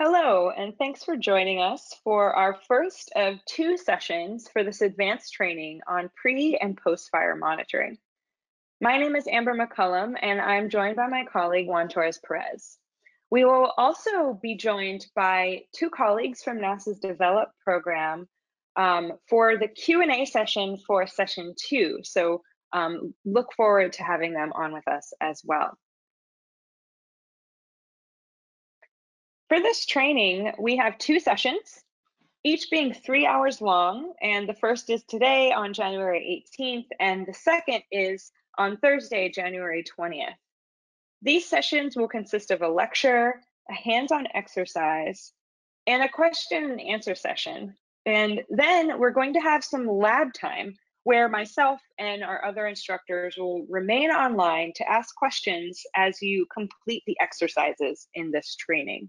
Hello, and thanks for joining us for our first of two sessions for this advanced training on pre and post fire monitoring. My name is Amber McCullum, and I'm joined by my colleague Juan Torres Perez. We will also be joined by two colleagues from NASA's Develop program um, for the Q&A session for session two. So um, look forward to having them on with us as well. For this training, we have two sessions, each being three hours long. And the first is today on January 18th, and the second is on Thursday, January 20th. These sessions will consist of a lecture, a hands-on exercise, and a question and answer session. And then we're going to have some lab time where myself and our other instructors will remain online to ask questions as you complete the exercises in this training.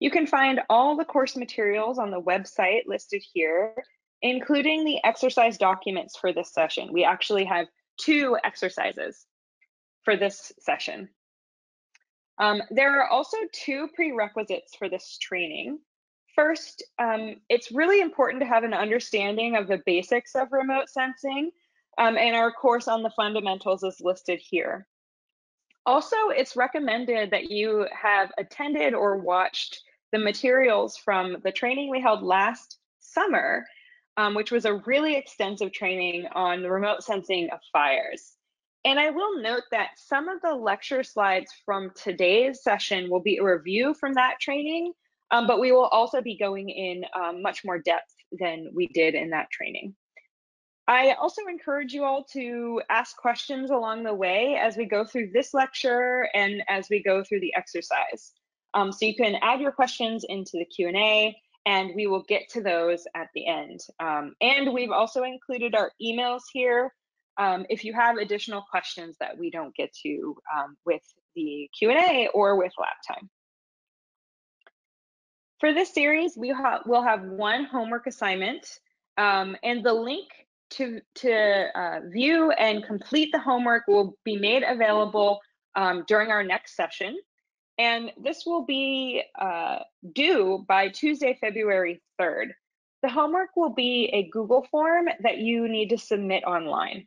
You can find all the course materials on the website listed here, including the exercise documents for this session. We actually have two exercises for this session. Um, there are also two prerequisites for this training. First, um, it's really important to have an understanding of the basics of remote sensing, um, and our course on the fundamentals is listed here. Also, it's recommended that you have attended or watched the materials from the training we held last summer, um, which was a really extensive training on the remote sensing of fires. And I will note that some of the lecture slides from today's session will be a review from that training, um, but we will also be going in um, much more depth than we did in that training. I also encourage you all to ask questions along the way as we go through this lecture and as we go through the exercise. Um, so you can add your questions into the Q&A and we will get to those at the end. Um, and we've also included our emails here um, if you have additional questions that we don't get to um, with the Q&A or with lab time. For this series, we ha will have one homework assignment um, and the link to, to uh, view and complete the homework will be made available um, during our next session. And this will be uh, due by Tuesday, February 3rd. The homework will be a Google form that you need to submit online.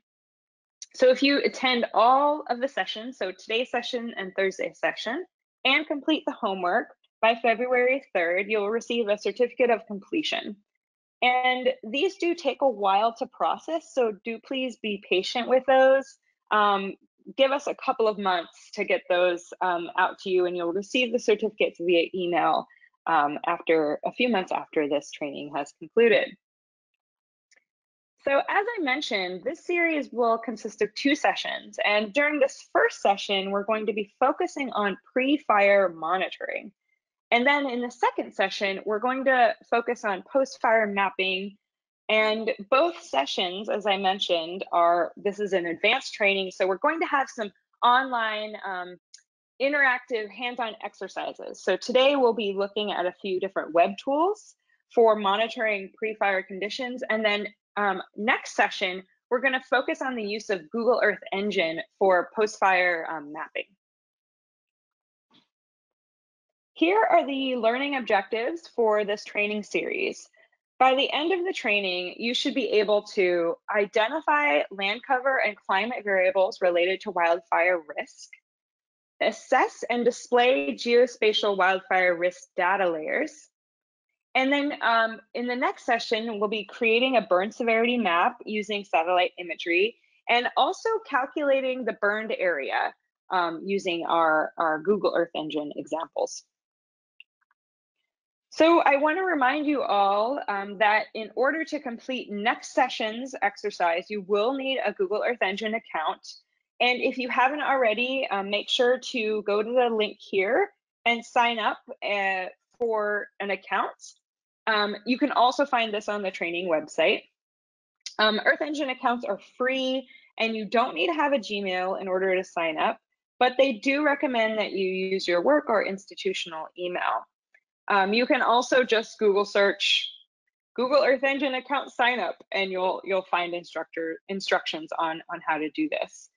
So if you attend all of the sessions, so today's session and Thursday's session, and complete the homework by February 3rd, you'll receive a certificate of completion. And these do take a while to process, so do please be patient with those. Um, give us a couple of months to get those um, out to you, and you'll receive the certificates via email um, after a few months after this training has concluded. So as I mentioned, this series will consist of two sessions. And during this first session, we're going to be focusing on pre-fire monitoring. And then in the second session, we're going to focus on post-fire mapping. And both sessions, as I mentioned, are, this is an advanced training. So we're going to have some online um, interactive hands-on exercises. So today we'll be looking at a few different web tools for monitoring pre-fire conditions. And then um, next session, we're going to focus on the use of Google Earth Engine for post-fire um, mapping. Here are the learning objectives for this training series. By the end of the training, you should be able to identify land cover and climate variables related to wildfire risk, assess and display geospatial wildfire risk data layers, and then um, in the next session, we'll be creating a burn severity map using satellite imagery and also calculating the burned area um, using our, our Google Earth Engine examples. So I want to remind you all um, that in order to complete next session's exercise, you will need a Google Earth Engine account. And if you haven't already, um, make sure to go to the link here and sign up uh, for an account. Um, you can also find this on the training website. Um, Earth Engine accounts are free and you don't need to have a Gmail in order to sign up, but they do recommend that you use your work or institutional email. Um, you can also just Google search Google Earth Engine account sign up and you'll you'll find instructor instructions on on how to do this.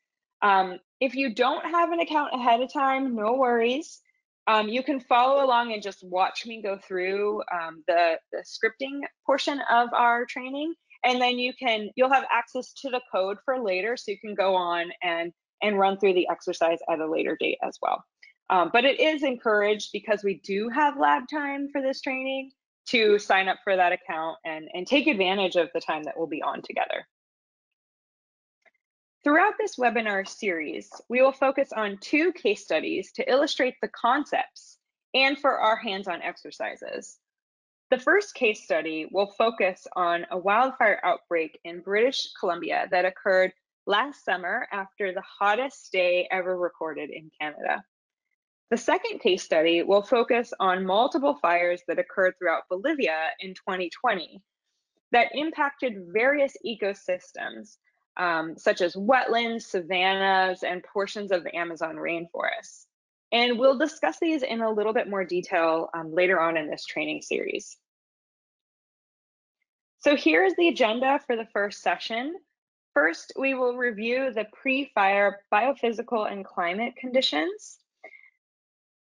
Um, if you don't have an account ahead of time, no worries. Um, you can follow along and just watch me go through um, the, the scripting portion of our training. And then you can, you'll have access to the code for later, so you can go on and, and run through the exercise at a later date as well. Um, but it is encouraged because we do have lab time for this training to sign up for that account and, and take advantage of the time that we'll be on together. Throughout this webinar series, we will focus on two case studies to illustrate the concepts and for our hands-on exercises. The first case study will focus on a wildfire outbreak in British Columbia that occurred last summer after the hottest day ever recorded in Canada. The second case study will focus on multiple fires that occurred throughout Bolivia in 2020 that impacted various ecosystems, um, such as wetlands, savannas, and portions of the Amazon rainforest. And we'll discuss these in a little bit more detail um, later on in this training series. So here's the agenda for the first session. First, we will review the pre-fire biophysical and climate conditions.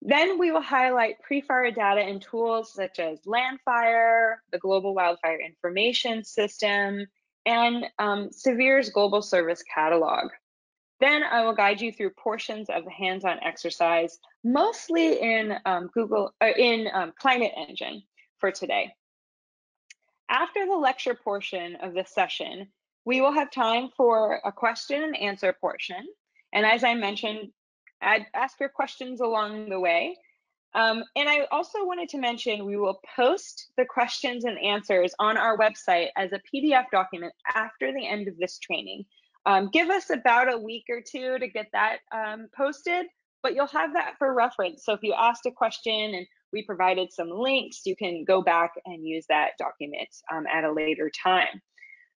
Then we will highlight pre-fire data and tools such as Landfire, the Global Wildfire Information System, and um, SERVIR's Global Service Catalog. Then I will guide you through portions of the hands-on exercise, mostly in um, Google, uh, in um, Climate Engine for today. After the lecture portion of this session, we will have time for a question and answer portion. And as I mentioned, add, ask your questions along the way. Um, and I also wanted to mention we will post the questions and answers on our website as a PDF document after the end of this training. Um, give us about a week or two to get that um, posted, but you'll have that for reference. So if you asked a question and we provided some links, you can go back and use that document um, at a later time.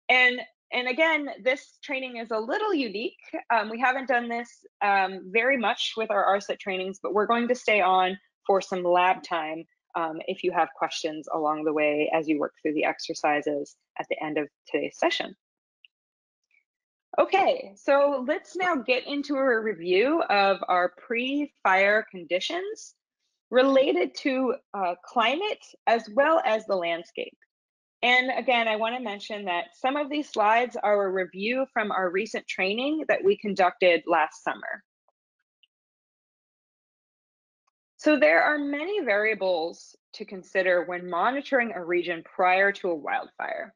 And and again, this training is a little unique. Um, we haven't done this um, very much with our ARSET trainings, but we're going to stay on for some lab time um, if you have questions along the way as you work through the exercises at the end of today's session. Okay, so let's now get into a review of our pre-fire conditions related to uh, climate as well as the landscape. And again, I want to mention that some of these slides are a review from our recent training that we conducted last summer. So there are many variables to consider when monitoring a region prior to a wildfire.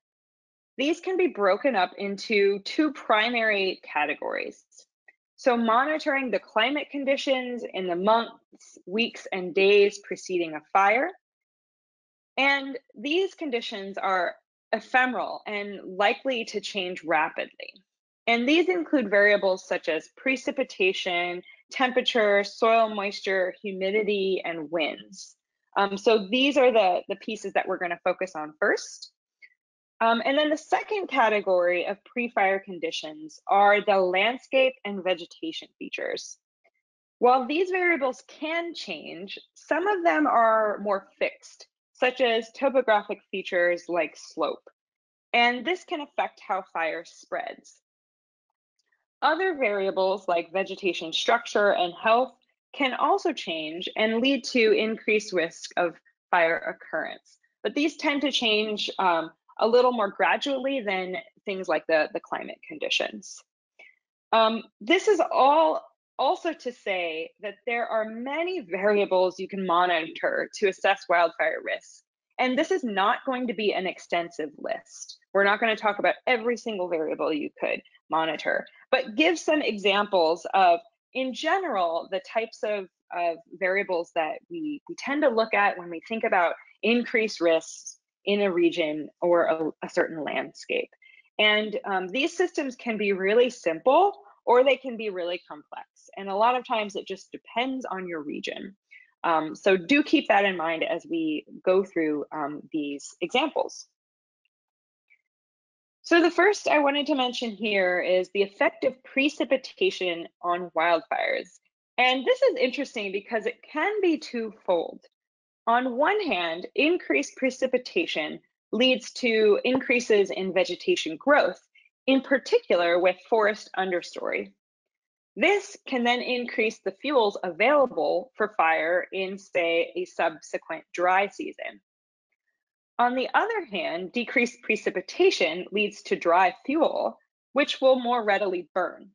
These can be broken up into two primary categories. So monitoring the climate conditions in the months, weeks, and days preceding a fire. And these conditions are ephemeral and likely to change rapidly. And these include variables such as precipitation temperature, soil moisture, humidity, and winds. Um, so these are the, the pieces that we're going to focus on first. Um, and then the second category of pre-fire conditions are the landscape and vegetation features. While these variables can change, some of them are more fixed, such as topographic features like slope. And this can affect how fire spreads. Other variables like vegetation structure and health can also change and lead to increased risk of fire occurrence. But these tend to change um, a little more gradually than things like the, the climate conditions. Um, this is all also to say that there are many variables you can monitor to assess wildfire risk. And this is not going to be an extensive list. We're not going to talk about every single variable you could monitor, but give some examples of, in general, the types of, of variables that we, we tend to look at when we think about increased risks in a region or a, a certain landscape. And um, these systems can be really simple or they can be really complex. And a lot of times it just depends on your region. Um, so do keep that in mind as we go through um, these examples. So the first I wanted to mention here is the effect of precipitation on wildfires. And this is interesting because it can be twofold. On one hand, increased precipitation leads to increases in vegetation growth, in particular with forest understory. This can then increase the fuels available for fire in, say, a subsequent dry season. On the other hand, decreased precipitation leads to dry fuel, which will more readily burn.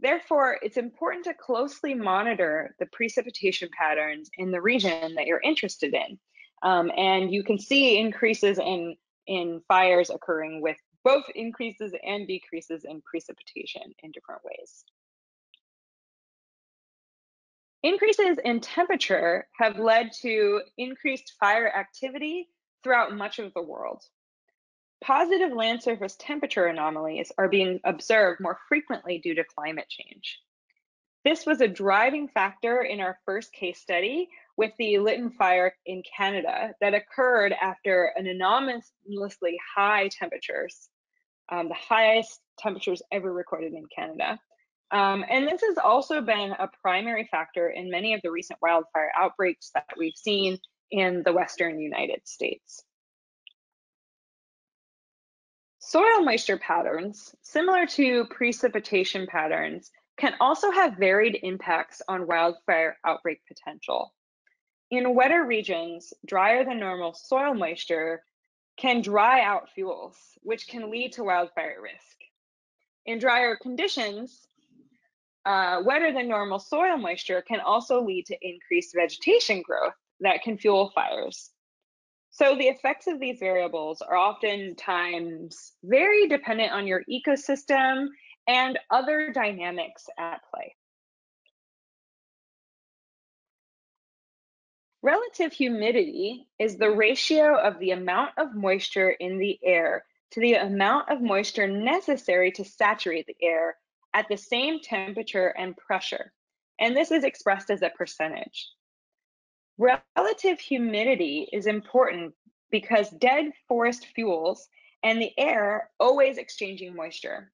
Therefore, it's important to closely monitor the precipitation patterns in the region that you're interested in. Um, and you can see increases in, in fires occurring with both increases and decreases in precipitation in different ways. Increases in temperature have led to increased fire activity throughout much of the world. Positive land surface temperature anomalies are being observed more frequently due to climate change. This was a driving factor in our first case study with the Lytton fire in Canada that occurred after an anomalously high temperatures, um, the highest temperatures ever recorded in Canada. Um, and this has also been a primary factor in many of the recent wildfire outbreaks that we've seen in the Western United States. Soil moisture patterns, similar to precipitation patterns, can also have varied impacts on wildfire outbreak potential. In wetter regions, drier than normal soil moisture can dry out fuels, which can lead to wildfire risk. In drier conditions, uh, wetter than normal soil moisture can also lead to increased vegetation growth that can fuel fires. So the effects of these variables are oftentimes very dependent on your ecosystem and other dynamics at play. Relative humidity is the ratio of the amount of moisture in the air to the amount of moisture necessary to saturate the air at the same temperature and pressure. And this is expressed as a percentage. Relative humidity is important because dead forest fuels and the air always exchanging moisture.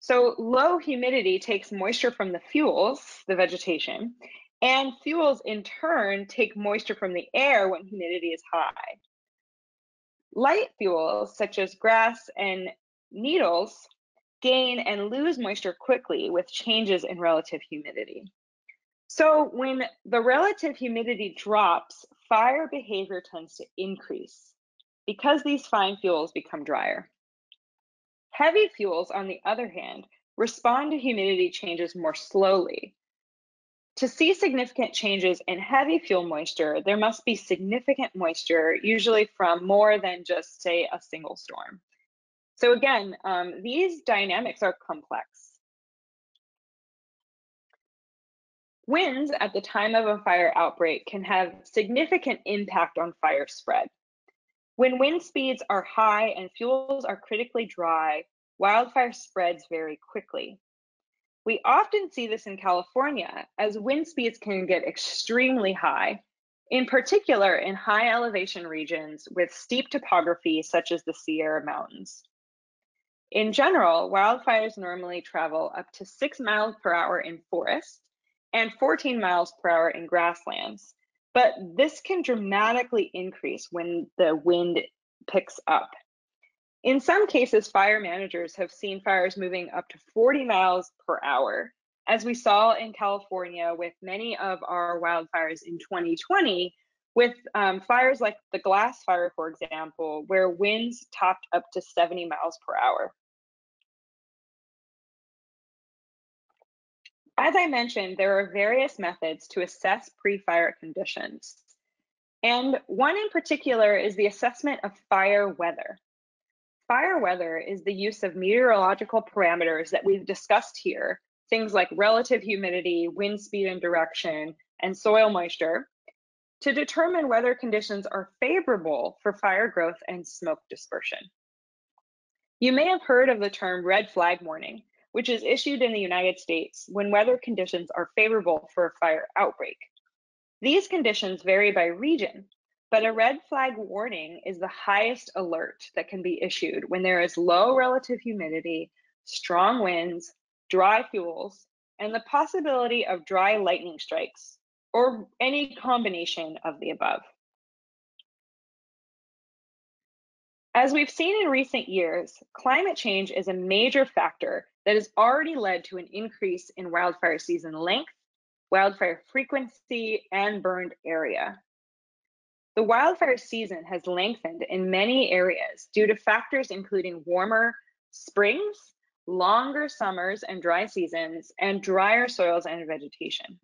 So low humidity takes moisture from the fuels, the vegetation, and fuels in turn take moisture from the air when humidity is high. Light fuels such as grass and needles gain and lose moisture quickly with changes in relative humidity. So when the relative humidity drops, fire behavior tends to increase because these fine fuels become drier. Heavy fuels, on the other hand, respond to humidity changes more slowly. To see significant changes in heavy fuel moisture, there must be significant moisture, usually from more than just, say, a single storm. So again, um, these dynamics are complex. Winds at the time of a fire outbreak can have significant impact on fire spread. When wind speeds are high and fuels are critically dry, wildfire spreads very quickly. We often see this in California as wind speeds can get extremely high, in particular in high elevation regions with steep topography such as the Sierra Mountains. In general, wildfires normally travel up to six miles per hour in forests and 14 miles per hour in grasslands. But this can dramatically increase when the wind picks up. In some cases, fire managers have seen fires moving up to 40 miles per hour, as we saw in California with many of our wildfires in 2020, with um, fires like the Glass Fire, for example, where winds topped up to 70 miles per hour. As I mentioned, there are various methods to assess pre-fire conditions. And one in particular is the assessment of fire weather. Fire weather is the use of meteorological parameters that we've discussed here, things like relative humidity, wind speed and direction, and soil moisture, to determine whether conditions are favorable for fire growth and smoke dispersion. You may have heard of the term red flag warning, which is issued in the United States when weather conditions are favorable for a fire outbreak. These conditions vary by region, but a red flag warning is the highest alert that can be issued when there is low relative humidity, strong winds, dry fuels, and the possibility of dry lightning strikes, or any combination of the above. As we've seen in recent years, climate change is a major factor that has already led to an increase in wildfire season length, wildfire frequency, and burned area. The wildfire season has lengthened in many areas due to factors including warmer springs, longer summers and dry seasons, and drier soils and vegetation.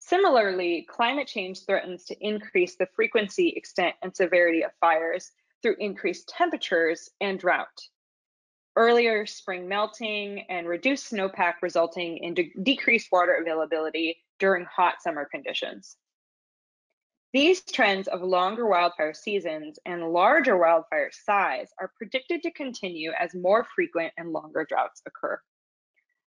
Similarly, climate change threatens to increase the frequency, extent, and severity of fires through increased temperatures and drought. Earlier spring melting and reduced snowpack resulting in de decreased water availability during hot summer conditions. These trends of longer wildfire seasons and larger wildfire size are predicted to continue as more frequent and longer droughts occur.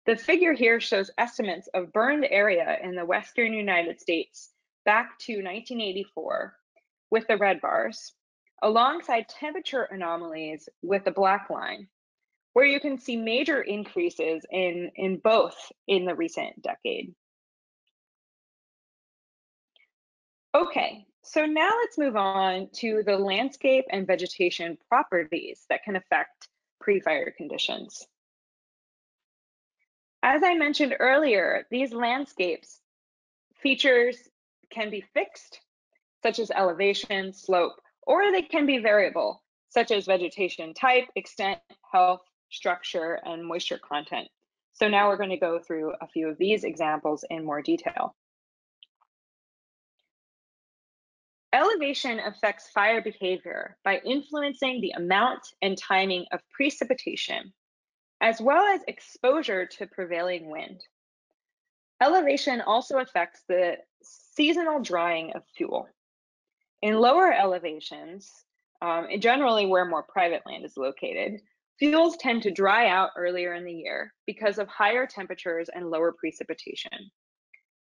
The figure here shows estimates of burned area in the western United States back to 1984 with the red bars, alongside temperature anomalies with the black line, where you can see major increases in, in both in the recent decade. Okay, so now let's move on to the landscape and vegetation properties that can affect pre-fire conditions. As I mentioned earlier, these landscapes features can be fixed, such as elevation, slope, or they can be variable, such as vegetation type, extent, health, structure, and moisture content. So now we're going to go through a few of these examples in more detail. Elevation affects fire behavior by influencing the amount and timing of precipitation, as well as exposure to prevailing wind. Elevation also affects the seasonal drying of fuel. In lower elevations, um, generally where more private land is located, fuels tend to dry out earlier in the year because of higher temperatures and lower precipitation.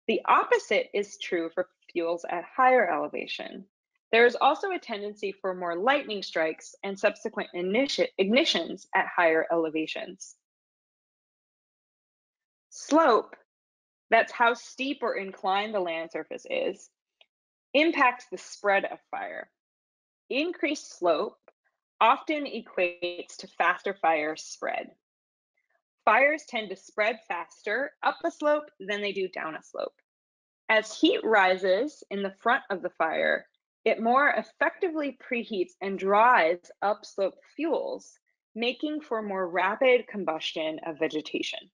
The opposite is true for fuels at higher elevation. There is also a tendency for more lightning strikes and subsequent ignitions at higher elevations. Slope, that's how steep or inclined the land surface is, impacts the spread of fire. Increased slope often equates to faster fire spread. Fires tend to spread faster up a slope than they do down a slope. As heat rises in the front of the fire, it more effectively preheats and dries upslope fuels, making for more rapid combustion of vegetation.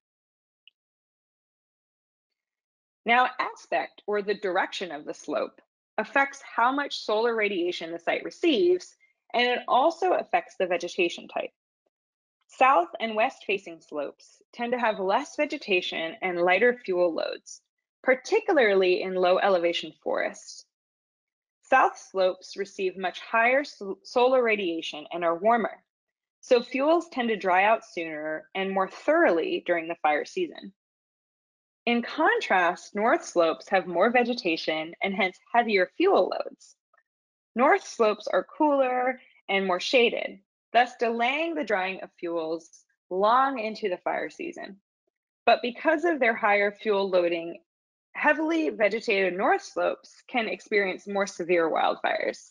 Now, aspect or the direction of the slope affects how much solar radiation the site receives, and it also affects the vegetation type. South and west facing slopes tend to have less vegetation and lighter fuel loads, particularly in low elevation forests. South slopes receive much higher solar radiation and are warmer, so fuels tend to dry out sooner and more thoroughly during the fire season. In contrast, north slopes have more vegetation and hence heavier fuel loads. North slopes are cooler and more shaded, thus delaying the drying of fuels long into the fire season. But because of their higher fuel loading heavily vegetated north slopes can experience more severe wildfires.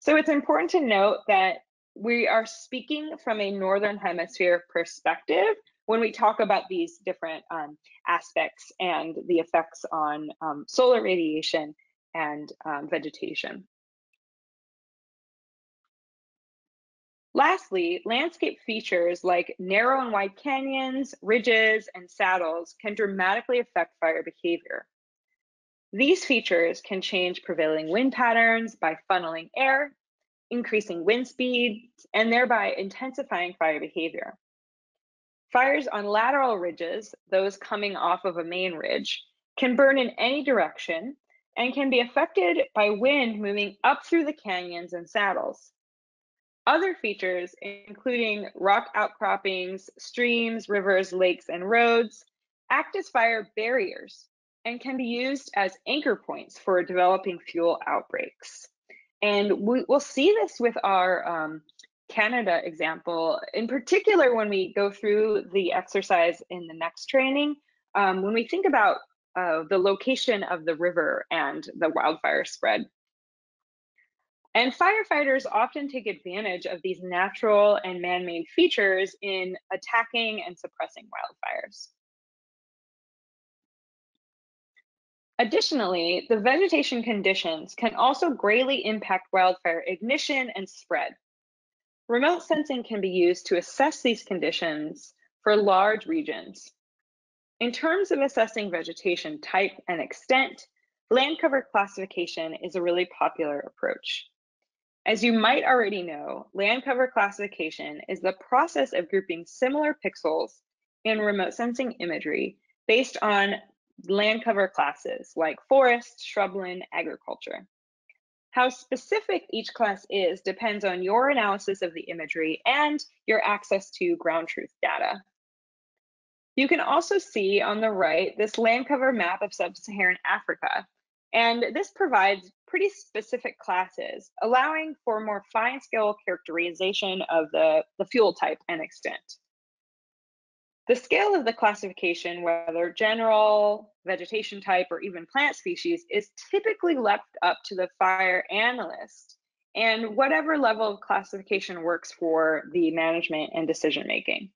So it's important to note that we are speaking from a northern hemisphere perspective when we talk about these different um, aspects and the effects on um, solar radiation and um, vegetation. Lastly, landscape features like narrow and wide canyons, ridges, and saddles can dramatically affect fire behavior. These features can change prevailing wind patterns by funneling air, increasing wind speeds, and thereby intensifying fire behavior. Fires on lateral ridges, those coming off of a main ridge, can burn in any direction and can be affected by wind moving up through the canyons and saddles. Other features, including rock outcroppings, streams, rivers, lakes, and roads, act as fire barriers and can be used as anchor points for developing fuel outbreaks. And we, will see this with our um, Canada example, in particular when we go through the exercise in the next training, um, when we think about uh, the location of the river and the wildfire spread. And firefighters often take advantage of these natural and man-made features in attacking and suppressing wildfires. Additionally, the vegetation conditions can also greatly impact wildfire ignition and spread. Remote sensing can be used to assess these conditions for large regions. In terms of assessing vegetation type and extent, land cover classification is a really popular approach. As you might already know, land cover classification is the process of grouping similar pixels in remote sensing imagery based on land cover classes like forest, shrubland, agriculture. How specific each class is depends on your analysis of the imagery and your access to ground truth data. You can also see on the right this land cover map of sub-Saharan Africa, and this provides pretty specific classes, allowing for more fine scale characterization of the, the fuel type and extent. The scale of the classification, whether general, vegetation type, or even plant species, is typically left up to the fire analyst and whatever level of classification works for the management and decision making.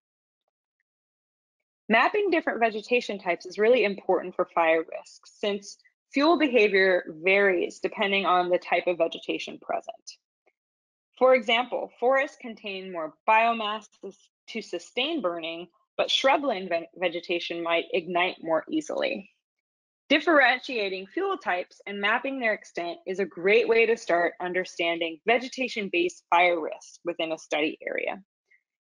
Mapping different vegetation types is really important for fire risks since Fuel behavior varies depending on the type of vegetation present. For example, forests contain more biomass to sustain burning, but shrubland ve vegetation might ignite more easily. Differentiating fuel types and mapping their extent is a great way to start understanding vegetation-based fire risk within a study area.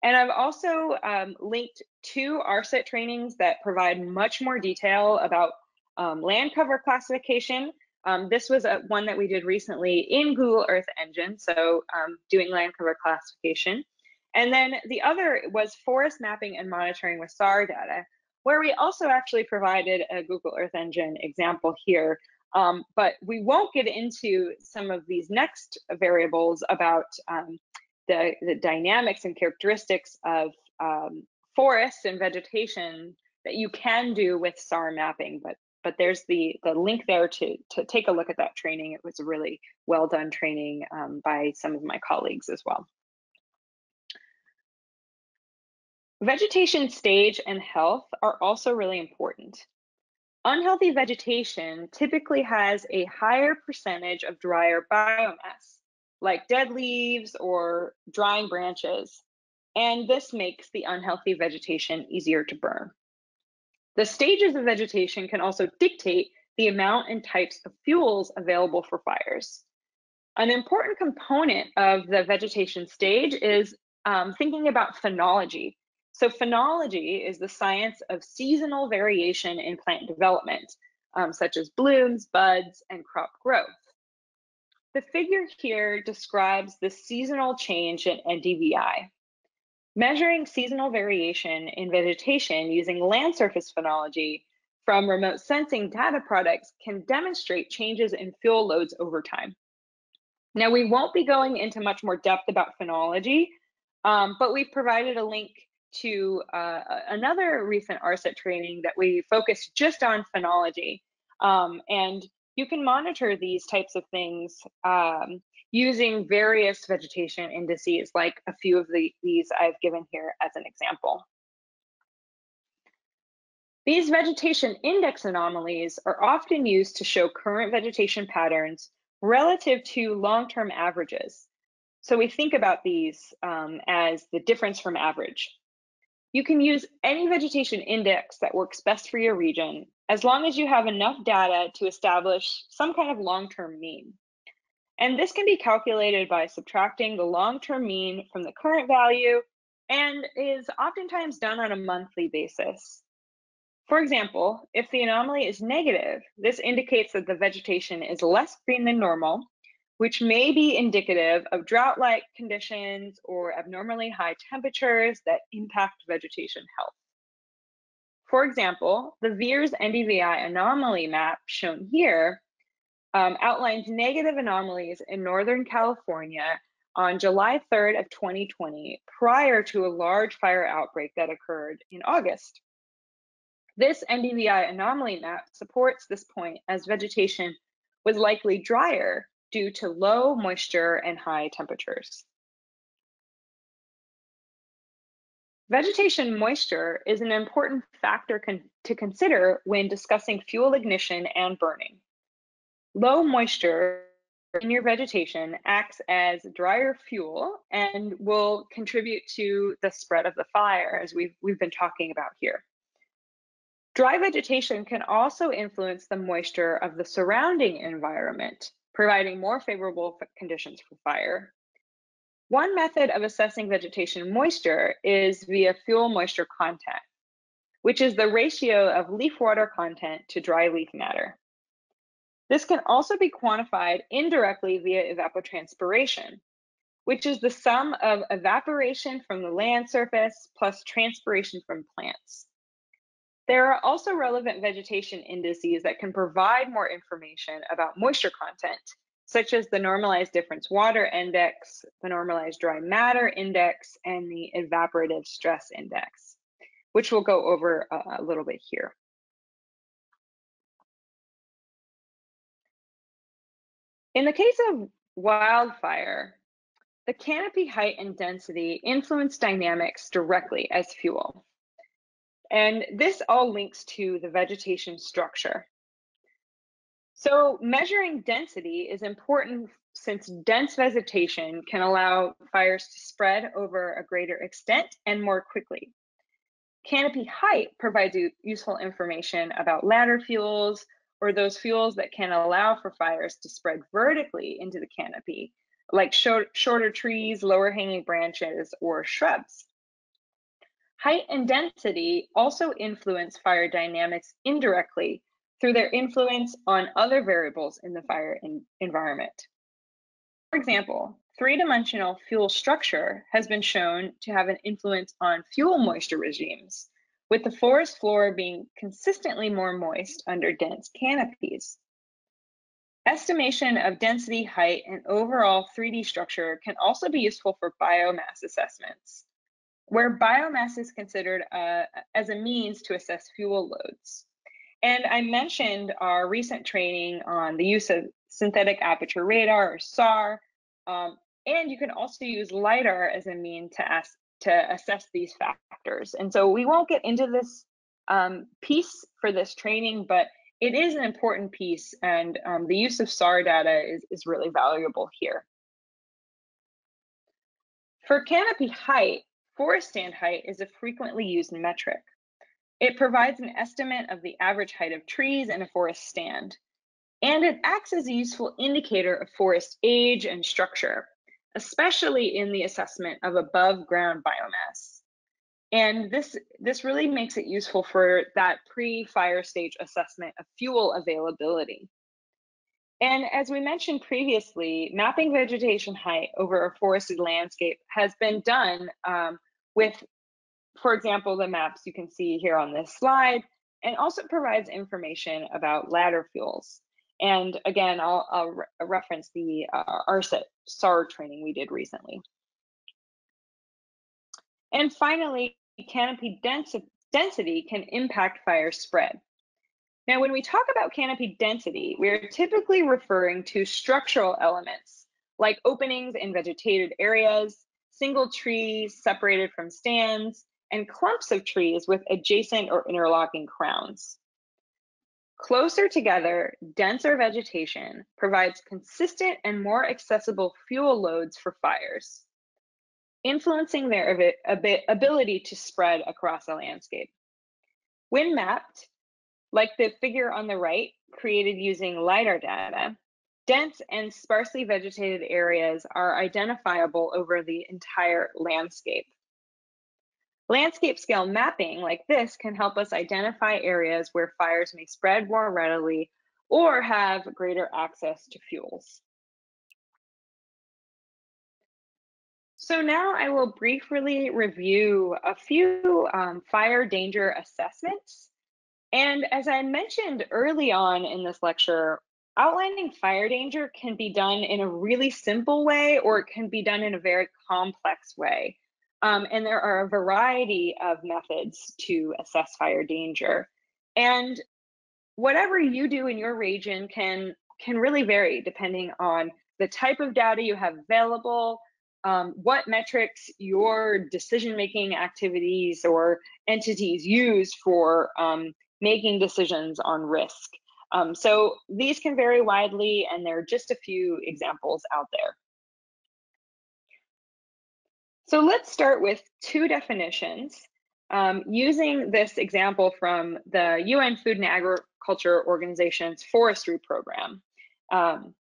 And I've also um, linked two ARSET trainings that provide much more detail about um, land cover classification. Um, this was a, one that we did recently in Google Earth Engine, so um, doing land cover classification. And then the other was forest mapping and monitoring with SAR data, where we also actually provided a Google Earth Engine example here. Um, but we won't get into some of these next variables about um, the, the, dynamics and characteristics of um, forests and vegetation that you can do with SAR mapping, but but there's the the link there to to take a look at that training. It was a really well done training um, by some of my colleagues as well. Vegetation stage and health are also really important. Unhealthy vegetation typically has a higher percentage of drier biomass, like dead leaves or drying branches, and this makes the unhealthy vegetation easier to burn. The stages of vegetation can also dictate the amount and types of fuels available for fires. An important component of the vegetation stage is um, thinking about phenology. So phenology is the science of seasonal variation in plant development, um, such as blooms, buds, and crop growth. The figure here describes the seasonal change in NDVI. Measuring seasonal variation in vegetation using land surface phenology from remote sensing data products can demonstrate changes in fuel loads over time. Now, we won't be going into much more depth about phenology, um, but we've provided a link to uh, another recent ARSET training that we focused just on phenology. Um, and you can monitor these types of things um, using various vegetation indices, like a few of the, these I've given here as an example. These vegetation index anomalies are often used to show current vegetation patterns relative to long-term averages. So we think about these um, as the difference from average. You can use any vegetation index that works best for your region, as long as you have enough data to establish some kind of long-term mean. And this can be calculated by subtracting the long-term mean from the current value and is oftentimes done on a monthly basis. For example, if the anomaly is negative, this indicates that the vegetation is less green than normal, which may be indicative of drought-like conditions or abnormally high temperatures that impact vegetation health. For example, the VIIRS NDVI anomaly map shown here um, outlines negative anomalies in Northern California on July 3rd of 2020, prior to a large fire outbreak that occurred in August. This NDVI anomaly map supports this point as vegetation was likely drier due to low moisture and high temperatures. Vegetation moisture is an important factor con to consider when discussing fuel ignition and burning. Low moisture in your vegetation acts as drier fuel and will contribute to the spread of the fire, as we've, we've been talking about here. Dry vegetation can also influence the moisture of the surrounding environment, providing more favorable conditions for fire. One method of assessing vegetation moisture is via fuel moisture content, which is the ratio of leaf water content to dry leaf matter. This can also be quantified indirectly via evapotranspiration, which is the sum of evaporation from the land surface plus transpiration from plants. There are also relevant vegetation indices that can provide more information about moisture content, such as the normalized difference water index, the normalized dry matter index, and the evaporative stress index, which we'll go over a, a little bit here. In the case of wildfire, the canopy height and density influence dynamics directly as fuel. And this all links to the vegetation structure. So measuring density is important since dense vegetation can allow fires to spread over a greater extent and more quickly. Canopy height provides useful information about ladder fuels, or those fuels that can allow for fires to spread vertically into the canopy, like short, shorter trees, lower hanging branches, or shrubs. Height and density also influence fire dynamics indirectly through their influence on other variables in the fire in environment. For example, three-dimensional fuel structure has been shown to have an influence on fuel moisture regimes, with the forest floor being consistently more moist under dense canopies. Estimation of density, height, and overall 3D structure can also be useful for biomass assessments, where biomass is considered uh, as a means to assess fuel loads. And I mentioned our recent training on the use of synthetic aperture radar or SAR, um, and you can also use LIDAR as a mean to ask, to assess these factors. And so we won't get into this um, piece for this training, but it is an important piece and um, the use of SAR data is, is really valuable here. For canopy height, forest stand height is a frequently used metric. It provides an estimate of the average height of trees in a forest stand, and it acts as a useful indicator of forest age and structure especially in the assessment of above ground biomass. And this, this really makes it useful for that pre-fire stage assessment of fuel availability. And as we mentioned previously, mapping vegetation height over a forested landscape has been done um, with, for example, the maps you can see here on this slide, and also provides information about ladder fuels. And again, I'll, I'll re reference the uh, ARSET SAR training we did recently. And finally, canopy density can impact fire spread. Now, when we talk about canopy density, we're typically referring to structural elements like openings in vegetated areas, single trees separated from stands, and clumps of trees with adjacent or interlocking crowns. Closer together, denser vegetation provides consistent and more accessible fuel loads for fires, influencing their ability to spread across a landscape. When mapped, like the figure on the right, created using LiDAR data, dense and sparsely vegetated areas are identifiable over the entire landscape. Landscape scale mapping like this can help us identify areas where fires may spread more readily or have greater access to fuels. So now I will briefly review a few um, fire danger assessments. And as I mentioned early on in this lecture, outlining fire danger can be done in a really simple way or it can be done in a very complex way. Um, and there are a variety of methods to assess fire danger. And whatever you do in your region can can really vary depending on the type of data you have available, um, what metrics your decision-making activities or entities use for um, making decisions on risk. Um, so these can vary widely, and there are just a few examples out there. So let's start with two definitions um, using this example from the UN Food and Agriculture Organization's forestry program. Um,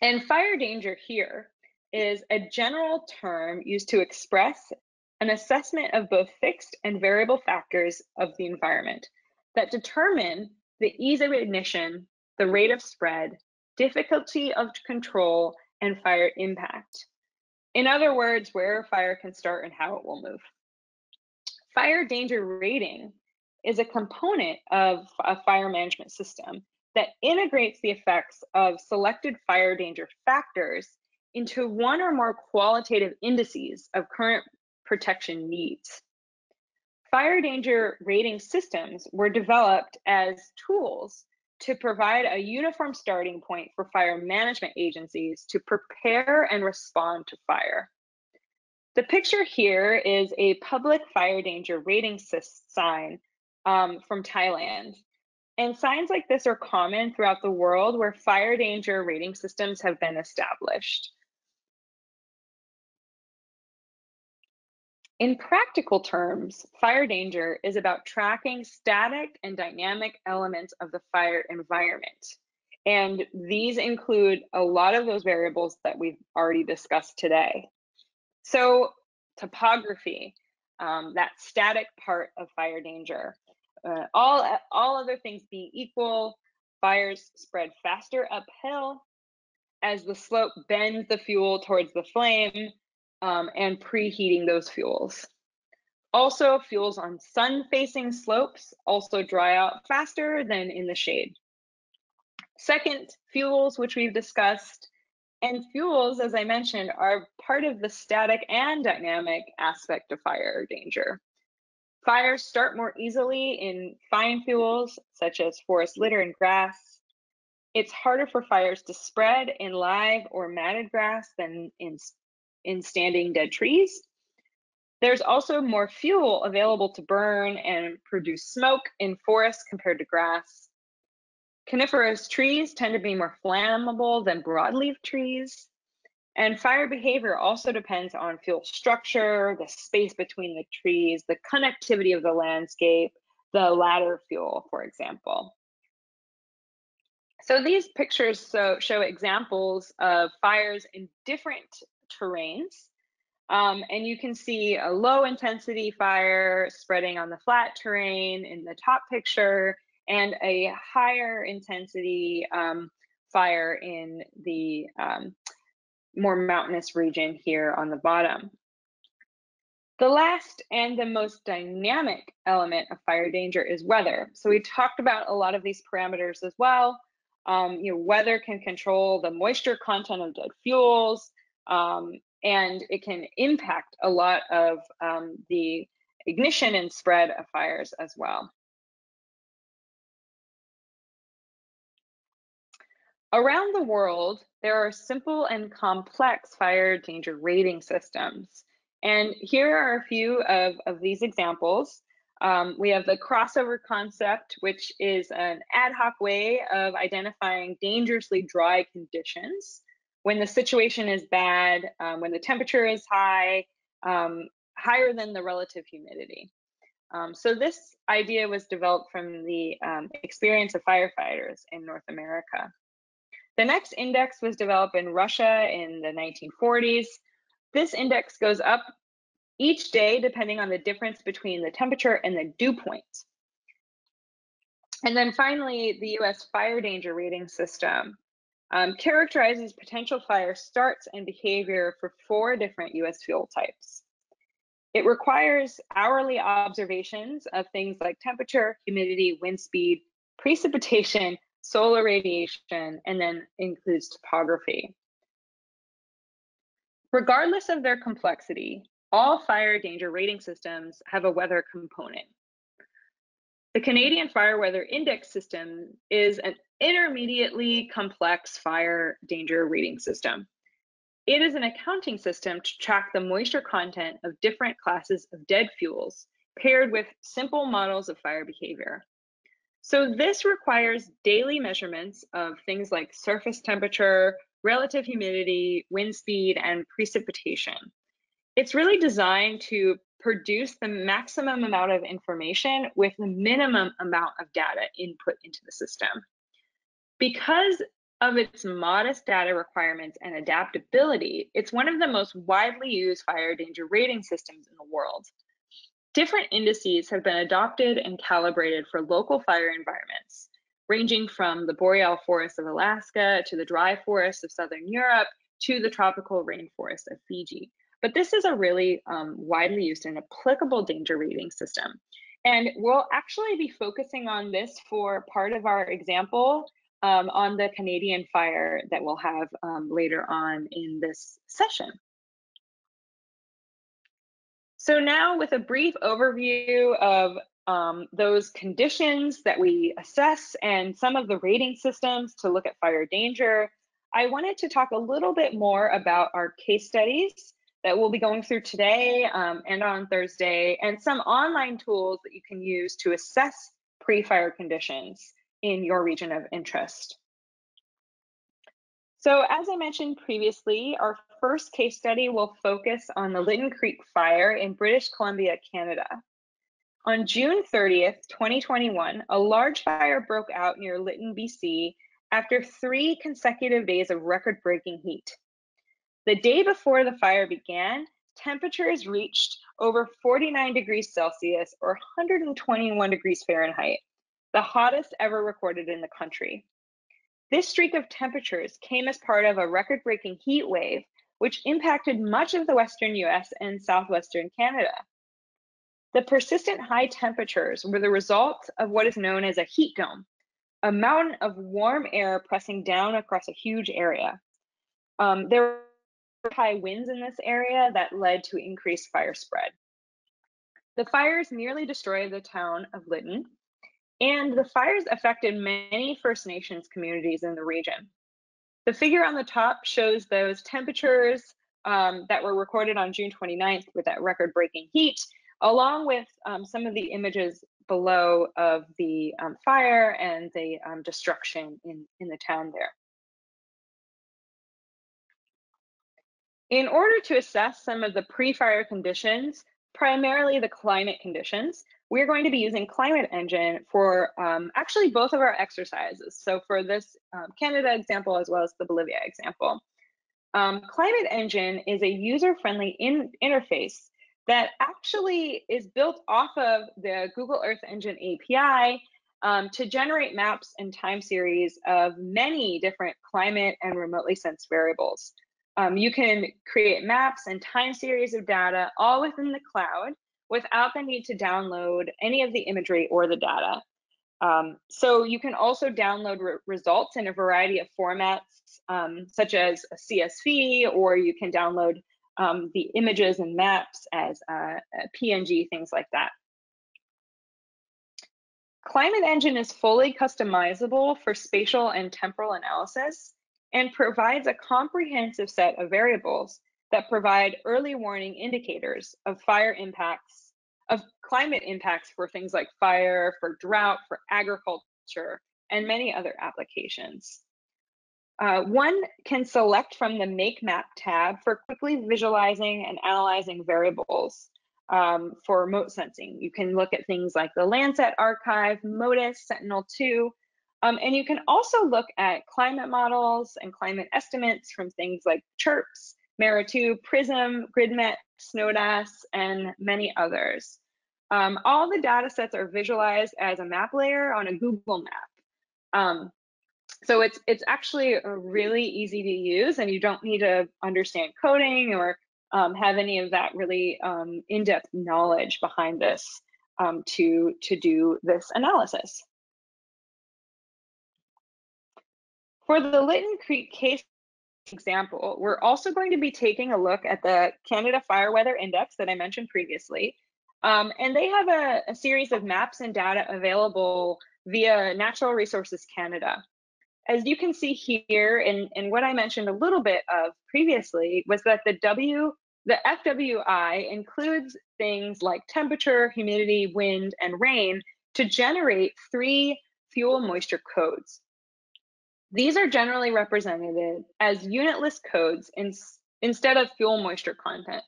and fire danger here is a general term used to express an assessment of both fixed and variable factors of the environment that determine the ease of ignition, the rate of spread, difficulty of control, and fire impact. In other words, where a fire can start and how it will move. Fire danger rating is a component of a fire management system that integrates the effects of selected fire danger factors into one or more qualitative indices of current protection needs. Fire danger rating systems were developed as tools to provide a uniform starting point for fire management agencies to prepare and respond to fire. The picture here is a public fire danger rating sign um, from Thailand. And signs like this are common throughout the world where fire danger rating systems have been established. In practical terms, fire danger is about tracking static and dynamic elements of the fire environment. And these include a lot of those variables that we've already discussed today. So topography, um, that static part of fire danger. Uh, all, all other things being equal, fires spread faster uphill as the slope bends the fuel towards the flame, um, and preheating those fuels. Also, fuels on sun-facing slopes also dry out faster than in the shade. Second, fuels, which we've discussed, and fuels, as I mentioned, are part of the static and dynamic aspect of fire danger. Fires start more easily in fine fuels, such as forest litter and grass. It's harder for fires to spread in live or matted grass than in in standing dead trees. There's also more fuel available to burn and produce smoke in forests compared to grass. Coniferous trees tend to be more flammable than broadleaf trees. And fire behavior also depends on fuel structure, the space between the trees, the connectivity of the landscape, the ladder fuel, for example. So these pictures so, show examples of fires in different terrains. Um, and you can see a low intensity fire spreading on the flat terrain in the top picture and a higher intensity um, fire in the um, more mountainous region here on the bottom. The last and the most dynamic element of fire danger is weather. So we talked about a lot of these parameters as well. Um, you know, weather can control the moisture content of dead fuels, um, and it can impact a lot of um, the ignition and spread of fires as well. Around the world, there are simple and complex fire danger rating systems. And here are a few of, of these examples. Um, we have the crossover concept, which is an ad hoc way of identifying dangerously dry conditions when the situation is bad, um, when the temperature is high, um, higher than the relative humidity. Um, so this idea was developed from the um, experience of firefighters in North America. The next index was developed in Russia in the 1940s. This index goes up each day depending on the difference between the temperature and the dew point. And then finally, the US fire danger rating system um, characterizes potential fire starts and behavior for four different US fuel types. It requires hourly observations of things like temperature, humidity, wind speed, precipitation, solar radiation, and then includes topography. Regardless of their complexity, all fire danger rating systems have a weather component. The Canadian Fire Weather Index system is an intermediately complex fire danger rating system. It is an accounting system to track the moisture content of different classes of dead fuels paired with simple models of fire behavior. So this requires daily measurements of things like surface temperature, relative humidity, wind speed, and precipitation. It's really designed to produce the maximum amount of information with the minimum amount of data input into the system. Because of its modest data requirements and adaptability, it's one of the most widely used fire danger rating systems in the world. Different indices have been adopted and calibrated for local fire environments, ranging from the boreal forests of Alaska to the dry forests of Southern Europe to the tropical rainforest of Fiji. But this is a really um, widely used and applicable danger rating system. And we'll actually be focusing on this for part of our example um, on the Canadian fire that we'll have um, later on in this session. So now with a brief overview of um, those conditions that we assess and some of the rating systems to look at fire danger, I wanted to talk a little bit more about our case studies that we'll be going through today um, and on Thursday, and some online tools that you can use to assess pre-fire conditions in your region of interest. So as I mentioned previously, our first case study will focus on the Lytton Creek fire in British Columbia, Canada. On June 30th, 2021, a large fire broke out near Lytton, BC after three consecutive days of record-breaking heat. The day before the fire began, temperatures reached over 49 degrees Celsius or 121 degrees Fahrenheit, the hottest ever recorded in the country. This streak of temperatures came as part of a record breaking heat wave, which impacted much of the Western US and Southwestern Canada. The persistent high temperatures were the result of what is known as a heat dome, a mountain of warm air pressing down across a huge area. Um, there were high winds in this area that led to increased fire spread. The fires nearly destroyed the town of Lytton, and the fires affected many First Nations communities in the region. The figure on the top shows those temperatures um, that were recorded on June 29th with that record breaking heat, along with um, some of the images below of the um, fire and the um, destruction in, in the town there. In order to assess some of the pre-fire conditions, primarily the climate conditions, we're going to be using Climate Engine for um, actually both of our exercises. So for this um, Canada example as well as the Bolivia example. Um, Climate Engine is a user-friendly in interface that actually is built off of the Google Earth Engine API um, to generate maps and time series of many different climate and remotely sensed variables. Um, you can create maps and time series of data all within the cloud without the need to download any of the imagery or the data. Um, so you can also download re results in a variety of formats, um, such as a CSV, or you can download um, the images and maps as uh, PNG, things like that. Climate Engine is fully customizable for spatial and temporal analysis and provides a comprehensive set of variables that provide early warning indicators of fire impacts, of climate impacts for things like fire, for drought, for agriculture, and many other applications. Uh, one can select from the Make Map tab for quickly visualizing and analyzing variables um, for remote sensing. You can look at things like the Landsat archive, MODIS, Sentinel-2, um, and you can also look at climate models and climate estimates from things like CHIRPS, MERRA-2, PRISM, GridMet, SNODAS, and many others. Um, all the data sets are visualized as a map layer on a Google map. Um, so it's it's actually really easy to use and you don't need to understand coding or um, have any of that really um, in-depth knowledge behind this um, to, to do this analysis. For the Lytton Creek case example, we're also going to be taking a look at the Canada Fire Weather Index that I mentioned previously. Um, and they have a, a, series of maps and data available via Natural Resources Canada. as you can see here, and, and what I mentioned a little bit of previously was that the W, the FWI includes things like temperature, humidity, wind, and rain to generate three fuel moisture codes. These are generally represented as unitless codes in, instead of fuel moisture content.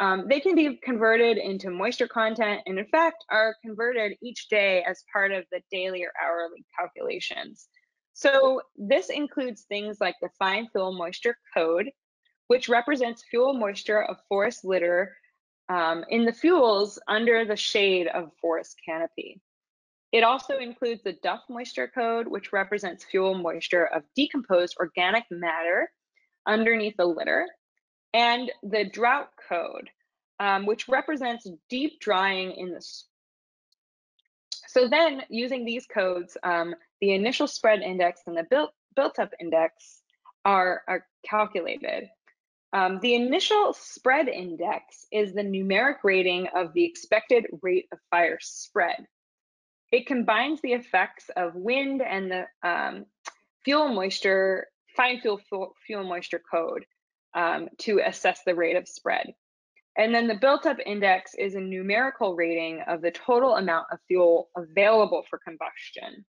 Um, they can be converted into moisture content and in fact are converted each day as part of the daily or hourly calculations. So this includes things like the fine fuel moisture code, which represents fuel moisture of forest litter um, in the fuels under the shade of forest canopy. It also includes the Duff moisture code, which represents fuel moisture of decomposed organic matter underneath the litter and the drought code, um, which represents deep drying in the so then using these codes, um, the initial spread index and the built, built up index are, are calculated. Um, the initial spread index is the numeric rating of the expected rate of fire spread. It combines the effects of wind and the um, fuel moisture, fine fuel, fuel moisture code um, to assess the rate of spread. And then the built up index is a numerical rating of the total amount of fuel available for combustion.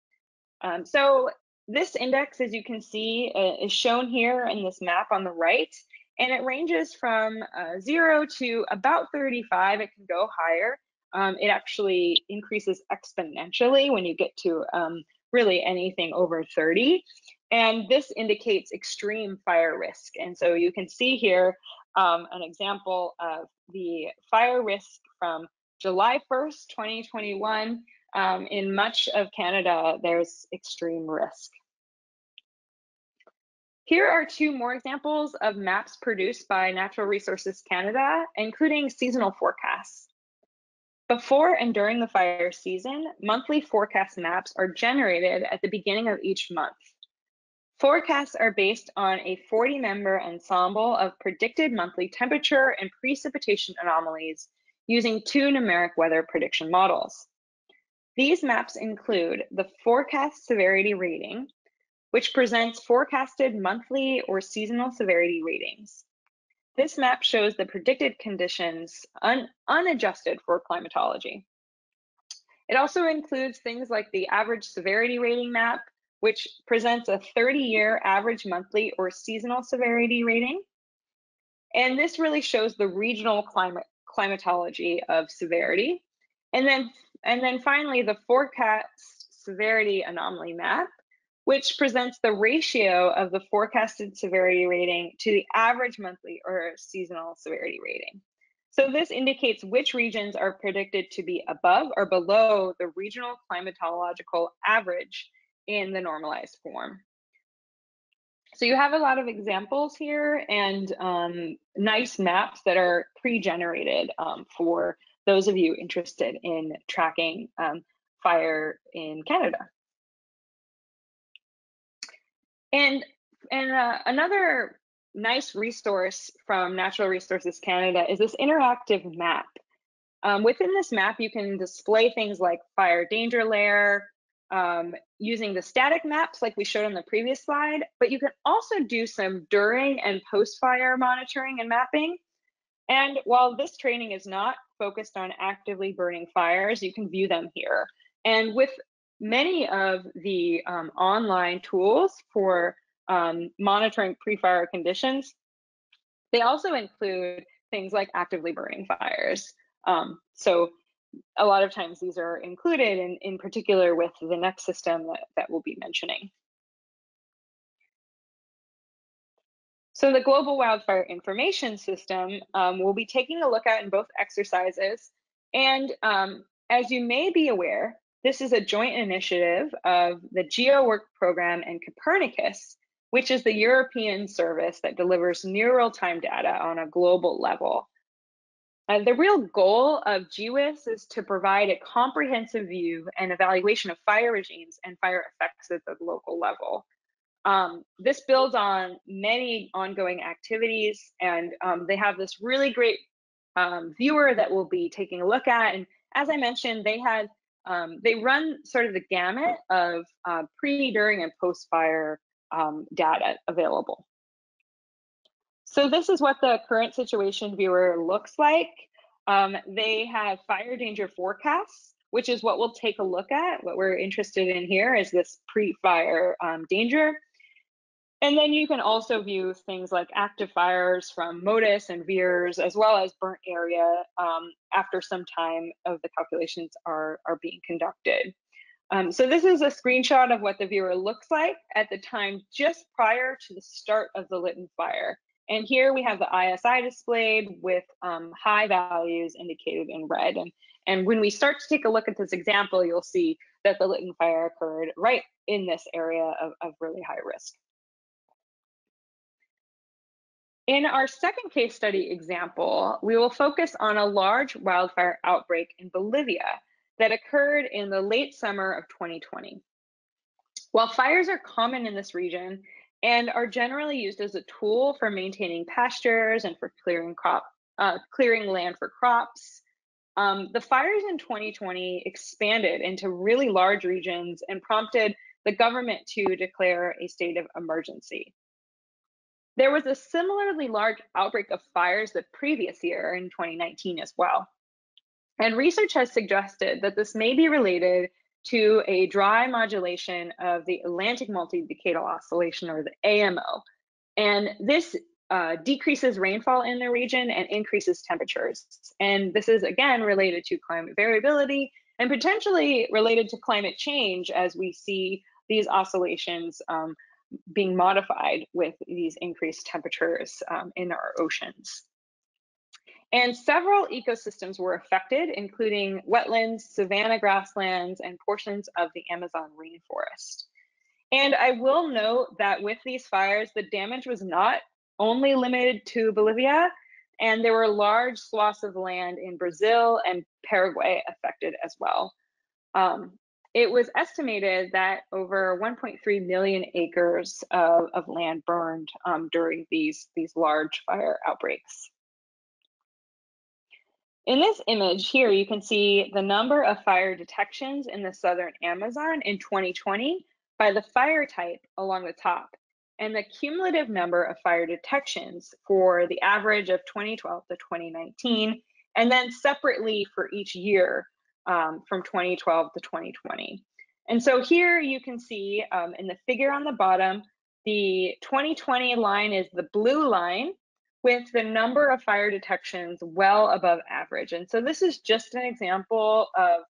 Um, so this index, as you can see, uh, is shown here in this map on the right, and it ranges from uh, zero to about 35. It can go higher. Um, it actually increases exponentially when you get to um, really anything over 30. And this indicates extreme fire risk. And so you can see here um, an example of the fire risk from July 1st, 2021. Um, in much of Canada, there's extreme risk. Here are two more examples of maps produced by Natural Resources Canada, including seasonal forecasts. Before and during the fire season, monthly forecast maps are generated at the beginning of each month. Forecasts are based on a 40 member ensemble of predicted monthly temperature and precipitation anomalies using two numeric weather prediction models. These maps include the forecast severity rating, which presents forecasted monthly or seasonal severity ratings. This map shows the predicted conditions un unadjusted for climatology. It also includes things like the average severity rating map, which presents a 30 year average monthly or seasonal severity rating. And this really shows the regional climate climatology of severity. And then, and then finally, the forecast severity anomaly map, which presents the ratio of the forecasted severity rating to the average monthly or seasonal severity rating. So this indicates which regions are predicted to be above or below the regional climatological average in the normalized form. So you have a lot of examples here and um, nice maps that are pre-generated um, for those of you interested in tracking um, fire in Canada. And, and uh, another nice resource from Natural Resources Canada is this interactive map. Um, within this map, you can display things like fire danger layer, um, using the static maps like we showed on the previous slide, but you can also do some during and post-fire monitoring and mapping. And while this training is not focused on actively burning fires, you can view them here. And with many of the um, online tools for um, monitoring pre-fire conditions, they also include things like actively burning fires. Um, so a lot of times these are included in, in particular with the next system that, that we'll be mentioning. So the Global Wildfire Information System um, we'll be taking a look at in both exercises. And um, as you may be aware, this is a joint initiative of the GEO Work program and Copernicus, which is the European service that delivers near real-time data on a global level. Uh, the real goal of GWIS is to provide a comprehensive view and evaluation of fire regimes and fire effects at the local level. Um, this builds on many ongoing activities, and um, they have this really great um, viewer that we'll be taking a look at. And as I mentioned, they had um, they run sort of the gamut of uh, pre, during, and post-fire um, data available. So this is what the current situation viewer looks like. Um, they have fire danger forecasts, which is what we'll take a look at. What we're interested in here is this pre-fire um, danger. And then you can also view things like active fires from MODIS and VIIRS, as well as burnt area um, after some time of the calculations are, are being conducted. Um, so this is a screenshot of what the viewer looks like at the time just prior to the start of the Lytton fire. And here we have the ISI displayed with um, high values indicated in red. And, and when we start to take a look at this example, you'll see that the Lytton fire occurred right in this area of, of really high risk. In our second case study example, we will focus on a large wildfire outbreak in Bolivia that occurred in the late summer of 2020. While fires are common in this region and are generally used as a tool for maintaining pastures and for clearing crop, uh, clearing land for crops, um, the fires in 2020 expanded into really large regions and prompted the government to declare a state of emergency. There was a similarly large outbreak of fires the previous year in 2019 as well. And research has suggested that this may be related to a dry modulation of the Atlantic Multidecadal Oscillation, or the AMO. And this uh, decreases rainfall in the region and increases temperatures. And this is again related to climate variability and potentially related to climate change as we see these oscillations um, being modified with these increased temperatures um, in our oceans. And several ecosystems were affected, including wetlands, savanna grasslands, and portions of the Amazon rainforest. And I will note that with these fires, the damage was not only limited to Bolivia, and there were large swaths of land in Brazil and Paraguay affected as well. Um, it was estimated that over 1.3 million acres of, of land burned um, during these, these large fire outbreaks. In this image here, you can see the number of fire detections in the southern Amazon in 2020 by the fire type along the top, and the cumulative number of fire detections for the average of 2012 to 2019, and then separately for each year um, from 2012 to 2020. And so here you can see um, in the figure on the bottom, the 2020 line is the blue line with the number of fire detections well above average. And so this is just an example of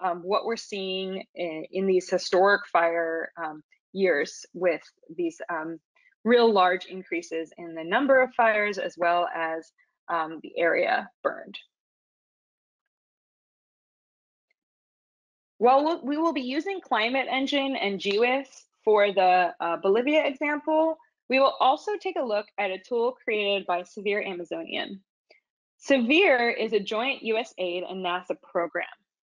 um, what we're seeing in, in these historic fire um, years with these um, real large increases in the number of fires as well as um, the area burned. Well, we will be using Climate Engine and GWIS for the uh, Bolivia example. We will also take a look at a tool created by SERVIR Amazonian. SERVIR is a joint USAID and NASA program,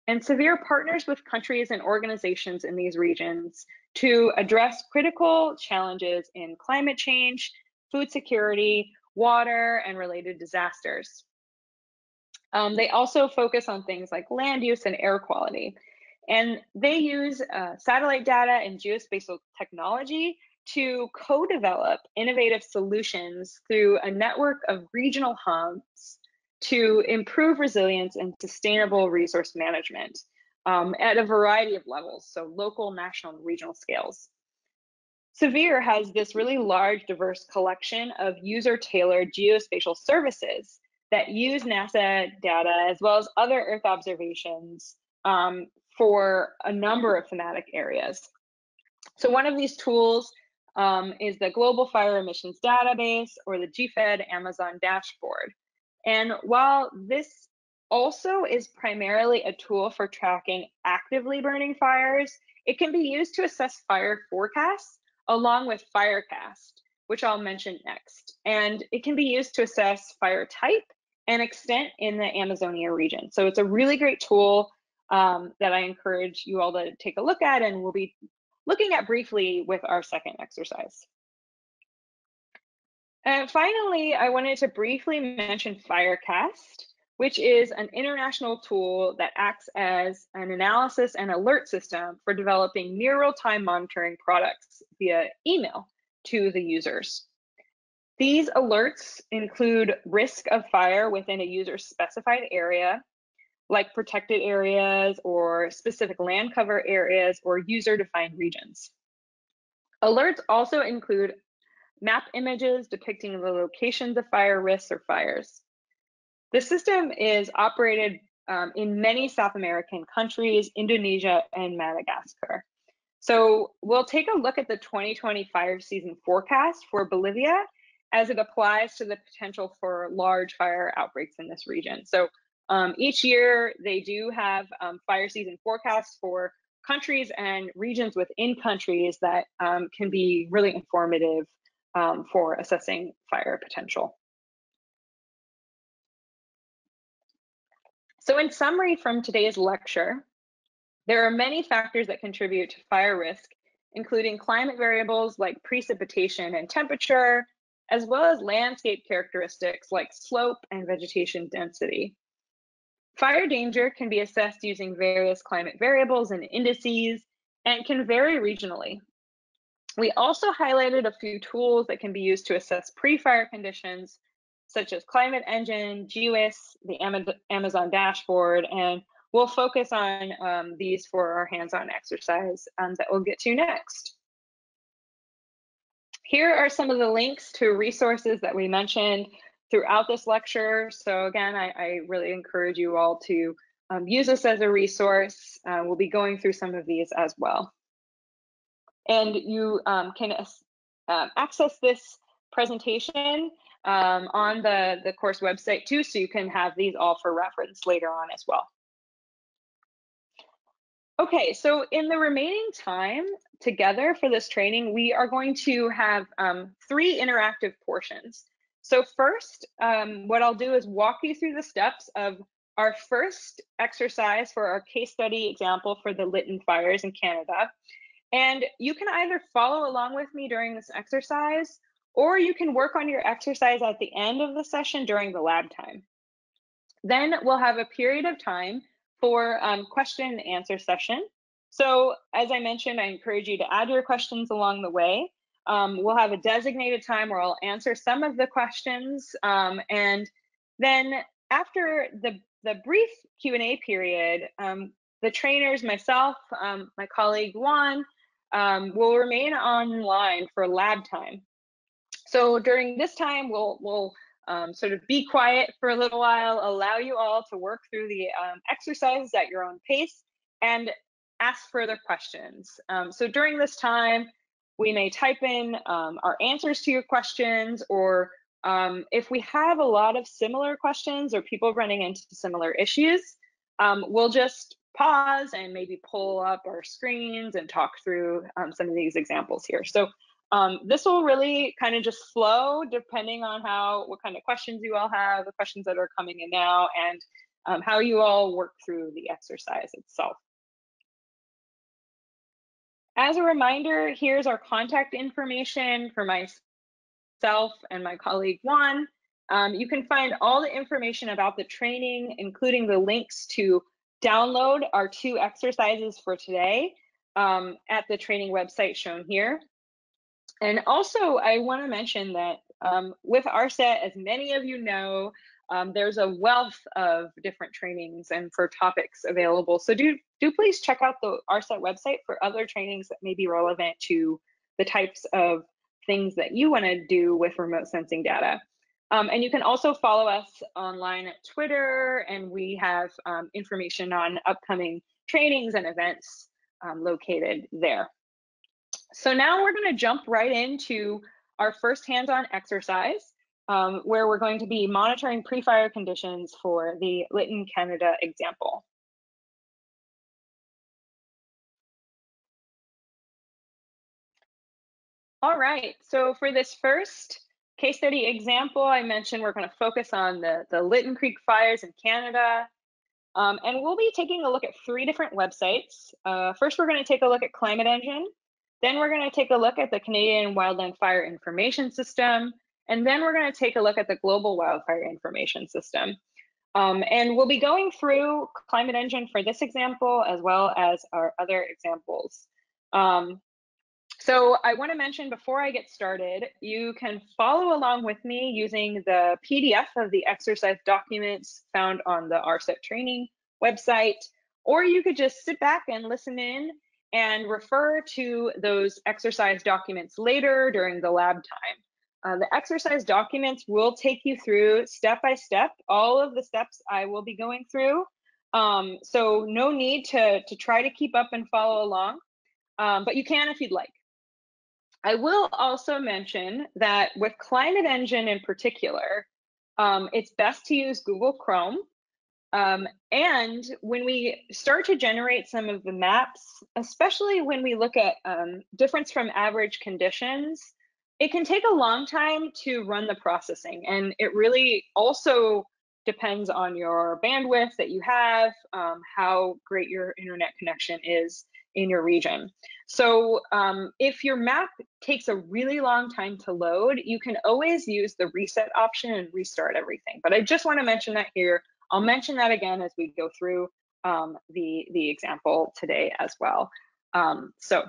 and SERVIR partners with countries and organizations in these regions to address critical challenges in climate change, food security, water, and related disasters. Um, they also focus on things like land use and air quality. And they use uh, satellite data and geospatial technology to co develop innovative solutions through a network of regional hubs to improve resilience and sustainable resource management um, at a variety of levels, so local, national, and regional scales. SERVIR has this really large, diverse collection of user tailored geospatial services that use NASA data as well as other Earth observations um, for a number of thematic areas. So one of these tools um, is the Global Fire Emissions Database or the GFED Amazon dashboard. And while this also is primarily a tool for tracking actively burning fires, it can be used to assess fire forecasts along with Firecast, which I'll mention next. And it can be used to assess fire type and extent in the Amazonia region. So it's a really great tool um, that I encourage you all to take a look at and we'll be looking at briefly with our second exercise. And finally, I wanted to briefly mention Firecast, which is an international tool that acts as an analysis and alert system for developing near real-time monitoring products via email to the users. These alerts include risk of fire within a user's specified area, like protected areas or specific land cover areas or user-defined regions. Alerts also include map images depicting the locations of fire risks or fires. The system is operated um, in many South American countries, Indonesia, and Madagascar. So we'll take a look at the 2020 fire season forecast for Bolivia as it applies to the potential for large fire outbreaks in this region. So um, each year they do have um, fire season forecasts for countries and regions within countries that um, can be really informative um, for assessing fire potential. So in summary from today's lecture, there are many factors that contribute to fire risk, including climate variables like precipitation and temperature, as well as landscape characteristics like slope and vegetation density. Fire danger can be assessed using various climate variables and indices and can vary regionally. We also highlighted a few tools that can be used to assess pre-fire conditions, such as Climate Engine, GWIS, the Amazon dashboard, and we'll focus on um, these for our hands-on exercise um, that we'll get to next. Here are some of the links to resources that we mentioned throughout this lecture. So again, I, I really encourage you all to um, use this as a resource. Uh, we'll be going through some of these as well. And you um, can uh, access this presentation um, on the, the course website too, so you can have these all for reference later on as well. Okay, so in the remaining time together for this training, we are going to have um, three interactive portions. So first, um, what I'll do is walk you through the steps of our first exercise for our case study example for the Lytton fires in Canada. And you can either follow along with me during this exercise, or you can work on your exercise at the end of the session during the lab time. Then we'll have a period of time for um, question and answer session. So as I mentioned, I encourage you to add your questions along the way. Um, we'll have a designated time where I'll answer some of the questions. Um, and then after the, the brief Q&A period, um, the trainers, myself, um, my colleague Juan, um, will remain online for lab time. So during this time, we'll, we'll um, sort of be quiet for a little while, allow you all to work through the exercises at your own pace, and ask further questions. So during this time, we may type in um, our answers to your questions, or um, if we have a lot of similar questions or people running into similar issues, um, we'll just pause and maybe pull up our screens and talk through some of these examples here. So um, this will really kind of just flow depending on how, what kind of questions you all have, the questions that are coming in now, and um, how you all work through the exercise itself. As a reminder, here's our contact information for myself and my colleague Juan. Um, you can find all the information about the training, including the links to download our two exercises for today um, at the training website shown here. And also, I want to mention that um, with ARSET, as many of you know, um, there's a wealth of different trainings and for topics available. So do, do please check out the ARSET website for other trainings that may be relevant to the types of things that you want to do with remote sensing data. Um, and you can also follow us online at Twitter, and we have um, information on upcoming trainings and events um, located there. So now we're going to jump right into our first hands-on exercise um, where we're going to be monitoring pre-fire conditions for the Lytton, Canada example. All right, so for this first case study example, I mentioned we're going to focus on the, the Lytton Creek fires in Canada. Um, and we'll be taking a look at three different websites. Uh, first, we're going to take a look at Climate Engine. Then we're going to take a look at the Canadian Wildland Fire Information System. And then we're going to take a look at the Global Wildfire Information System. Um, and we'll be going through Climate Engine for this example as well as our other examples. Um, so I want to mention before I get started, you can follow along with me using the PDF of the exercise documents found on the ARSET training website, or you could just sit back and listen in and refer to those exercise documents later during the lab time. Uh, the exercise documents will take you through step by step all of the steps I will be going through. Um, so no need to, to try to keep up and follow along, um, but you can if you'd like. I will also mention that with Climate Engine in particular, um, it's best to use Google Chrome. Um, and when we start to generate some of the maps, especially when we look at um, difference from average conditions, it can take a long time to run the processing. And it really also depends on your bandwidth that you have, um, how great your internet connection is in your region. So um, if your map takes a really long time to load, you can always use the reset option and restart everything. But I just want to mention that here. I'll mention that again as we go through um, the, the example today as well. Um, so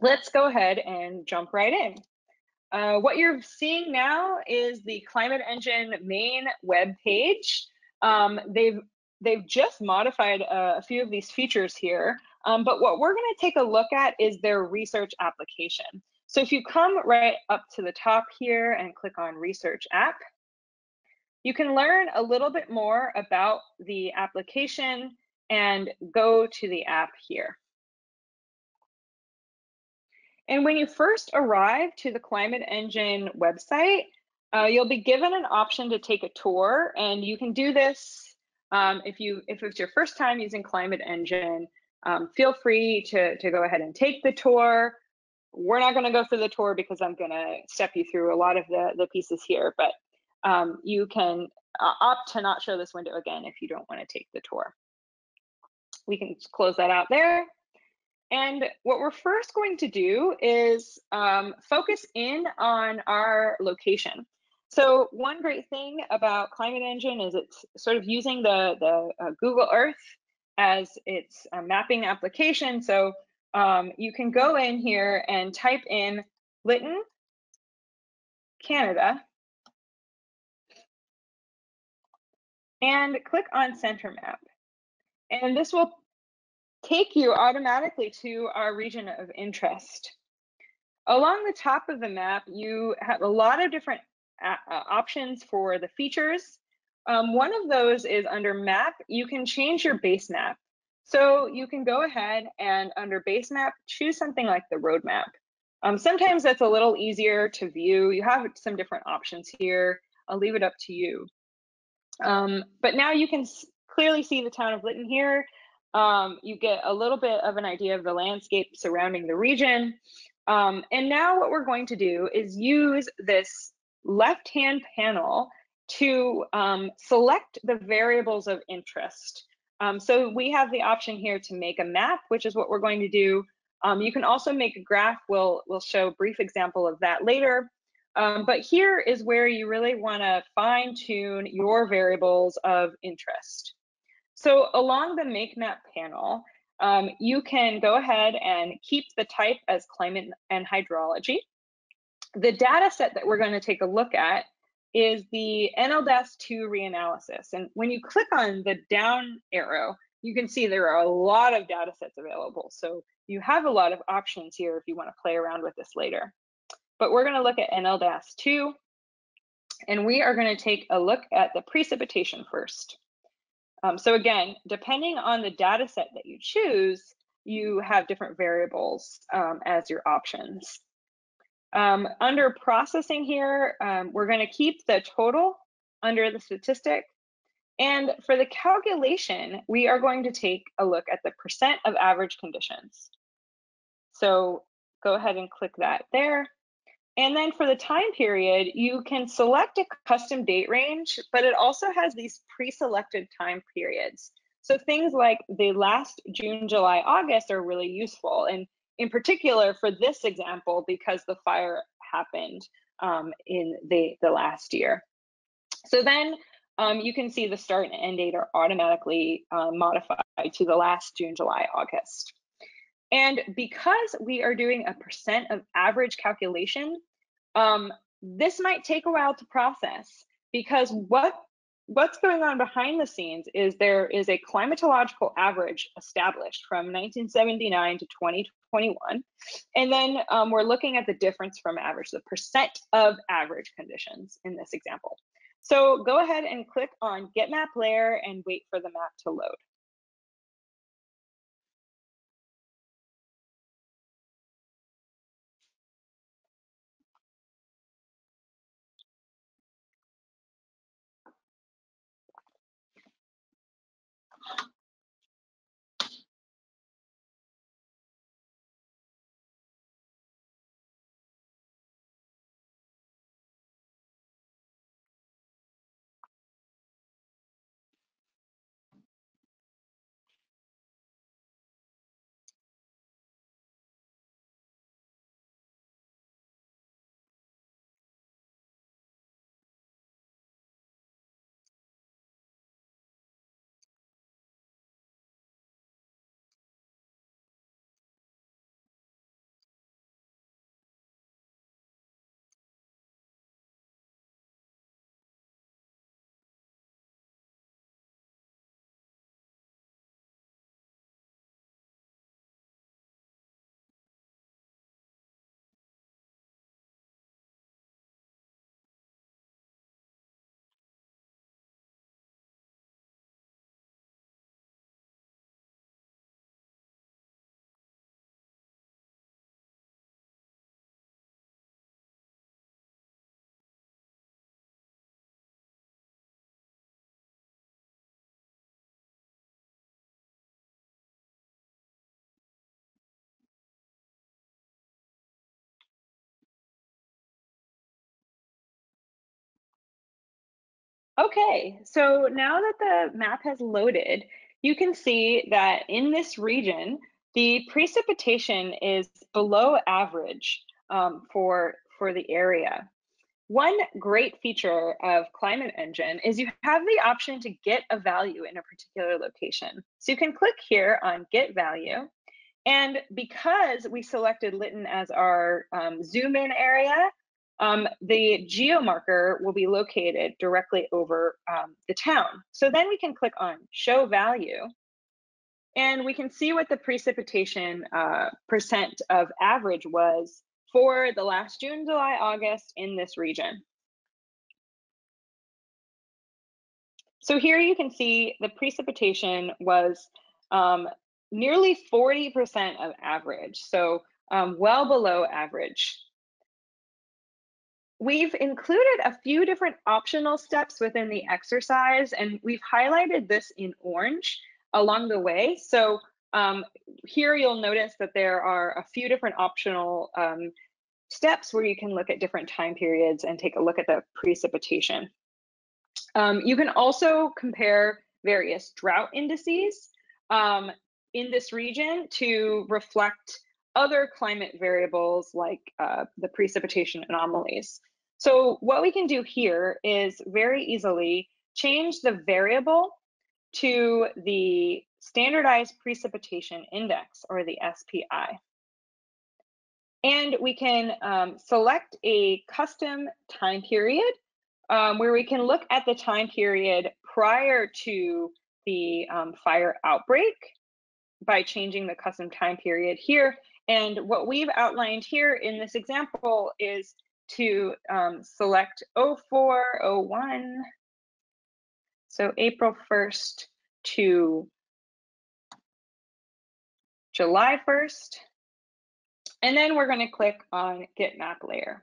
let's go ahead and jump right in. Uh, what you're seeing now is the Climate Engine main web page. Um, they've they've just modified a, a, few of these features here, um, but what we're going to take a look at is their research application. So if you come right up to the top here and click on Research App, you can learn a little bit more about the application and go to the app here. And when you first arrive to the Climate Engine website, uh, you'll be given an option to take a tour, and you can do this um, if you if it's your first time using Climate Engine. Um, feel free to to go ahead and take the tour. We're not going to go through the tour because I'm going to step you through a lot of the the pieces here, but um, you can uh, opt to not show this window again if you don't want to take the tour. We can close that out there. And what we're first going to do is um, focus in on our location. So one great thing about Climate Engine is it's sort of using the, the uh, Google Earth as its uh, mapping application. So um, you can go in here and type in Lytton, Canada, and click on Center Map. And this will take you automatically to our region of interest. Along the top of the map, you have a lot of different uh, uh, options for the features. Um, one of those is under map, you can change your base map. So you can go ahead and under base map, choose something like the roadmap. Um, sometimes that's a little easier to view. You have some different options here. I'll leave it up to you. Um, but now you can clearly see the town of Lytton here um, you get a little bit of an idea of the landscape surrounding the region. Um, and now what we're going to do is use this left-hand panel to um, select the variables of interest. Um, so we have the option here to make a map, which is what we're going to do. Um, you can also make a graph. We'll, we'll show a brief example of that later. Um, but here is where you really want to fine tune your variables of interest. So along the Make Map panel, um, you can go ahead and keep the type as climate and hydrology. The data set that we're going to take a look at is the NLDAS2 reanalysis. And when you click on the down arrow, you can see there are a lot of data sets available. So you have a lot of options here if you want to play around with this later. But we're going to look at NLDAS2, and we are going to take a look at the precipitation first. Um, so again, depending on the data set that you choose, you have different variables um, as your options. Um, under processing here, um, we're going to keep the total under the statistic. And for the calculation, we are going to take a look at the percent of average conditions. So go ahead and click that there. And then for the time period, you can select a custom date range, but it also has these pre-selected time periods. So things like the last June, July, August are really useful. And in particular for this example, because the fire happened um, in the, the last year. So then um, you can see the start and end date are automatically uh, modified to the last June, July, August. And because we are doing a percent of average calculation, um, this might take a while to process because what what's going on behind the scenes is there is a climatological average established from 1979 to 2021 and then um, we're looking at the difference from average the percent of average conditions in this example. So go ahead and click on get map layer and wait for the map to load Okay, so now that the map has loaded, you can see that in this region, the precipitation is below average um, for, for the area. One great feature of Climate Engine is you have the option to get a value in a particular location. So you can click here on Get Value. And because we selected Lytton as our um, zoom in area, um, the geomarker will be located directly over um, the town. So then we can click on show value and we can see what the precipitation uh, percent of average was for the last June, July, August in this region. So here you can see the precipitation was um, nearly 40% of average, so um, well below average. We've included a few different optional steps within the exercise, and we've highlighted this in orange along the way. So um, here you'll notice that there are a few different optional um, steps where you can look at different time periods and take a look at the precipitation. Um, you can also compare various drought indices um, in this region to reflect other climate variables like uh, the precipitation anomalies. So what we can do here is very easily change the variable to the standardized precipitation index or the SPI. And we can um, select a custom time period um, where we can look at the time period prior to the um, fire outbreak by changing the custom time period here. And what we've outlined here in this example is to um, select 0401. So April 1st to July 1st. And then we're going to click on Get Map Layer.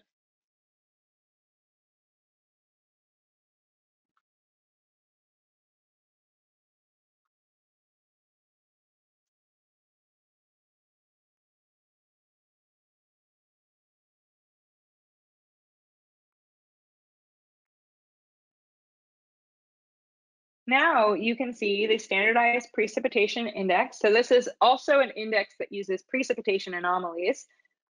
Now you can see the standardized precipitation index. So this is also an index that uses precipitation anomalies.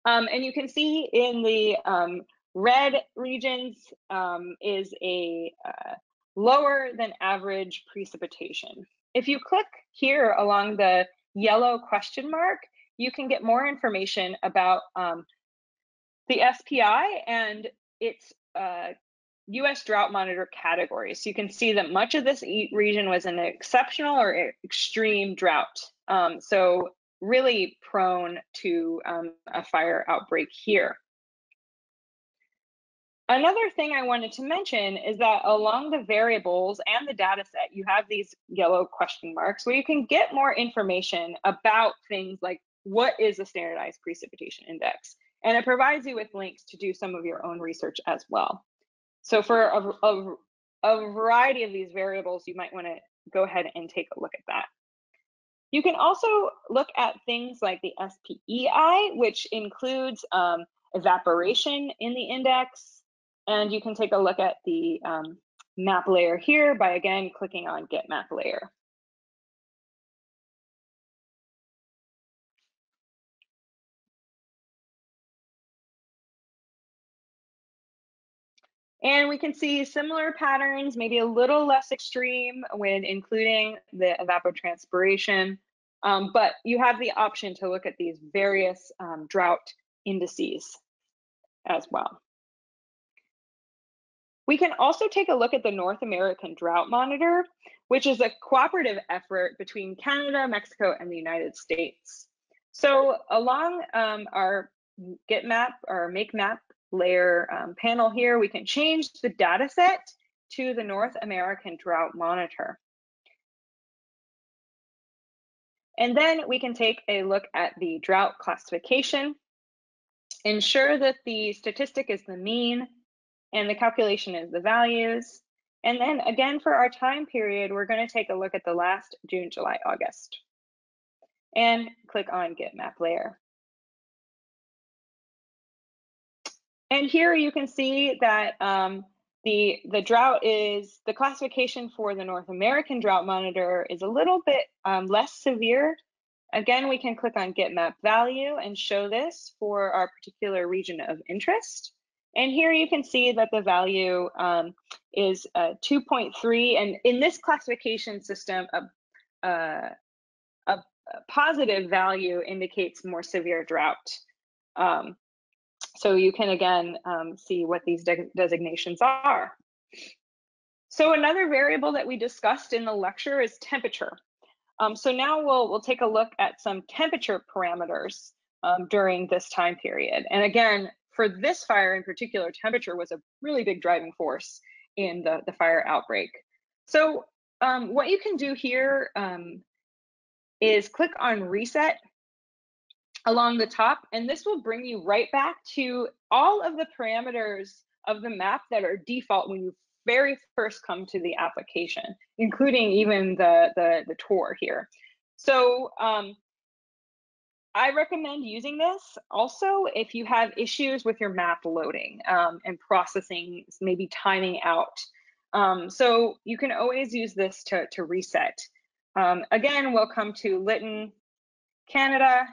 Um, and you can see in the um, red regions um, is a uh, lower than average precipitation. If you click here along the yellow question mark, you can get more information about um, the SPI and its uh, US drought monitor categories. You can see that much of this region was an exceptional or extreme drought. Um, so really prone to um, a fire outbreak here. Another thing I wanted to mention is that along the variables and the data set, you have these yellow question marks where you can get more information about things like what is a standardized precipitation index? And it provides you with links to do some of your own research as well. So for a, a, a variety of these variables, you might want to go ahead and take a look at that. You can also look at things like the SPEI, which includes um, evaporation in the index. And you can take a look at the um, map layer here by again clicking on Get Map Layer. And we can see similar patterns, maybe a little less extreme when including the evapotranspiration. Um, but you have the option to look at these various um, drought indices as well. We can also take a look at the North American Drought Monitor, which is a cooperative effort between Canada, Mexico, and the United States. So along um, our Get Map or Make Map layer um, panel here, we can change the data set to the North American Drought Monitor. And then we can take a look at the drought classification, ensure that the statistic is the mean and the calculation is the values. And then again, for our time period, we're gonna take a look at the last June, July, August. And click on Get Map Layer. And here you can see that um, the, the drought is, the classification for the North American Drought Monitor is a little bit um, less severe. Again, we can click on Get Map Value and show this for our particular region of interest. And here you can see that the value um, is uh, 2.3. And in this classification system, a, a, a, positive value indicates more severe drought. Um, so you can again um, see what these de designations are. So another variable that we discussed in the lecture is temperature. Um, so now we'll, we'll take a look at some temperature parameters um, during this time period. And again, for this fire in particular, temperature was a really big driving force in the, the fire outbreak. So um, what you can do here um, is click on reset along the top, and this will bring you right back to all of the parameters of the map that are default when you very first come to the application, including even the, the, the tour here. So um, I recommend using this also if you have issues with your map loading um, and processing, maybe timing out. Um, so you can always use this to, to reset. Um, again, we'll come to Lytton, Canada,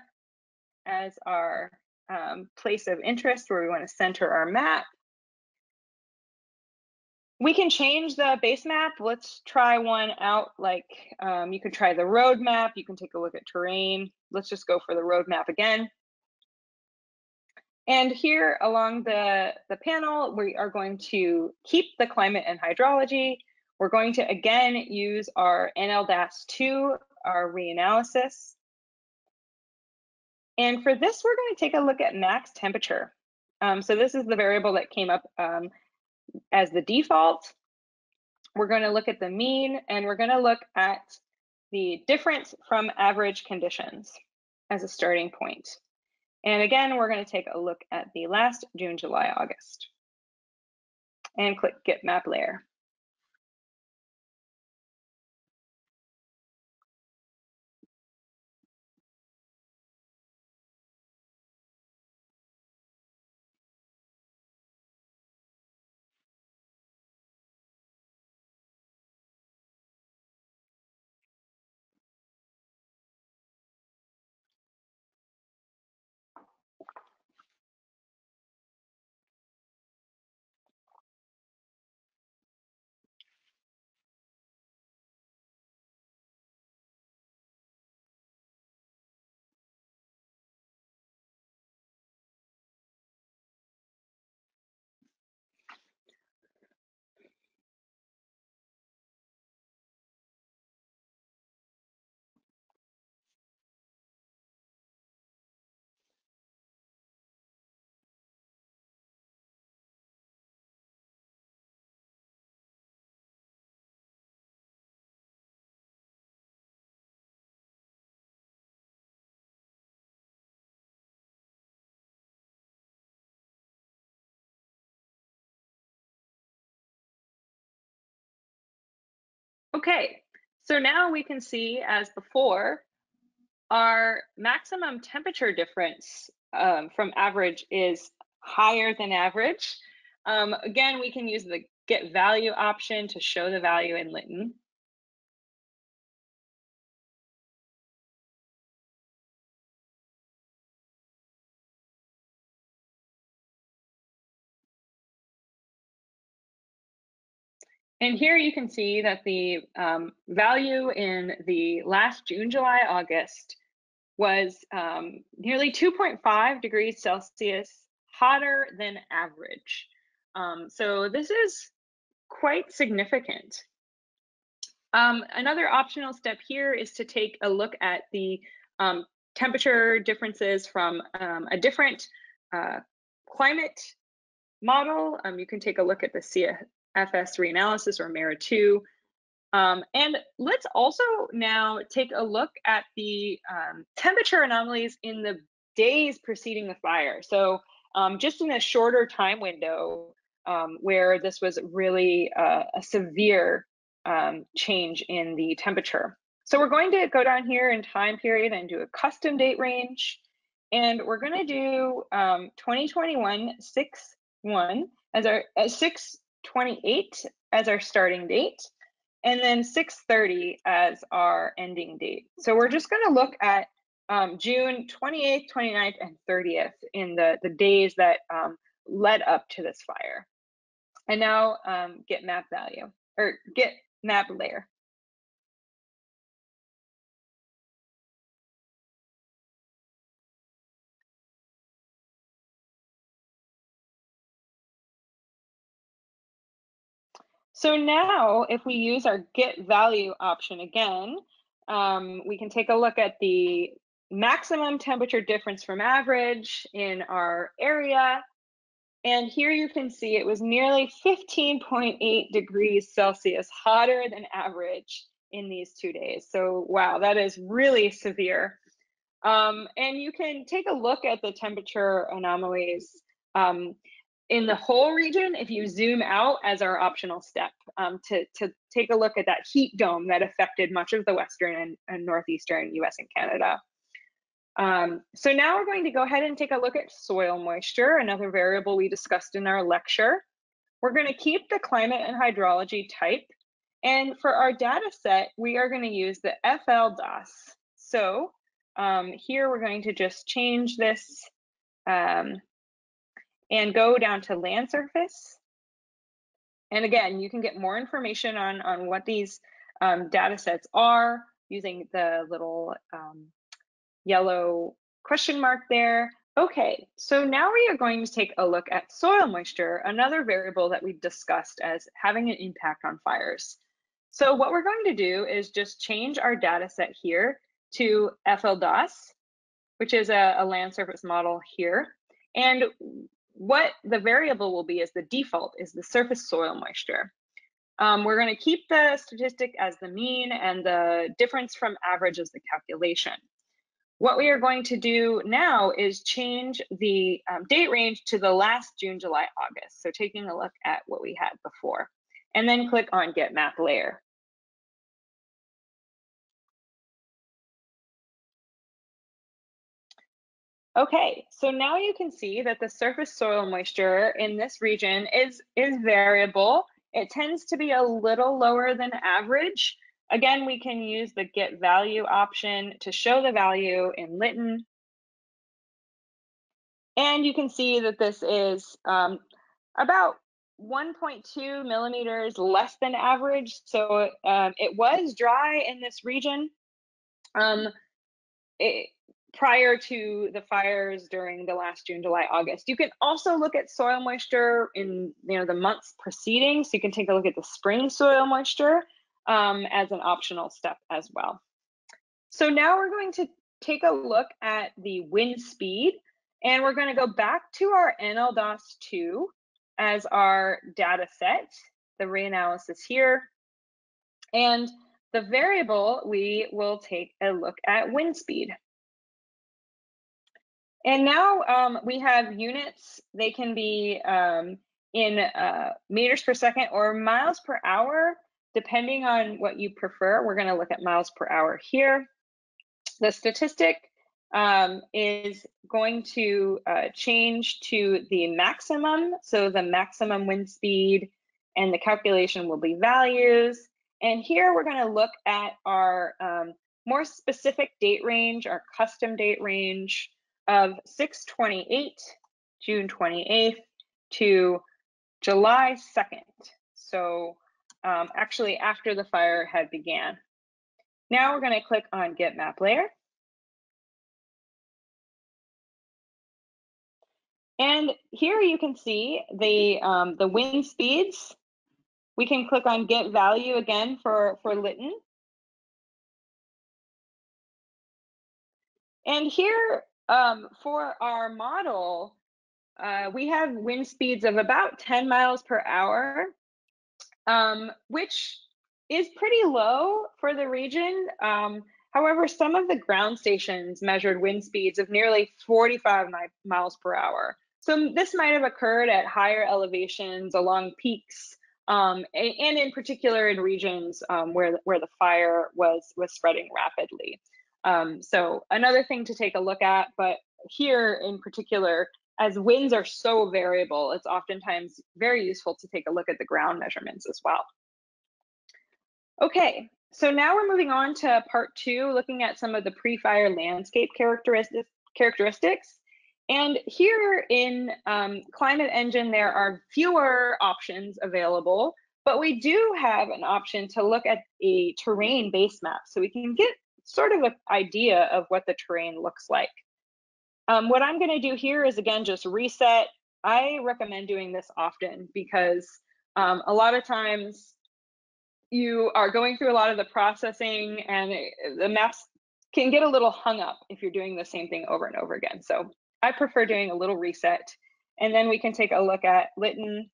as our um, place of interest where we want to center our map. We can change the base map. Let's try one out like um, you could try the road map. You can take a look at terrain. Let's just go for the road map again. And here along the, the panel, we are going to keep the climate and hydrology. We're going to again use our NLDAS2, our reanalysis. And for this, we're going to take a look at max temperature. Um, so this is the variable that came up um, as the default. We're going to look at the mean and we're going to look at the difference from average conditions as a starting point. And again, we're going to take a look at the last June, July, August. And click Get Map Layer. Okay, so now we can see as before, our maximum temperature difference um, from average is higher than average. Um, again, we can use the get value option to show the value in Lytton. And here you can see that the um, value in the last June, July, August was um, nearly 2.5 degrees Celsius hotter than average. Um, so this is quite significant. Um, another optional step here is to take a look at the um, temperature differences from um, a different uh, climate model. You can take a look at the FS reanalysis or MERRA-2. Um, and let's also now take a look at the um, temperature anomalies in the days preceding the fire. So um, just in a shorter time window um, where this was really uh, a severe um, change in the temperature. So we're going to go down here in time period and do a custom date range. And we're going to do um, 2021 6 1 as our as 6 28 as our starting date and then 6.30 as our ending date. So we're just going to look at um, June 28th, 29th, and 30th in the, the days that um, led up to this fire. And now um, get map value or get map layer. So now if we use our get value option again, um, we can take a look at the maximum temperature difference from average in our area. And here you can see it was nearly 15.8 degrees Celsius hotter than average in these two days. So wow, that is really severe. Um, and you can take a look at the temperature anomalies. Um, in the whole region, if you zoom out as our optional step um, to, to take a look at that heat dome that affected much of the Western and, and Northeastern US and Canada. Um, so now we're going to go ahead and take a look at soil moisture, another variable we discussed in our lecture. We're going to keep the climate and hydrology type. And for our data set, we are going to use the FLDAS. So um, here we're going to just change this um, and go down to land surface. And again, you can get more information on, on what these um, data sets are using the little um, yellow question mark there. Okay, so now we are going to take a look at soil moisture, another variable that we discussed as having an impact on fires. So what we're going to do is just change our data set here to FLDAS, which is a, a land surface model here. And what the variable will be is the default is the surface soil moisture. Um, we're going to keep the statistic as the mean and the difference from average as the calculation. What we are going to do now is change the um, date range to the last June, July, August. So taking a look at what we had before and then click on get map layer. Okay, so now you can see that the surface soil moisture in this region is, is variable. It tends to be a little lower than average. Again, we can use the get value option to show the value in Lytton. And you can see that this is um, about 1.2 millimeters less than average. So um, it was dry in this region. Um, it, prior to the fires during the last June, July, August. You can also look at soil moisture in you know the months preceding. So you can take a look at the spring soil moisture um, as an optional step as well. So now we're going to take a look at the wind speed and we're going to go back to our NLDAS2 as our data set, the reanalysis here. And the variable, we will take a look at wind speed. And now um, we have units, they can be um, in uh, meters per second or miles per hour. depending on what you prefer, we're gonna look at miles per hour here. The statistic um, is going to uh, change to the maximum. So the maximum wind speed and the calculation will be values. And here we're gonna look at our um, more specific date range, our custom date range of 628, June 28th to July 2nd. So um, actually after the fire had began. Now we're gonna click on Get Map Layer. And here you can see the, um, the wind speeds. We can click on Get Value again for, for Lytton. And here um, for our model, uh, we have wind speeds of about 10 miles per hour, um, which is pretty low for the region. Um, however, some of the ground stations measured wind speeds of nearly 45 mi miles per hour. So this might have occurred at higher elevations along peaks, um, and in particular in regions um, where, where the fire was, was spreading rapidly. Um, so another thing to take a look at, but here in particular, as winds are so variable, it's oftentimes very useful to take a look at the ground measurements as well. Okay, so now we're moving on to part two, looking at some of the pre-fire landscape characteristics. characteristics. And here in um, Climate Engine, there are fewer options available, but we do have an option to look at a terrain base map. So we can get sort of an idea of what the terrain looks like. Um, what I'm gonna do here is again, just reset. I recommend doing this often because um, a lot of times you are going through a lot of the processing and the maps can get a little hung up if you're doing the same thing over and over again. So I prefer doing a little reset. And then we can take a look at Lytton,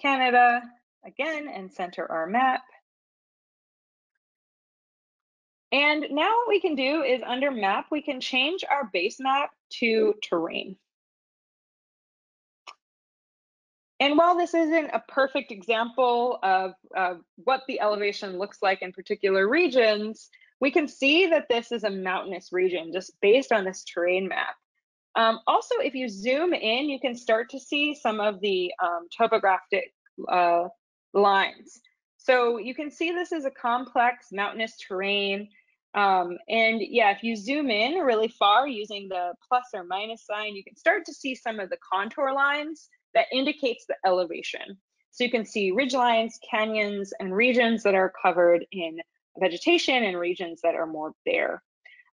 Canada again and center our map. And now what we can do is under map, we can change our base map to terrain. And while this isn't a perfect example of uh, what the elevation looks like in particular regions, we can see that this is a mountainous region just based on this terrain map. Um, also, if you zoom in, you can start to see some of the um, topographic uh, lines. So you can see this is a complex mountainous terrain. Um, and yeah, if you zoom in really far using the plus or minus sign, you can start to see some of the contour lines that indicates the elevation. So you can see ridgelines, canyons, and regions that are covered in vegetation and regions that are more bare.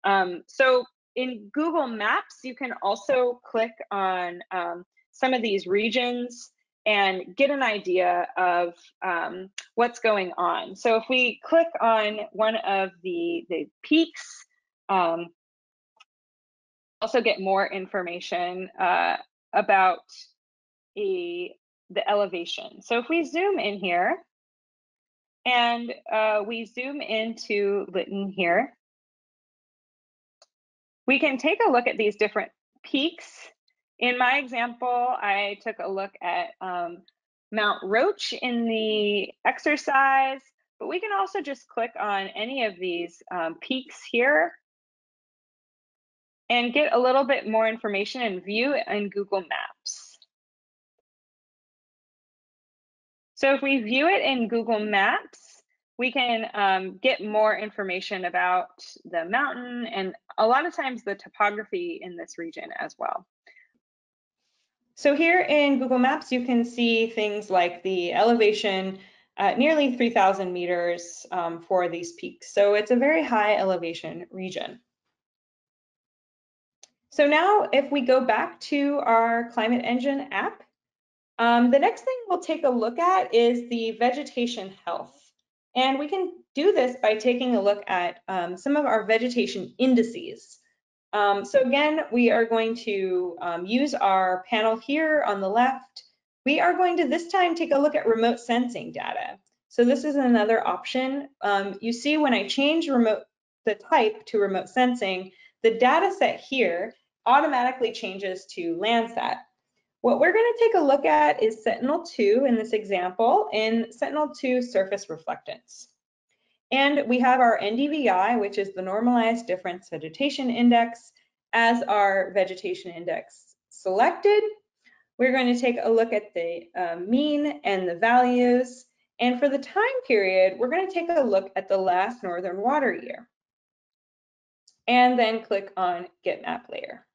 Um, so in Google Maps, you can also click on um, some of these regions and get an idea of um, what's going on. So if we click on one of the, the peaks, um, also get more information uh, about a, the elevation. So if we zoom in here, and uh, we zoom into Lytton here, we can take a look at these different peaks. In my example, I took a look at um, Mount Roach in the exercise, but we can also just click on any of these um, peaks here and get a little bit more information and view in Google Maps. So if we view it in Google Maps, we can um, get more information about the mountain and a lot of times the topography in this region as well. So here in Google Maps, you can see things like the elevation at nearly 3,000 meters um, for these peaks. So it's a very high elevation region. So now if we go back to our Climate Engine app, um, the next thing we'll take a look at is the vegetation health. And we can do this by taking a look at um, some of our vegetation indices. Um, so again, we are going to um, use our panel here on the left. We are going to this time take a look at remote sensing data. So this is another option. Um, you see when I change remote the type to remote sensing, the data set here automatically changes to Landsat. What we're going to take a look at is Sentinel-2 in this example in Sentinel-2 surface reflectance. And we have our NDVI, which is the normalized difference vegetation index, as our vegetation index selected. We're going to take a look at the uh, mean and the values. And for the time period, we're going to take a look at the last northern water year. And then click on Get Map Layer.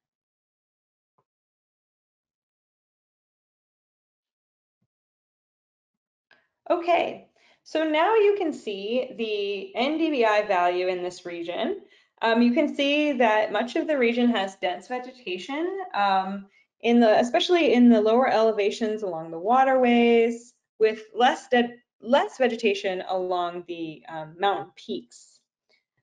Okay, so now you can see the NDVI value in this region. Um, you can see that much of the region has dense vegetation, um, in the, especially in the lower elevations along the waterways, with less, less vegetation along the um, mountain peaks.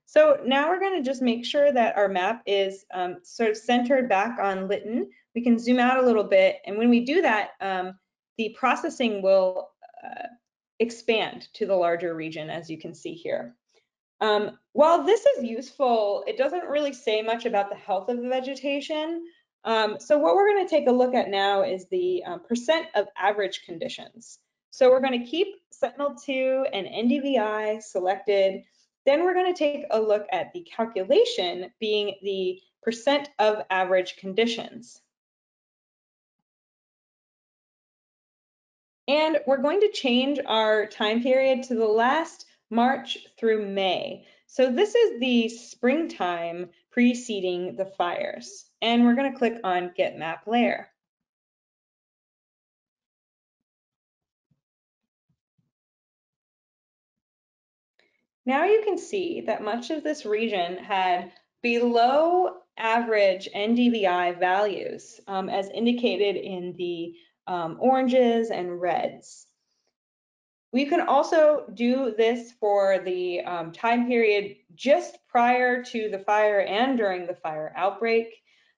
So now we're going to just make sure that our map is um, sort of centered back on Lytton. We can zoom out a little bit, and when we do that, um, the processing will uh, expand to the larger region, as you can see here. Um, while this is useful, it doesn't really say much about the health of the vegetation. Um, so what we're going to take a look at now is the um, percent of average conditions. So we're going to keep Sentinel-2 and NDVI selected. Then we're going to take a look at the calculation being the percent of average conditions. And we're going to change our time period to the last March through May. So this is the springtime preceding the fires. And we're going to click on Get Map Layer. Now you can see that much of this region had below average NDVI values um, as indicated in the um, oranges and reds. We can also do this for the um, time period just prior to the fire and during the fire outbreak.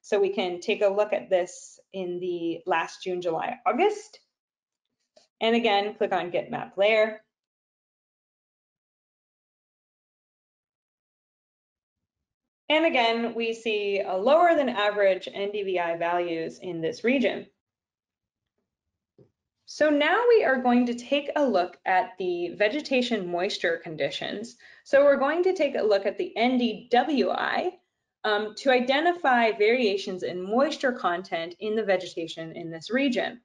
So we can take a look at this in the last June, July, August. And again, click on Get Map Layer. And again, we see a lower than average NDVI values in this region. So now we are going to take a look at the vegetation moisture conditions. So we're going to take a look at the NDWI um, to identify variations in moisture content in the vegetation in this region.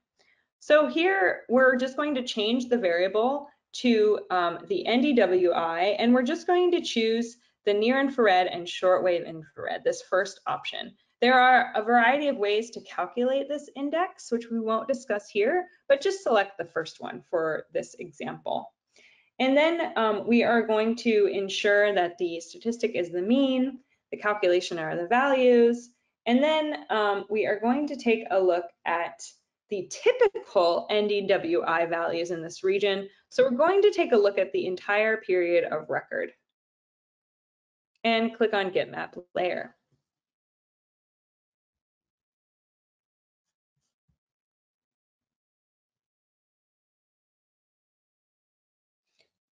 So here we're just going to change the variable to um, the NDWI and we're just going to choose the near infrared and shortwave infrared, this first option. There are a variety of ways to calculate this index, which we won't discuss here, but just select the first one for this example. And then um, we are going to ensure that the statistic is the mean, the calculation are the values, and then um, we are going to take a look at the typical NDWI values in this region. So we're going to take a look at the entire period of record and click on Get Map Layer.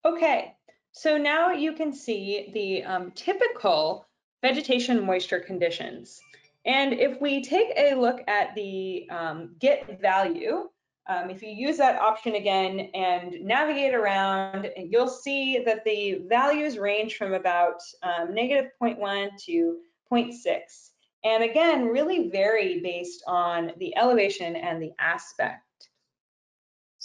Okay, so now you can see the um, typical vegetation moisture conditions. And if we take a look at the um, get value, um, if you use that option again and navigate around, you'll see that the values range from about um, negative 0.1 to 0.6. And again, really vary based on the elevation and the aspect.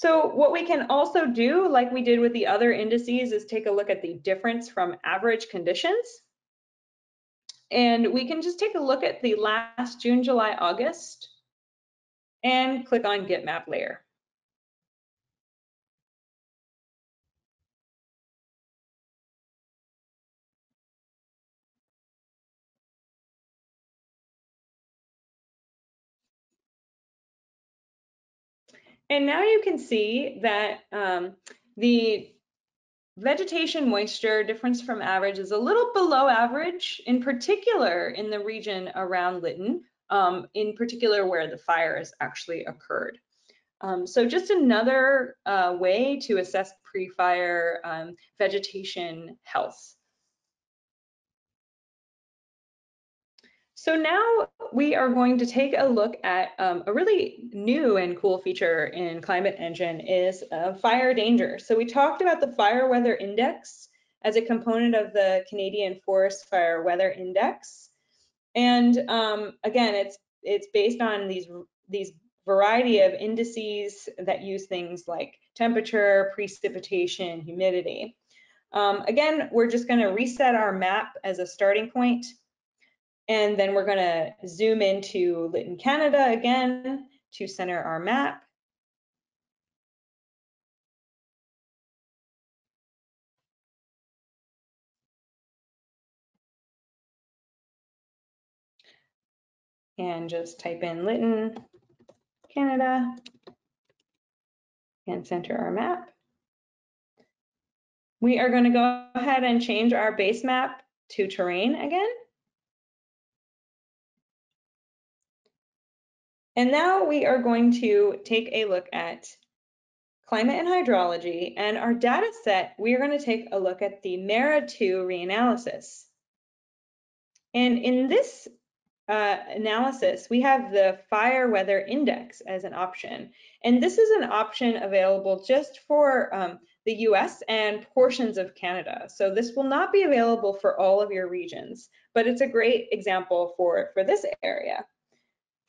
So what we can also do, like we did with the other indices, is take a look at the difference from average conditions. And we can just take a look at the last June, July, August, and click on Get Map Layer. And now you can see that um, the vegetation moisture difference from average is a little below average, in particular in the region around Lytton, um, in particular where the fires actually occurred. Um, so just another uh, way to assess pre-fire um, vegetation health. So now we are going to take a look at um, a really new and cool feature in Climate Engine is uh, fire danger. So we talked about the Fire Weather Index as a component of the Canadian Forest Fire Weather Index. And um, again, it's it's based on these these variety of indices that use things like temperature, precipitation, humidity. Um, again, we're just going to reset our map as a starting point, and then we're going to zoom into Lytton, Canada again to center our map. and just type in Lytton, Canada, and center our map. We are going to go ahead and change our base map to terrain again. And now we are going to take a look at climate and hydrology. And our data set, we are going to take a look at the MERRA-2 reanalysis. And in this uh, analysis, we have the fire weather index as an option. And this is an option available just for um, the US and portions of Canada. So this will not be available for all of your regions, but it's a great example for, for this area.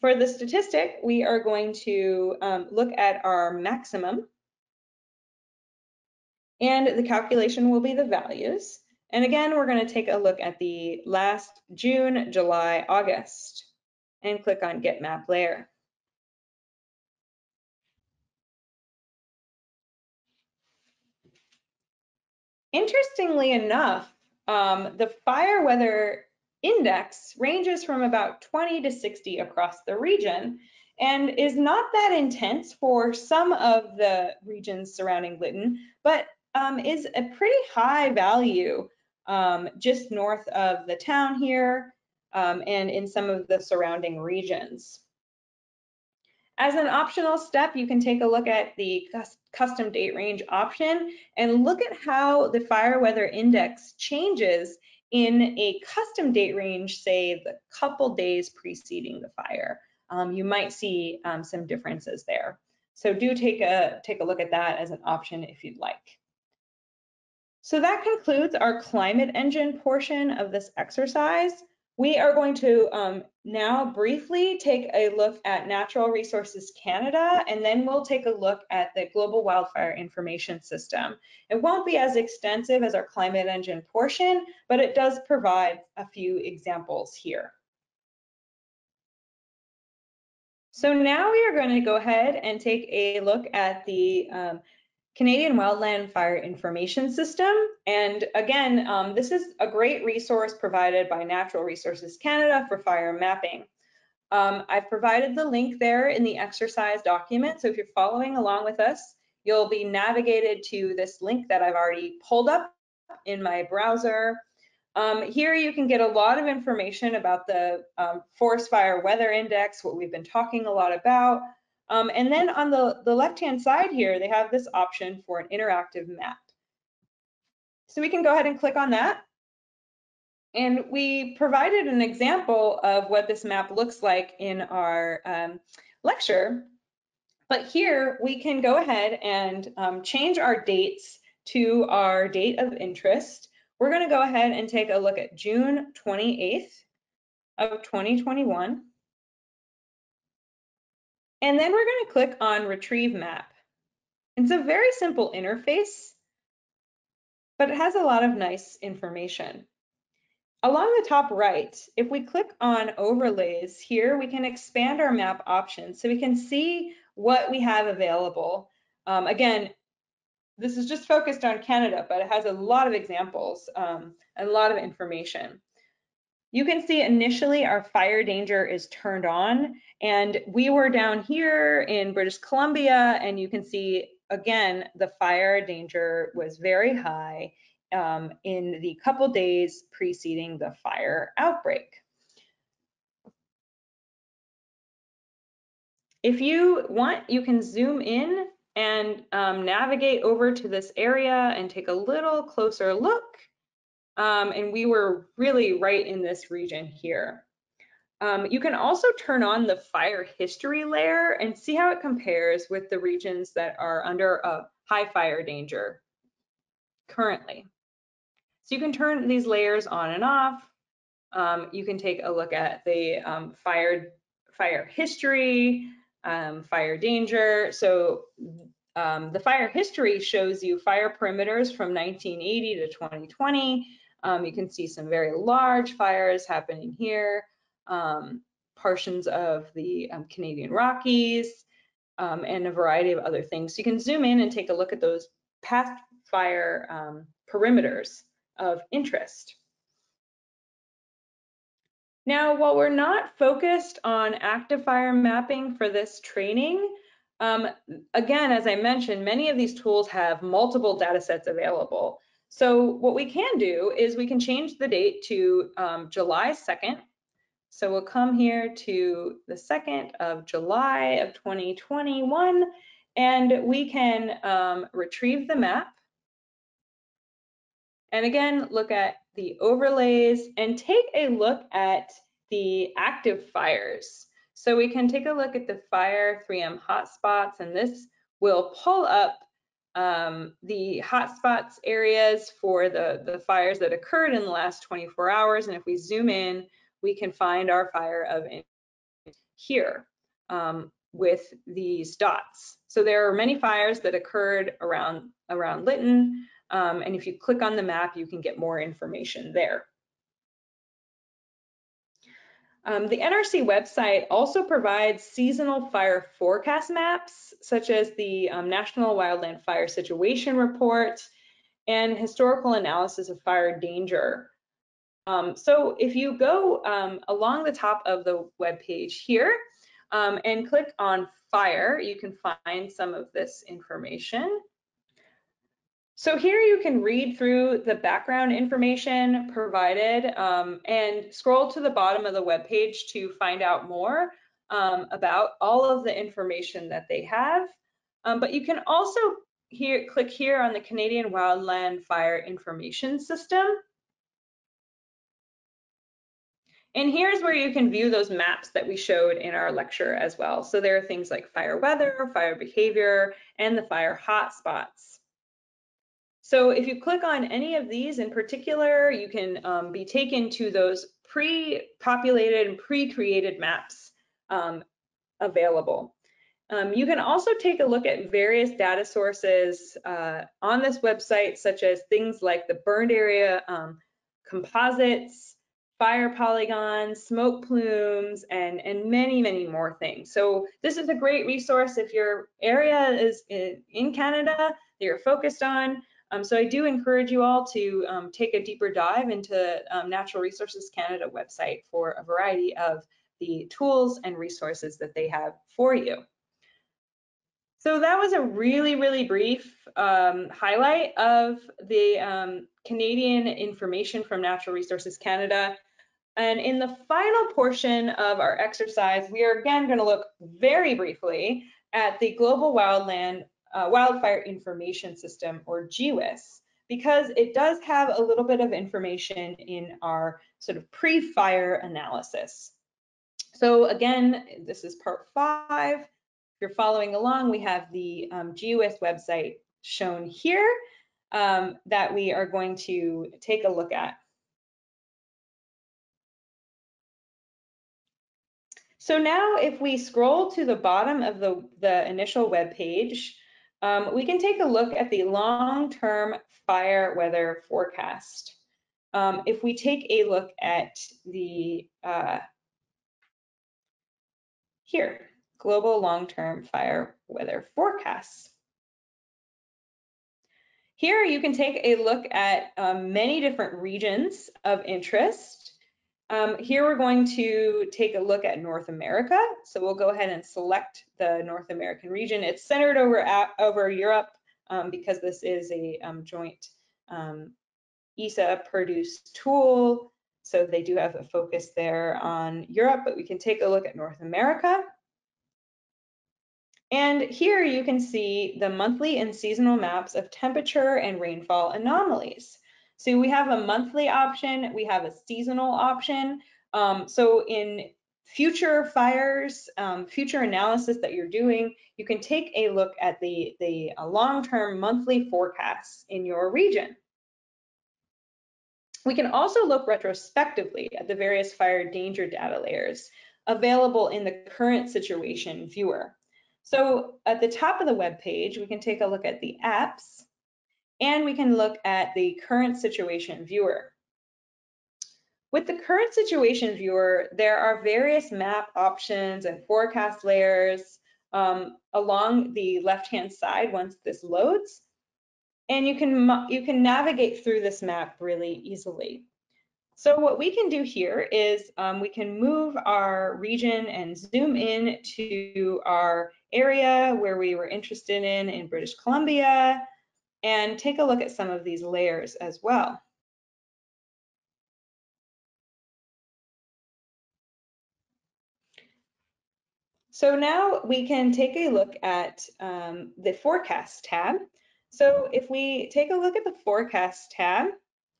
For the statistic, we are going to um, look at our maximum and the calculation will be the values. And again, we're going to take a look at the last June, July, August, and click on Get Map Layer. Interestingly enough, um, the fire weather index ranges from about 20 to 60 across the region and is not that intense for some of the regions surrounding Lytton, but um, is a pretty high value um, just north of the town here um, and in some of the surrounding regions. As an optional step, you can take a look at the custom date range option and look at how the fire weather index changes in a custom date range, say the couple days preceding the fire. Um, you might see um, some differences there. So do take a, take a look at that as an option if you'd like. So that concludes our climate engine portion of this exercise. We are going to um, now briefly take a look at Natural Resources Canada, and then we'll take a look at the Global Wildfire Information System. It won't be as extensive as our climate engine portion, but it does provide a few examples here. So now we are going to go ahead and take a look at the um, Canadian Wildland Fire Information System. And again, um, this is a great resource provided by Natural Resources Canada for fire mapping. Um, I've provided the link there in the exercise document. So if you're following along with us, you'll be navigated to this link that I've already pulled up in my browser. Um, here you can get a lot of information about the um, forest fire weather index, what we've been talking a lot about, um, and then on the, the left-hand side here, they have this option for an interactive map. So we can go ahead and click on that. And we provided an example of what this map looks like in our um, lecture. But here we can go ahead and um, change our dates to our date of interest. We're going to go ahead and take a look at June 28th of 2021. And then we're going to click on Retrieve Map. It's a very simple interface, but it has a lot of nice information. Along the top right, if we click on overlays here, we can expand our map options so we can see what we have available. Um, again, this is just focused on Canada, but it has a lot of examples um, and a lot of information. You can see initially our fire danger is turned on and we were down here in British Columbia and you can see again, the fire danger was very high um, in the couple days preceding the fire outbreak. If you want, you can zoom in and um, navigate over to this area and take a little closer look um, and we were really right in this region here. Um, you can also turn on the fire history layer and see how it compares with the regions that are under a high fire danger currently. So you can turn these layers on and off. Um, you can take a look at the um, fire, fire history, um, fire danger. So um, the fire history shows you fire perimeters from 1980 to 2020. Um, you can see some very large fires happening here, um, portions of the Canadian Rockies, and a variety of other things. So you can zoom in and take a look at those past fire perimeters of interest. Now, while we're not focused on active fire mapping for this training, um, again, as I mentioned, many of these tools have multiple data sets available. So what we can do is we can change the date to um, July 2nd. So we'll come here to the 2nd of July of 2021, and we can um, retrieve the map and again, look at the overlays and take a look at the active fires. So we can take a look at the fire 3M hotspots, and this will pull up um, the hotspots areas for the, the fires that occurred in the last 24 hours. And if we zoom in, we can find our fire of here um, with these dots. So there are many fires that occurred around, around Lytton. Um, and if you click on the map, you can get more information there. Um, the NRC website also provides seasonal fire forecast maps, such as the um, National Wildland Fire Situation Report and historical analysis of fire danger. Um, so if you go um, along the top of the web page here um, and click on fire, you can find some of this information. So here you can read through the background information provided um, and scroll to the bottom of the web page to find out more um, about all of the information that they have. Um, but you can also here click here on the Canadian Wildland Fire Information System. And here's where you can view those maps that we showed in our lecture as well. So there are things like fire weather, fire behavior, and the fire hotspots. So if you click on any of these in particular, you can um, be taken to those pre-populated and pre-created maps um, available. Um, you can also take a look at various data sources uh, on this website, such as things like the burned area um, composites, fire polygons, smoke plumes, and, and many, many more things. So this is a great resource if your area is in, in Canada that you're focused on. Um, so I do encourage you all to um, take a deeper dive into um, Natural Resources Canada website for a variety of the tools and resources that they have for you. So that was a really, really brief um, highlight of the um, Canadian information from Natural Resources Canada. And in the final portion of our exercise, we are again going to look very briefly at the Global Wildland uh, Wildfire Information System, or GWIS, because it does have a little bit of information in our sort of pre-fire analysis. So again, this is part five. If you're following along, we have the um, GWIS website shown here um, that we are going to take a look at. So now if we scroll to the bottom of the, the initial web page, um, we can take a look at the long-term fire weather forecast. Um, if we take a look at the, uh, here, global long-term fire weather forecasts. Here you can take a look at um, many different regions of interest um, here we're going to take a look at North America. So we'll go ahead and select the North American region. It's centered over, at, over Europe um, because this is a um, joint um, ESA produced tool. So they do have a focus there on Europe, but we can take a look at North America. And here you can see the monthly and seasonal maps of temperature and rainfall anomalies. So we have a monthly option, we have a seasonal option. Um, so in future fires, um, future analysis that you're doing, you can take a look at the, the uh, long-term monthly forecasts in your region. We can also look retrospectively at the various fire danger data layers available in the current situation viewer. So at the top of the web page, we can take a look at the apps and we can look at the current situation viewer. With the current situation viewer, there are various map options and forecast layers um, along the left-hand side once this loads. And you can, you can navigate through this map really easily. So what we can do here is um, we can move our region and zoom in to our area where we were interested in in British Columbia and take a look at some of these layers as well. So now we can take a look at um, the forecast tab. So if we take a look at the forecast tab,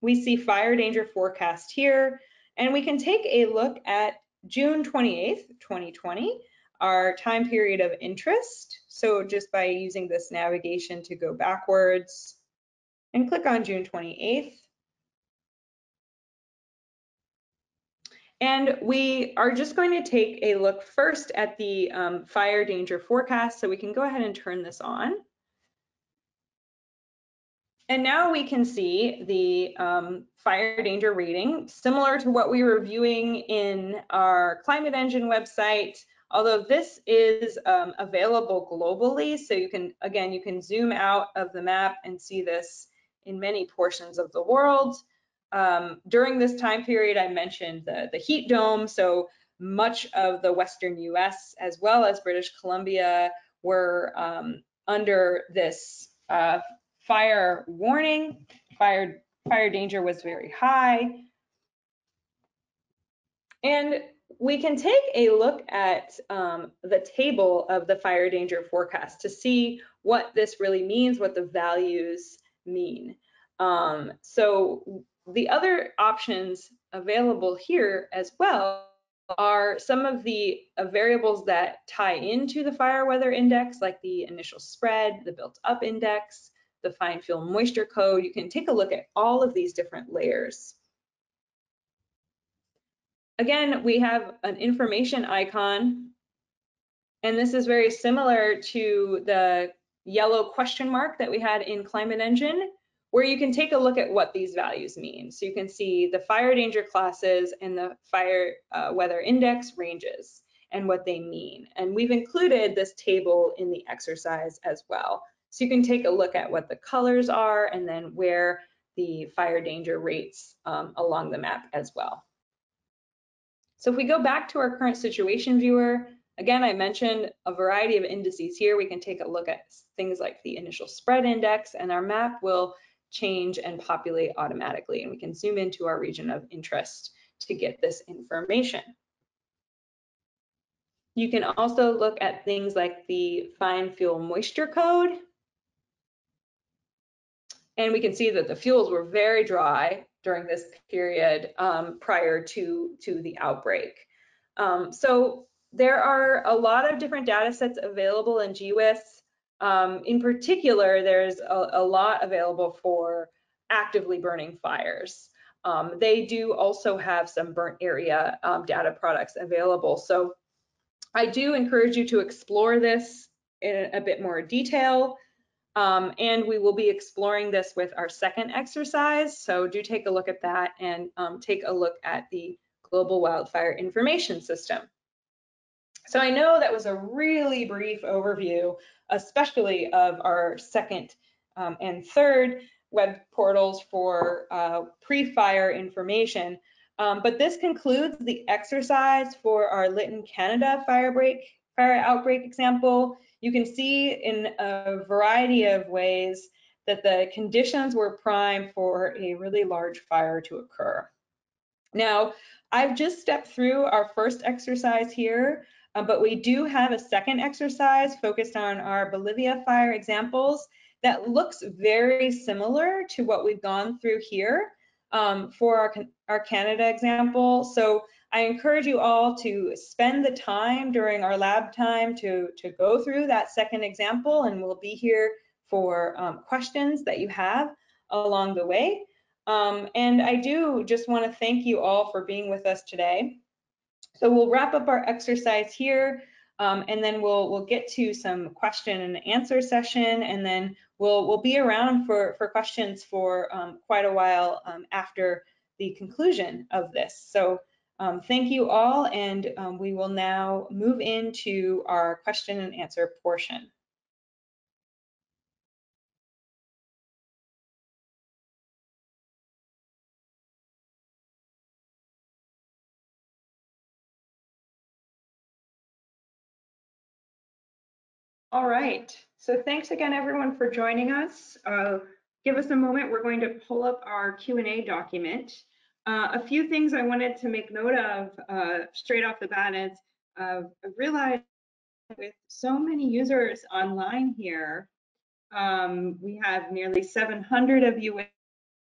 we see fire danger forecast here, and we can take a look at June 28th, 2020, our time period of interest. So just by using this navigation to go backwards and click on June 28th, And we are just going to take a look first at the um, fire danger forecast. So we can go ahead and turn this on. And now we can see the um, fire danger rating, similar to what we were viewing in our Climate Engine website, although this is um, available globally. So you can, again, you can zoom out of the map and see this in many portions of the world. Um, during this time period, I mentioned the, the heat dome. So much of the Western US as well as British Columbia were um, under this uh, fire warning. Fire, fire danger was very high. And we can take a look at um, the table of the fire danger forecast to see what this really means, what the values mean. Um, so the other options available here as well are some of the uh, variables that tie into the fire weather index, like the initial spread, the built up index, the fine fuel moisture code. You can take a look at all of these different layers. Again, we have an information icon, and this is very similar to the yellow question mark that we had in Climate Engine where you can take a look at what these values mean. So you can see the fire danger classes and the fire uh, weather index ranges and what they mean. And we've included this table in the exercise as well. So you can take a look at what the colors are and then where the fire danger rates um, along the map as well. So if we go back to our current situation viewer, again, I mentioned a variety of indices here. We can take a look at things like the initial spread index and our map will change and populate automatically. And we can zoom into our region of interest to get this information. You can also look at things like the fine fuel moisture code. And we can see that the fuels were very dry during this period um, prior to, to the outbreak. Um, so there are a lot of different data sets available in GWIS. Um, in particular, there's a, a, lot available for actively burning fires. Um, they do also have some burnt area um, data products available. So I do encourage you to explore this in a bit more detail. Um, and we will be exploring this with our second exercise. So do take a look at that and um, take a look at the Global Wildfire Information System. So I know that was a really brief overview, especially of our second um, and third web portals for uh, pre-fire information. Um, but this concludes the exercise for our Lytton, Canada fire break, fire outbreak example. You can see in a variety of ways that the conditions were prime for a really large fire to occur. Now, I've just stepped through our first exercise here, uh, but we do have a second exercise focused on our Bolivia fire examples that looks very similar to what we've gone through here um, for our, our Canada example. So I encourage you all to spend the time during our lab time to, to go through that second example and we'll be here for um, questions that you have along the way. Um, and I do just want to thank you all for being with us today. So we'll wrap up our exercise here. Um, and then we'll we'll get to some question and answer session, and then we'll we'll be around for for questions for um, quite a while um, after the conclusion of this. So um, thank you all, and um, we will now move into our question and answer portion. All right, so thanks again everyone for joining us. Uh, give us a moment, we're going to pull up our Q&A document. Uh, a few things I wanted to make note of uh, straight off the bat is uh, I realized with so many users online here, um, we have nearly 700 of you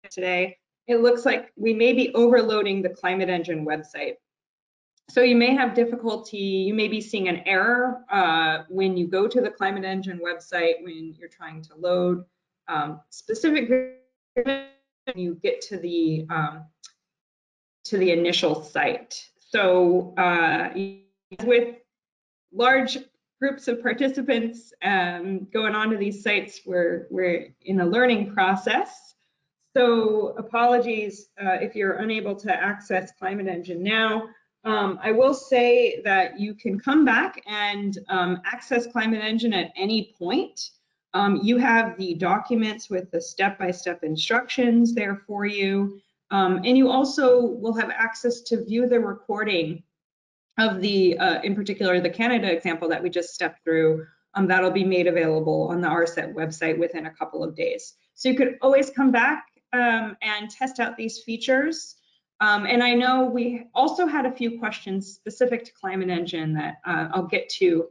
today. It looks like we may be overloading the Climate Engine website. So you may have difficulty, you may be seeing an error uh, when you go to the Climate Engine website when you're trying to load um, specific you get to the um, to the initial site. So uh, with large groups of participants um, going onto these sites, we're, we're in a learning process. So apologies uh, if you're unable to access Climate Engine now. Um, I will say that you can come back and um, access Climate Engine at any point. Um, you have the documents with the step-by-step -step instructions there for you. Um, and you also will have access to view the recording of the, uh, in particular, the Canada example that we just stepped through. Um, that'll be made available on the ARSET website within a couple of days. So you could always come back um, and test out these features. Um, and I know we also had a few questions specific to Climate Engine that uh, I'll get to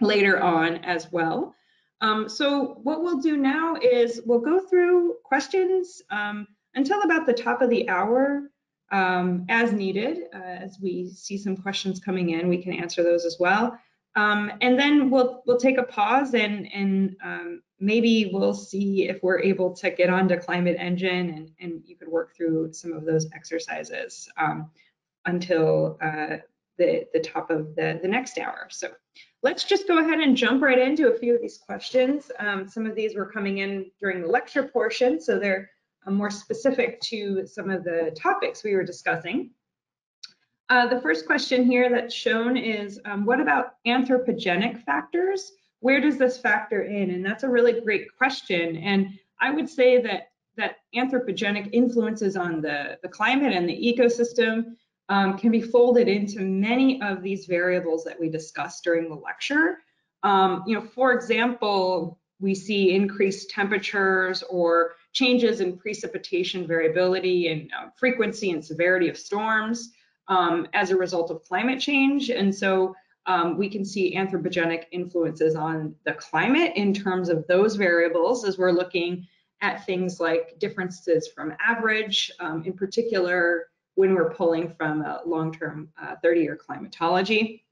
later on as well. Um, so what we'll do now is we'll go through questions um, until about the top of the hour um, as needed. Uh, as we see some questions coming in, we can answer those as well. Um, and then we'll we'll take a pause and and um, maybe we'll see if we're able to get onto Climate Engine and, and you could work through some of those exercises um, until uh, the, the top of the, the next hour. So let's just go ahead and jump right into a few of these questions. Um, some of these were coming in during the lecture portion, so they're more specific to some of the topics we were discussing. Uh, the first question here that's shown is, um, what about anthropogenic factors? Where does this factor in? And that's a really great question. And I would say that that anthropogenic influences on the, the climate and the ecosystem um, can be folded into many of these variables that we discussed during the lecture. Um, you know, for example, we see increased temperatures or changes in precipitation variability and uh, frequency and severity of storms um, as a result of climate change. And so um, we can see anthropogenic influences on the climate in terms of those variables as we're looking at things like differences from average, um, in particular when we're pulling from a long-term 30-year uh, climatology.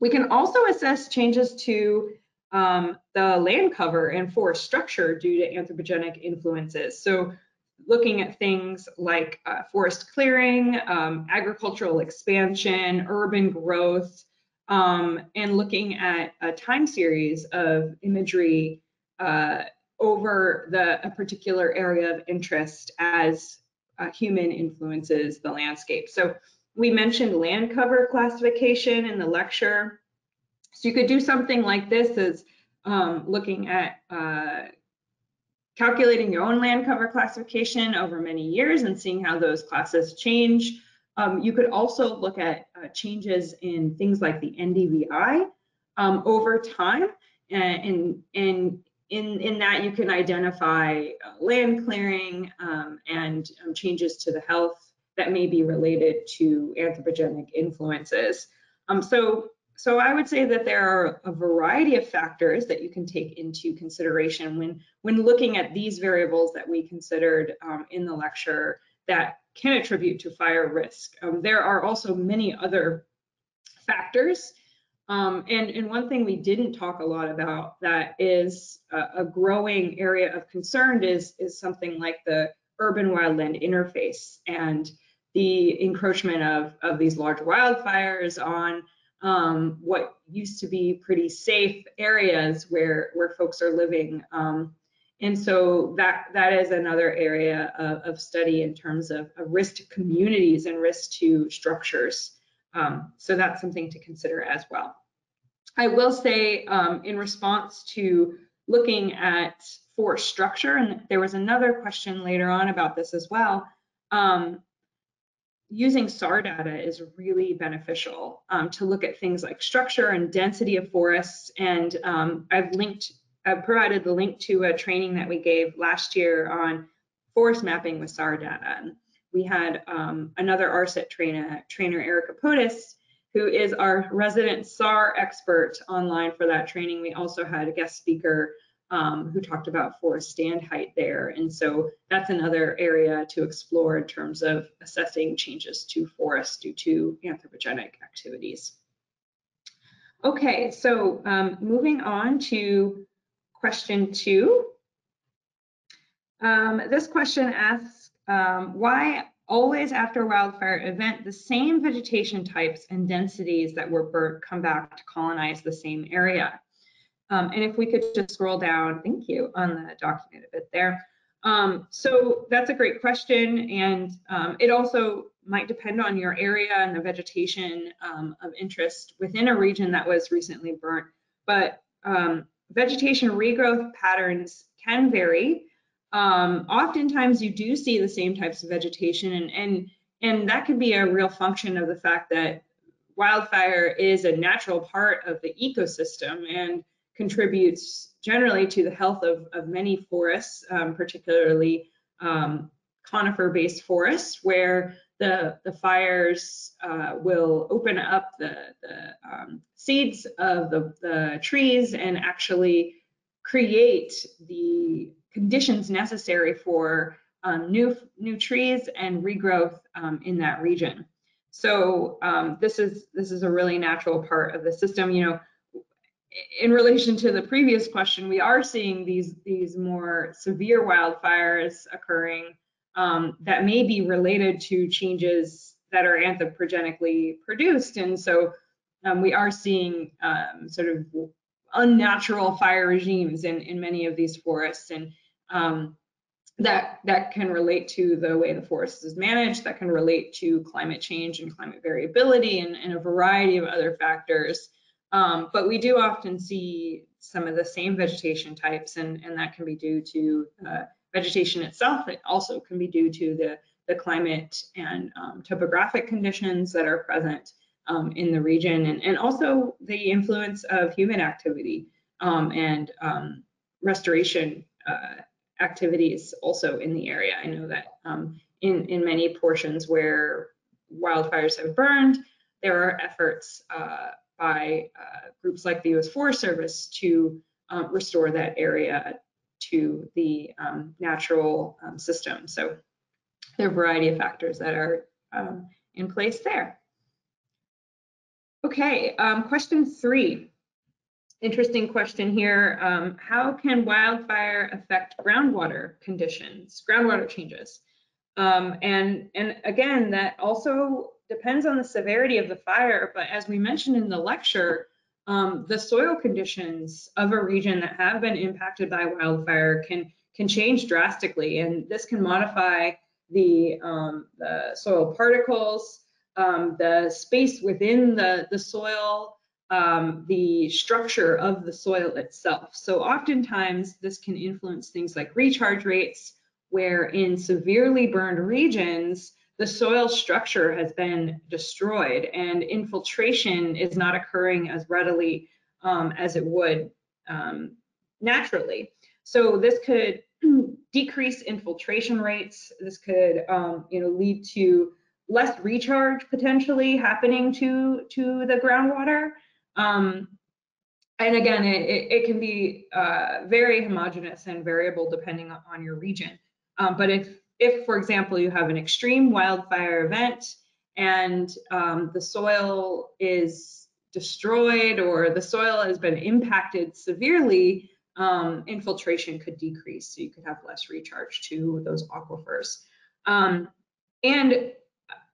We can also assess changes to um, the land cover and forest structure due to anthropogenic influences. So looking at things like uh, forest clearing, um, agricultural expansion, urban growth, um, and looking at a time series of imagery uh, over the, a particular area of interest as uh, human influences the landscape. So we mentioned land cover classification in the lecture. So you could do something like this as um, looking at uh, calculating your own land cover classification over many years and seeing how those classes change. Um, you could also look at uh, changes in things like the NDVI um, over time, and, and in, in that you can identify uh, land clearing um, and um, changes to the health that may be related to anthropogenic influences. Um, so so I would say that there are a variety of factors that you can take into consideration when, when looking at these variables that we considered um, in the lecture that can attribute to fire risk. Um, there are also many other factors. Um, and, and one thing we didn't talk a lot about that is a, a growing area of concern is, is something like the urban wildland interface and the encroachment of, of these large wildfires on um, what used to be pretty safe areas where, where folks are living. Um, and so that, that is another area of, of study in terms of, of, risk to communities and risk to structures. Um, so that's something to consider as well. I will say um, in response to looking at forest structure, and there was another question later on about this as well, um, using SAR data is really beneficial um, to look at things like structure and density of forests. And um, I've linked, I've provided the link to a training that we gave last year on forest mapping with SAR data. We had um, another ARSET trainer, trainer Erika Podest, who is our resident SAR expert online for that training. We also had a guest speaker um, who talked about forest stand height there. And so that's another area to explore in terms of assessing changes to forests due to anthropogenic activities. Okay, so um, moving on to question two. Um, this question asks, um, why always after a wildfire event, the same vegetation types and densities that were burnt come back to colonize the same area? Um, and if we could just scroll down, thank you, on the document a bit there. Um, so that's a great question. And um, it also might depend on your area and the vegetation um, of interest within a region that was recently burnt. But um, vegetation regrowth patterns can vary. Um, oftentimes you do see the same types of vegetation and, and, and that can be a real function of the fact that wildfire is a natural part of the ecosystem and contributes generally to the health of, of many forests, um, particularly um, conifer-based forests, where the, the fires uh, will open up the, the um, seeds of the, the trees and actually create the conditions necessary for um, new, new trees and regrowth um, in that region. So um, this is this is a really natural part of the system. You know, in relation to the previous question, we are seeing these these more severe wildfires occurring um, that may be related to changes that are anthropogenically produced, and so um, we are seeing um, sort of unnatural fire regimes in in many of these forests, and um, that that can relate to the way the forest is managed, that can relate to climate change and climate variability, and, and a variety of other factors. Um, but we do often see some of the same vegetation types, and, and that can be due to uh, vegetation itself. It also can be due to the, the climate and um, topographic conditions that are present um, in the region, and, and also the influence of human activity um, and um, restoration uh, activities also in the area. I know that um, in, in many portions where wildfires have burned, there are efforts uh, by uh, groups like the U.S. Forest Service to um, restore that area to the um, natural um, system. So there are a variety of factors that are um, in place there. Okay, um, question three. Interesting question here. Um, how can wildfire affect groundwater conditions, groundwater changes? and, and again, that also depends on the severity of the fire, but as we mentioned in the lecture, um, the soil conditions of a region that have been impacted by wildfire can can change drastically, and this can modify the, um, the soil particles, um, the space within the, the soil, um, the structure of the soil itself. So oftentimes this can influence things like recharge rates, where in severely burned regions, the soil structure has been destroyed and infiltration is not occurring as readily um, as it would um, naturally. So this could decrease infiltration rates. This could, um, you know, lead to less recharge potentially happening to to the groundwater. Um, and again, it, it, can be uh, very homogeneous and variable depending on your region. Um, but if if, for example, you have an extreme wildfire event and um, the soil is destroyed or the soil has been impacted severely, um, infiltration could decrease. So you could have less recharge to those aquifers. Um, and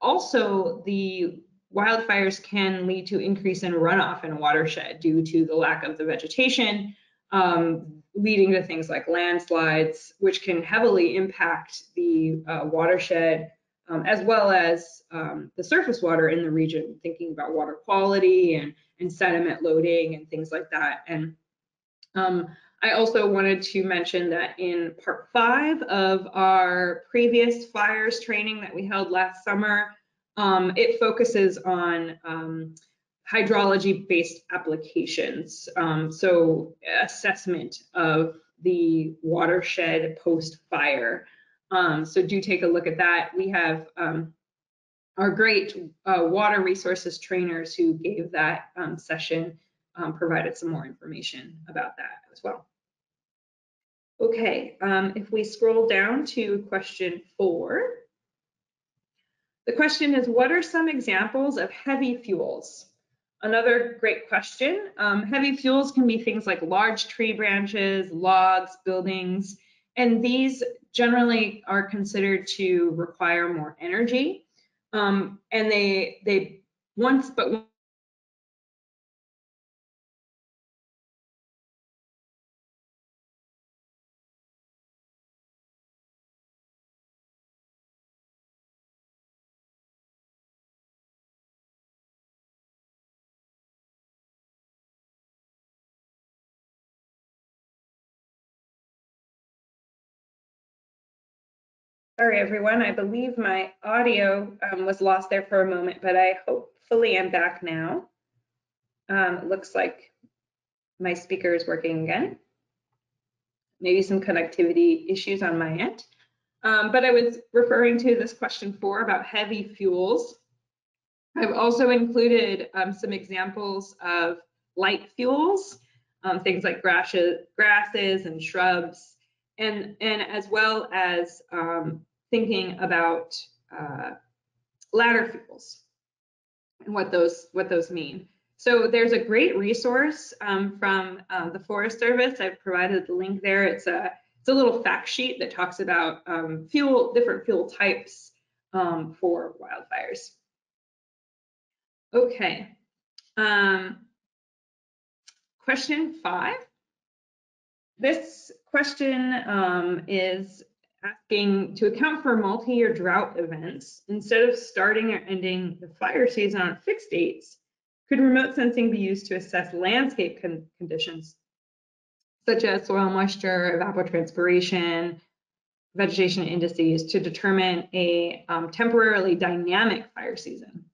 also the wildfires can lead to increase in runoff in a watershed due to the lack of the vegetation, um, leading to things like landslides, which can heavily impact the uh, watershed, um, as well as um, the surface water in the region, thinking about water quality and, and sediment loading and things like that. And um, I also wanted to mention that in part five of our previous fires training that we held last summer, um, it focuses on um, hydrology-based applications. Um, so assessment of the watershed post-fire. Um, so do take a look at that. We have um, our great uh, water resources trainers who gave that um, session um, provided some more information about that as well. Okay, um, if we scroll down to question four, the question is, what are some examples of heavy fuels? Another great question. Um, heavy fuels can be things like large tree branches, logs, buildings, and these generally are considered to require more energy. Um, and they, they once, but Sorry, everyone. I believe my audio um, was lost there for a moment, but I hopefully am back now. Um, looks like my speaker is working again. Maybe some connectivity issues on my end. Um, but I was referring to this question four about heavy fuels. I've also included um, some examples of light fuels, um, things like grasses, grasses and shrubs, and, and as well as um, thinking about uh, ladder fuels and what those what those mean. So there's a great resource um, from uh, the Forest Service. I've provided the link there. It's a it's a little fact sheet that talks about um, fuel different fuel types um, for wildfires. Okay. Um, question five. This question um, is asking to account for multi-year drought events, instead of starting or ending the fire season on fixed dates, could remote sensing be used to assess landscape con conditions, such as soil moisture, evapotranspiration, vegetation indices, to determine a um, temporarily dynamic fire season?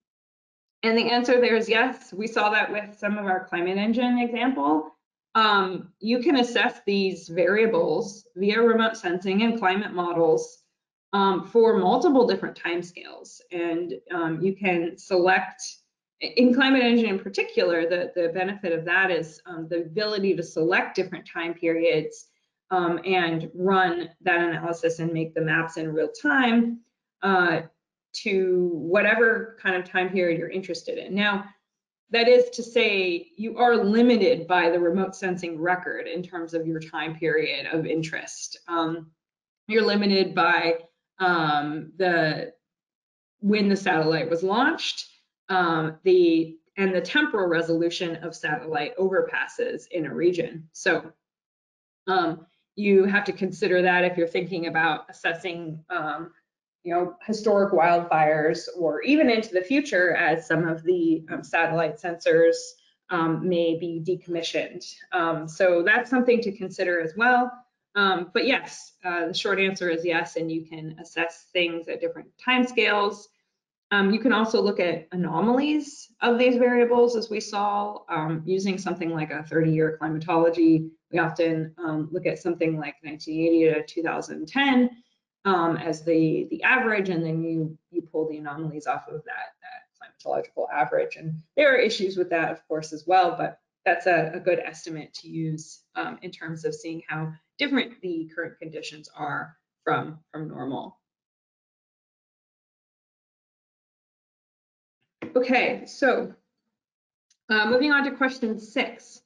And the answer there is yes. We saw that with some of our climate engine example um, you can assess these variables via remote sensing and climate models um, for multiple different timescales. And um, you can select, in climate engine in particular, the, the benefit of that is um, the ability to select different time periods um, and run that analysis and make the maps in real time uh, to whatever kind of time period you're interested in. Now, that is to say, you are limited by the remote sensing record in terms of your time period of interest. Um, you're limited by um, the when the satellite was launched, um, the and the temporal resolution of satellite overpasses in a region. So um, you have to consider that if you're thinking about assessing um, you know, historic wildfires or even into the future as some of the um, satellite sensors um, may be decommissioned. Um, so that's something to consider as well. Um, but yes, uh, the short answer is yes, and you can assess things at different timescales. Um, you can also look at anomalies of these variables as we saw um, using something like a 30-year climatology. We often look at something like 1980 to 2010 um, as the the average, and then you you pull the anomalies off of that that climatological average. And there are issues with that, of course, as well, but that's a, a good estimate to use um, in terms of seeing how different the current conditions are from from normal. Okay, so uh, moving on to question six.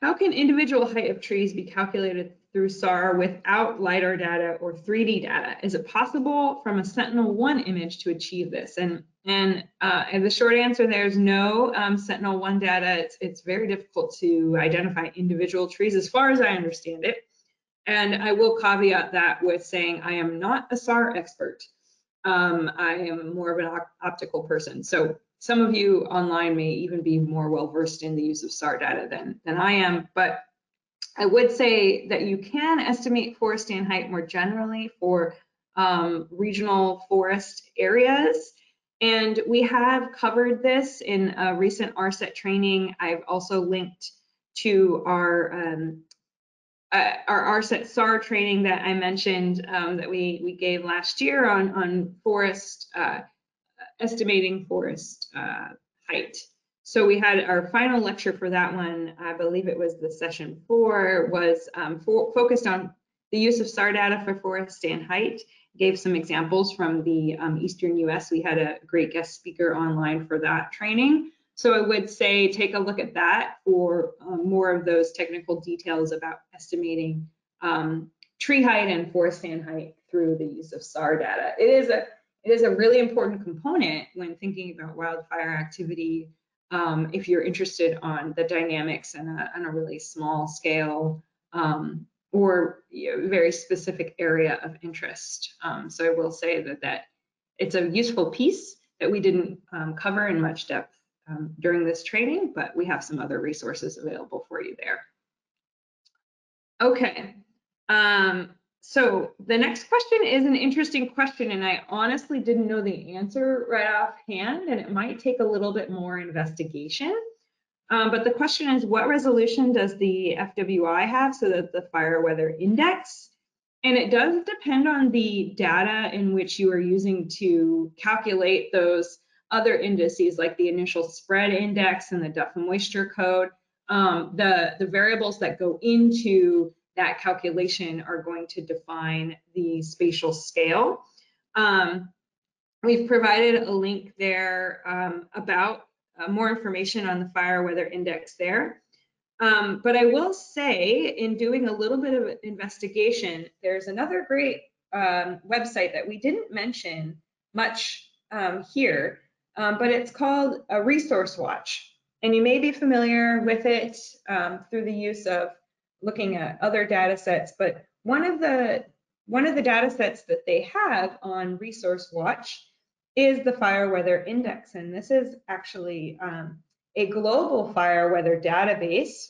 How can individual height of trees be calculated through SAR without LiDAR data or 3D data? Is it possible from a Sentinel-1 image to achieve this? And, and, uh, and the short answer there is no. Um, Sentinel-1 data, it's, it's very difficult to identify individual trees as far as I understand it. And I will caveat that with saying I am not a SAR expert. Um, I am more of an optical person. So some of you online may even be more well versed in the use of SAR data than, than I am, but I would say that you can estimate forest stand height more generally for um, regional forest areas. And we have covered this in a recent ARSET training. I've also linked to our um, uh, our ARSET SAR training that I mentioned um, that we we gave last year on on forest uh, estimating forest uh, height. So we had our final lecture for that one, I believe it was the session four, was um, focused on the use of SAR data for forest stand height. Gave some examples from the um, Eastern US. We had a great guest speaker online for that training. So I would say take a look at that for um, more of those technical details about estimating um, tree height and forest stand height through the use of SAR data. It is a it is a really important component when thinking about wildfire activity um, if you're interested on the dynamics and a, on a really small scale um, or you know, very specific area of interest. Um, so I will say that that it's a useful piece that we didn't um, cover in much depth um, during this training, but we have some other resources available for you there. Okay, um, so the next question is an interesting question, and I honestly didn't know the answer right offhand, and it might take a little bit more investigation. Um, but the question is, what resolution does the FWI have so that the fire weather index? And it does depend on the data in which you are using to calculate those other indices like the initial spread index and the Duff and moisture code. Um, the, the variables that go into that calculation are going to define the spatial scale. Um, we've provided a link there um, about uh, more information on the fire weather index there. Um, but I will say in doing a little bit of investigation, there's another great um, website that we didn't mention much um, here, um, but it's called a resource watch. And you may be familiar with it through the use of looking at other data sets, but one of the one of the data sets that they have on Resource Watch is the fire weather index. And this is actually um, a global fire weather database.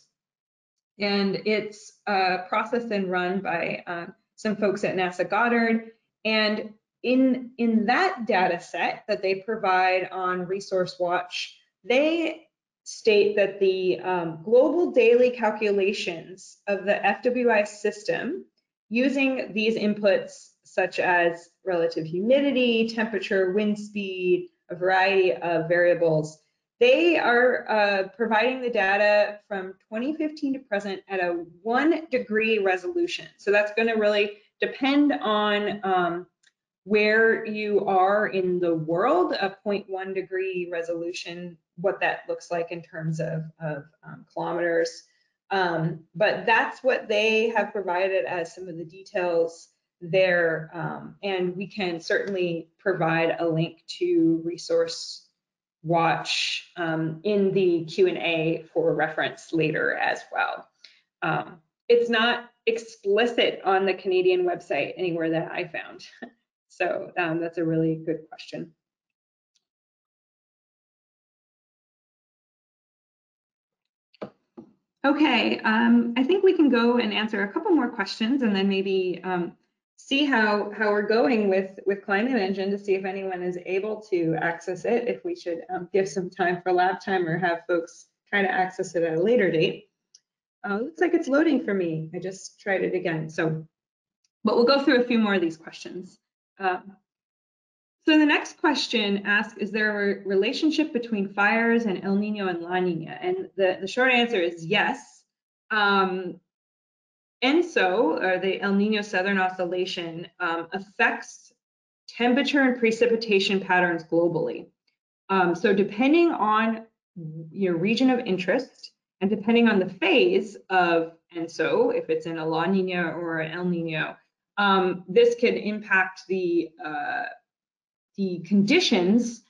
And it's uh, processed and run by uh, some folks at NASA Goddard. And in, in that data set that they provide on Resource Watch, they state that the um, global daily calculations of the FWI system using these inputs such as relative humidity, temperature, wind speed, a variety of variables, they are uh, providing the data from 2015 to present at a one degree resolution. So that's going to really depend on um, where you are in the world, a 0.1 degree resolution, what that looks like in terms of, of um, kilometers. Um, but that's what they have provided as some of the details there. Um, and we can certainly provide a link to resource watch um, in the Q&A for reference later as well. Um, it's not explicit on the Canadian website anywhere that I found. So um, that's a really good question. Okay, um, I think we can go and answer a couple more questions and then maybe um, see how, how we're going with, with Climate Engine to see if anyone is able to access it, if we should um, give some time for lab time or have folks try to access it at a later date. Uh, looks like it's loading for me. I just tried it again. So, but we'll go through a few more of these questions. Um, so the next question asks, is there a relationship between fires and El Nino and La Nina? And the, the short answer is yes. Um, ENSO, or the El Nino Southern Oscillation, um, affects temperature and precipitation patterns globally. Um, so depending on your region of interest and depending on the phase of ENSO, if it's in a La Nina or an El Nino, um, this could impact the, uh, the conditions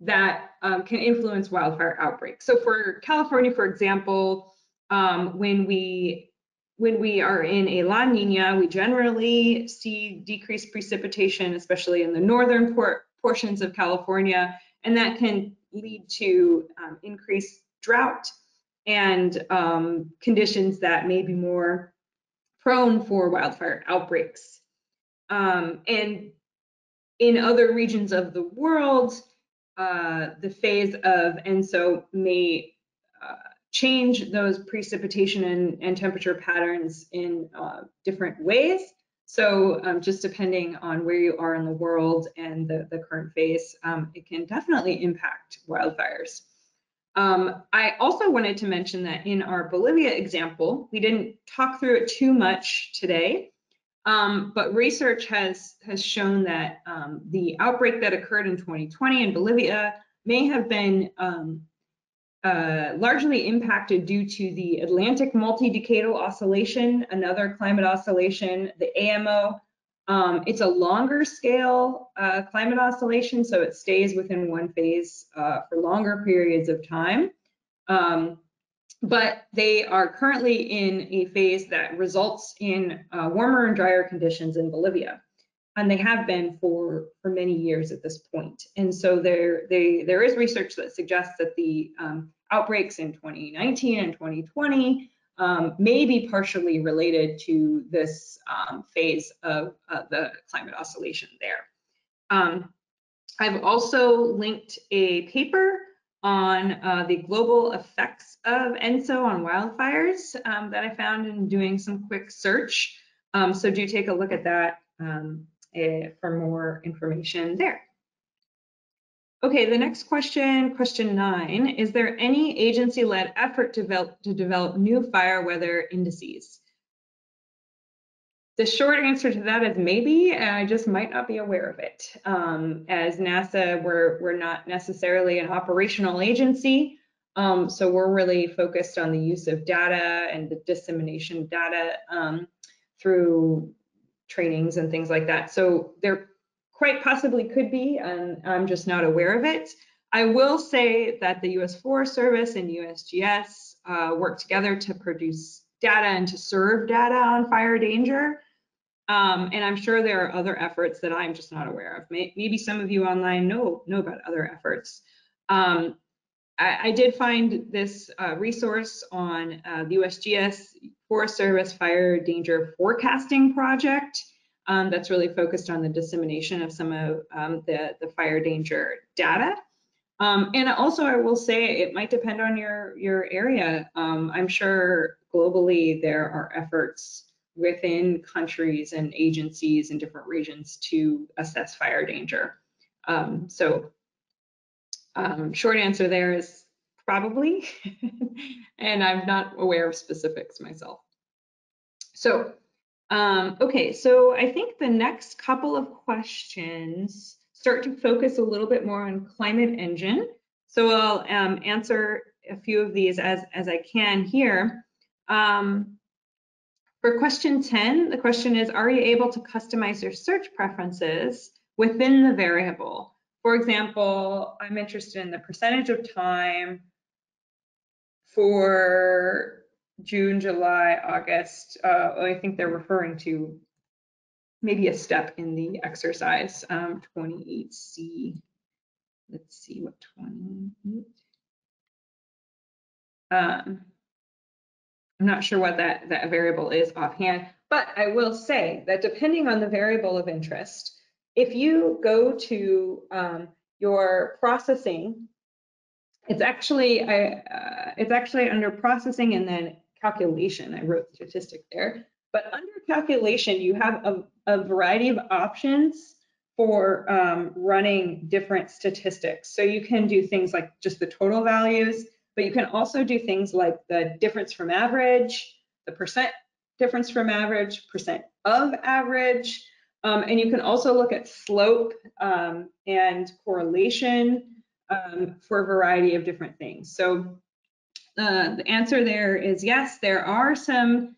that um, can influence wildfire outbreaks. So for California, for example, um, when we when we are in a La Nina, we generally see decreased precipitation, especially in the northern por portions of California, and that can lead to um, increased drought and um, conditions that may be more prone for wildfire outbreaks. Um, and in other regions of the world, uh, the phase of ENSO may uh, change those precipitation and, and temperature patterns in uh, different ways. So um, just depending on where you are in the world and the, the current phase, um, it can definitely impact wildfires. Um, I also wanted to mention that in our Bolivia example, we didn't talk through it too much today, um, but research has, has shown that um, the outbreak that occurred in 2020 in Bolivia may have been um, uh, largely impacted due to the Atlantic multi-decadal oscillation, another climate oscillation, the AMO. Um, it's a longer scale uh, climate oscillation, so it stays within one phase uh, for longer periods of time. Um, but they are currently in a phase that results in uh, warmer and drier conditions in Bolivia and they have been for for many years at this point. And so there they there is research that suggests that the um, outbreaks in 2019 and 2020 um, may be partially related to this um, phase of uh, the climate oscillation there. Um, I've also linked a paper on uh, the global effects of ENSO on wildfires um, that I found in doing some quick search. Um, so do take a look at that uh, for more information there. Okay, the next question, question nine, is there any agency-led effort to develop, to develop new fire weather indices? The short answer to that is maybe, and I just might not be aware of it. Um, as NASA, we're, we're not necessarily an operational agency, um, so we're really focused on the use of data and the dissemination data um, through trainings and things like that. So there quite possibly could be, and I'm just not aware of it. I will say that the US Forest Service and USGS uh, work together to produce data and to serve data on fire danger. Um, and I'm sure there are other efforts that I'm just not aware of. Maybe some of you online know, know about other efforts. Um, I, I, did find this uh, resource on uh, the USGS Forest Service Fire Danger Forecasting Project um, that's really focused on the dissemination of some of um, the, the fire danger data. Um, and also, I will say it might depend on your, your area. Um, I'm sure globally there are efforts within countries and agencies in different regions to assess fire danger. Um, so um, short answer there is probably, and I'm not aware of specifics myself. So, um, okay, so I think the next couple of questions start to focus a little bit more on climate engine. So I'll um, answer a few of these as, as I can here. Um, for question 10, the question is, are you able to customize your search preferences within the variable? For example, I'm interested in the percentage of time for June, July, August. Uh, I think they're referring to maybe a step in the exercise, um, 28C. Let's see what 28. Um, I'm not sure what that, that variable is offhand, but I will say that depending on the variable of interest, if you go to um, your processing, it's actually I, uh, it's actually under processing and then calculation. I wrote statistic there, but under calculation, you have a, a variety of options for um, running different statistics. So you can do things like just the total values, but you can also do things like the difference from average, the percent difference from average, percent of average, um, and you can also look at slope um, and correlation um, for a variety of different things. So uh, the answer there is yes, there are some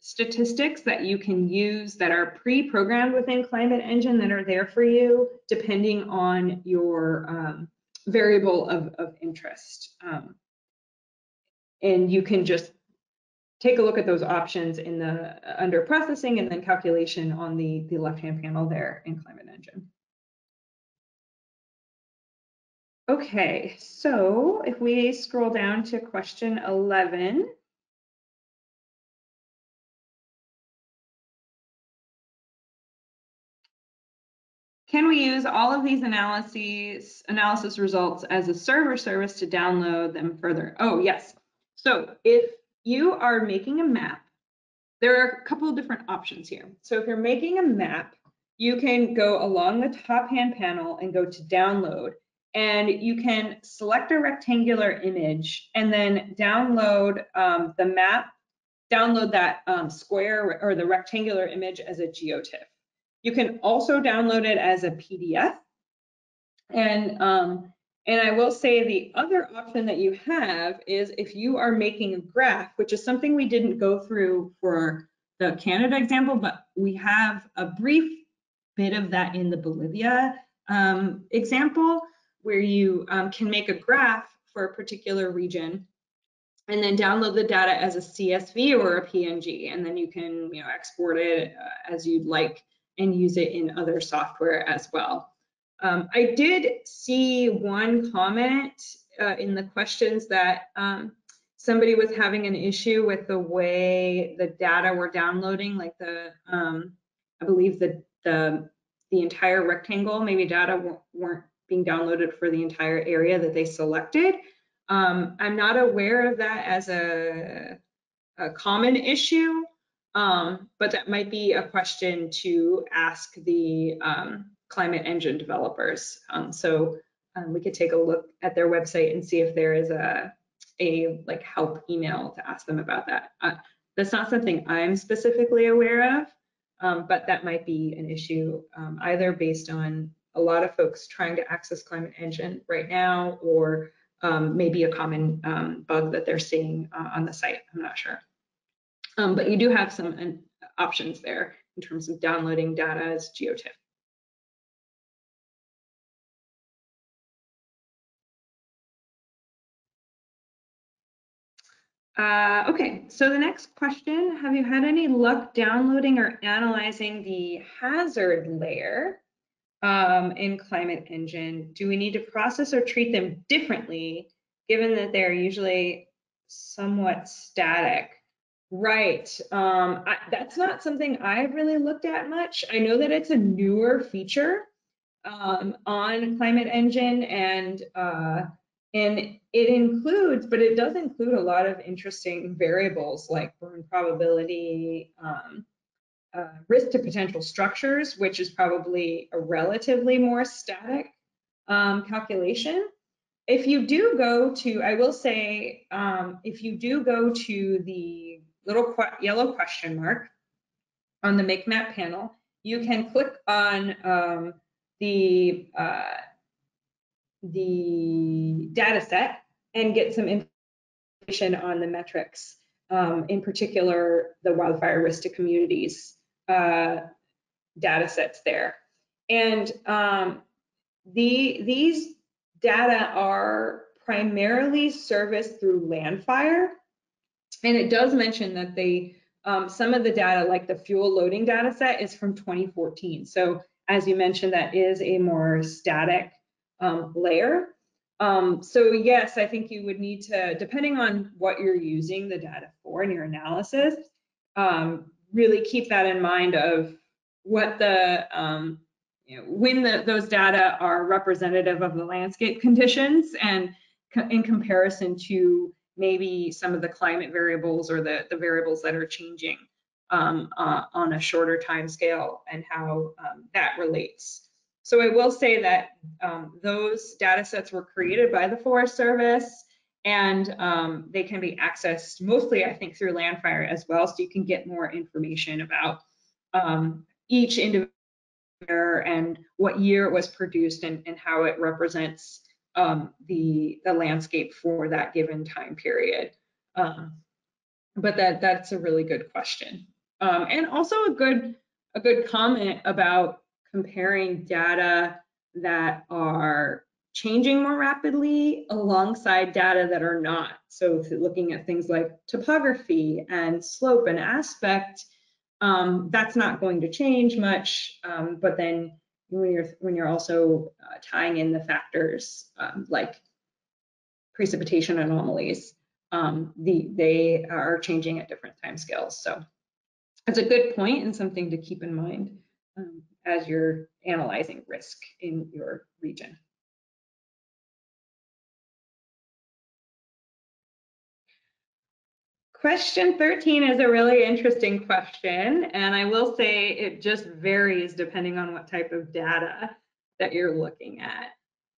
statistics that you can use that are pre-programmed within Climate Engine that are there for you depending on your um, variable of, of interest. Um, and you can just take a look at those options in the under processing and then calculation on the, the left-hand panel there in Climate Engine. Okay, so if we scroll down to question 11, Can we use all of these analyses, analysis results as a server service to download them further? Oh, yes. So if you are making a map, there are a couple of different options here. So if you're making a map, you can go along the top hand panel and go to download and you can select a rectangular image and then download um, the map, download that um, square or the rectangular image as a GeoTIFF. You can also download it as a PDF. And, um, and I will say the other option that you have is if you are making a graph, which is something we didn't go through for the Canada example, but we have a brief bit of that in the Bolivia um, example where you um, can make a graph for a particular region and then download the data as a CSV or a PNG, and then you can you know export it uh, as you'd like and use it in other software as well. Um, I did see one comment uh, in the questions that um, somebody was having an issue with the way the data were downloading, like the, um, I believe the, the, the entire rectangle, maybe data weren't being downloaded for the entire area that they selected. Um, I'm not aware of that as a, a common issue, um, but that might be a question to ask the um, climate engine developers. Um, so um, we could take a look at their website and see if there is a, a like help email to ask them about that. Uh, that's not something I'm specifically aware of, um, but that might be an issue either based on a lot of folks trying to access Climate Engine right now, or um, maybe a common um, bug that they're seeing uh, on the site. I'm not sure. Um, but you do have some uh, options there in terms of downloading data as GeoTIFF. Uh, okay, so the next question, have you had any luck downloading or analyzing the hazard layer um, in Climate Engine? Do we need to process or treat them differently, given that they're usually somewhat static? Right. Um, I, that's not something I've really looked at much. I know that it's a newer feature um, on Climate Engine, and uh, and it includes, but it does include a lot of interesting variables like burn probability, um, uh, risk to potential structures, which is probably a relatively more static um, calculation. If you do go to, I will say, um, if you do go to the little qu yellow question mark on the Make Map panel, you can click on um, the uh, the data set and get some information on the metrics, um, in particular the wildfire risk to communities uh, data sets there. And um, the, these data are primarily serviced through Landfire. And it does mention that they, um, some of the data, like the fuel loading data set, is from 2014. So as you mentioned, that is a more static um, layer. Um, so yes, I think you would need to, depending on what you're using the data for in your analysis, um, really keep that in mind of what the um, you know, when the, those data are representative of the landscape conditions and co in comparison to maybe some of the climate variables or the, the variables that are changing um, uh, on a shorter time scale and how um, that relates. So I will say that um, those data sets were created by the Forest Service and um, they can be accessed mostly, I think, through Landfire as well. So you can get more information about um, each individual and what year it was produced and, and how it represents um, the, the landscape for that given time period. Um, but that that's a really good question. Um, and also a good a good comment about comparing data that are changing more rapidly alongside data that are not. So looking at things like topography and slope and aspect, um, that's not going to change much. Um, but then when you're when you're also uh, tying in the factors um, like precipitation anomalies, um, the, they are changing at different timescales. So it's a good point and something to keep in mind um, as you're analyzing risk in your region. Question 13 is a really interesting question, and I will say it just varies depending on what type of data that you're looking at.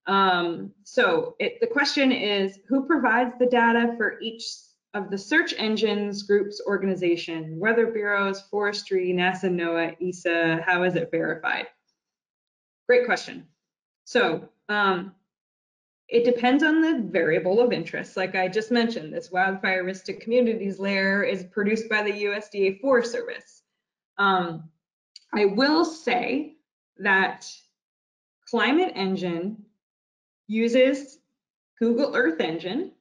Um, so it, the question is, who provides the data for each of the search engines, groups, organization, weather bureaus, forestry, NASA, NOAA, ESA, how is it verified? Great question. So um, it depends on the variable of interest. Like I just mentioned, this wildfire risk to communities layer is produced by the USDA Forest Service. Um, I will say that Climate Engine uses Google Earth Engine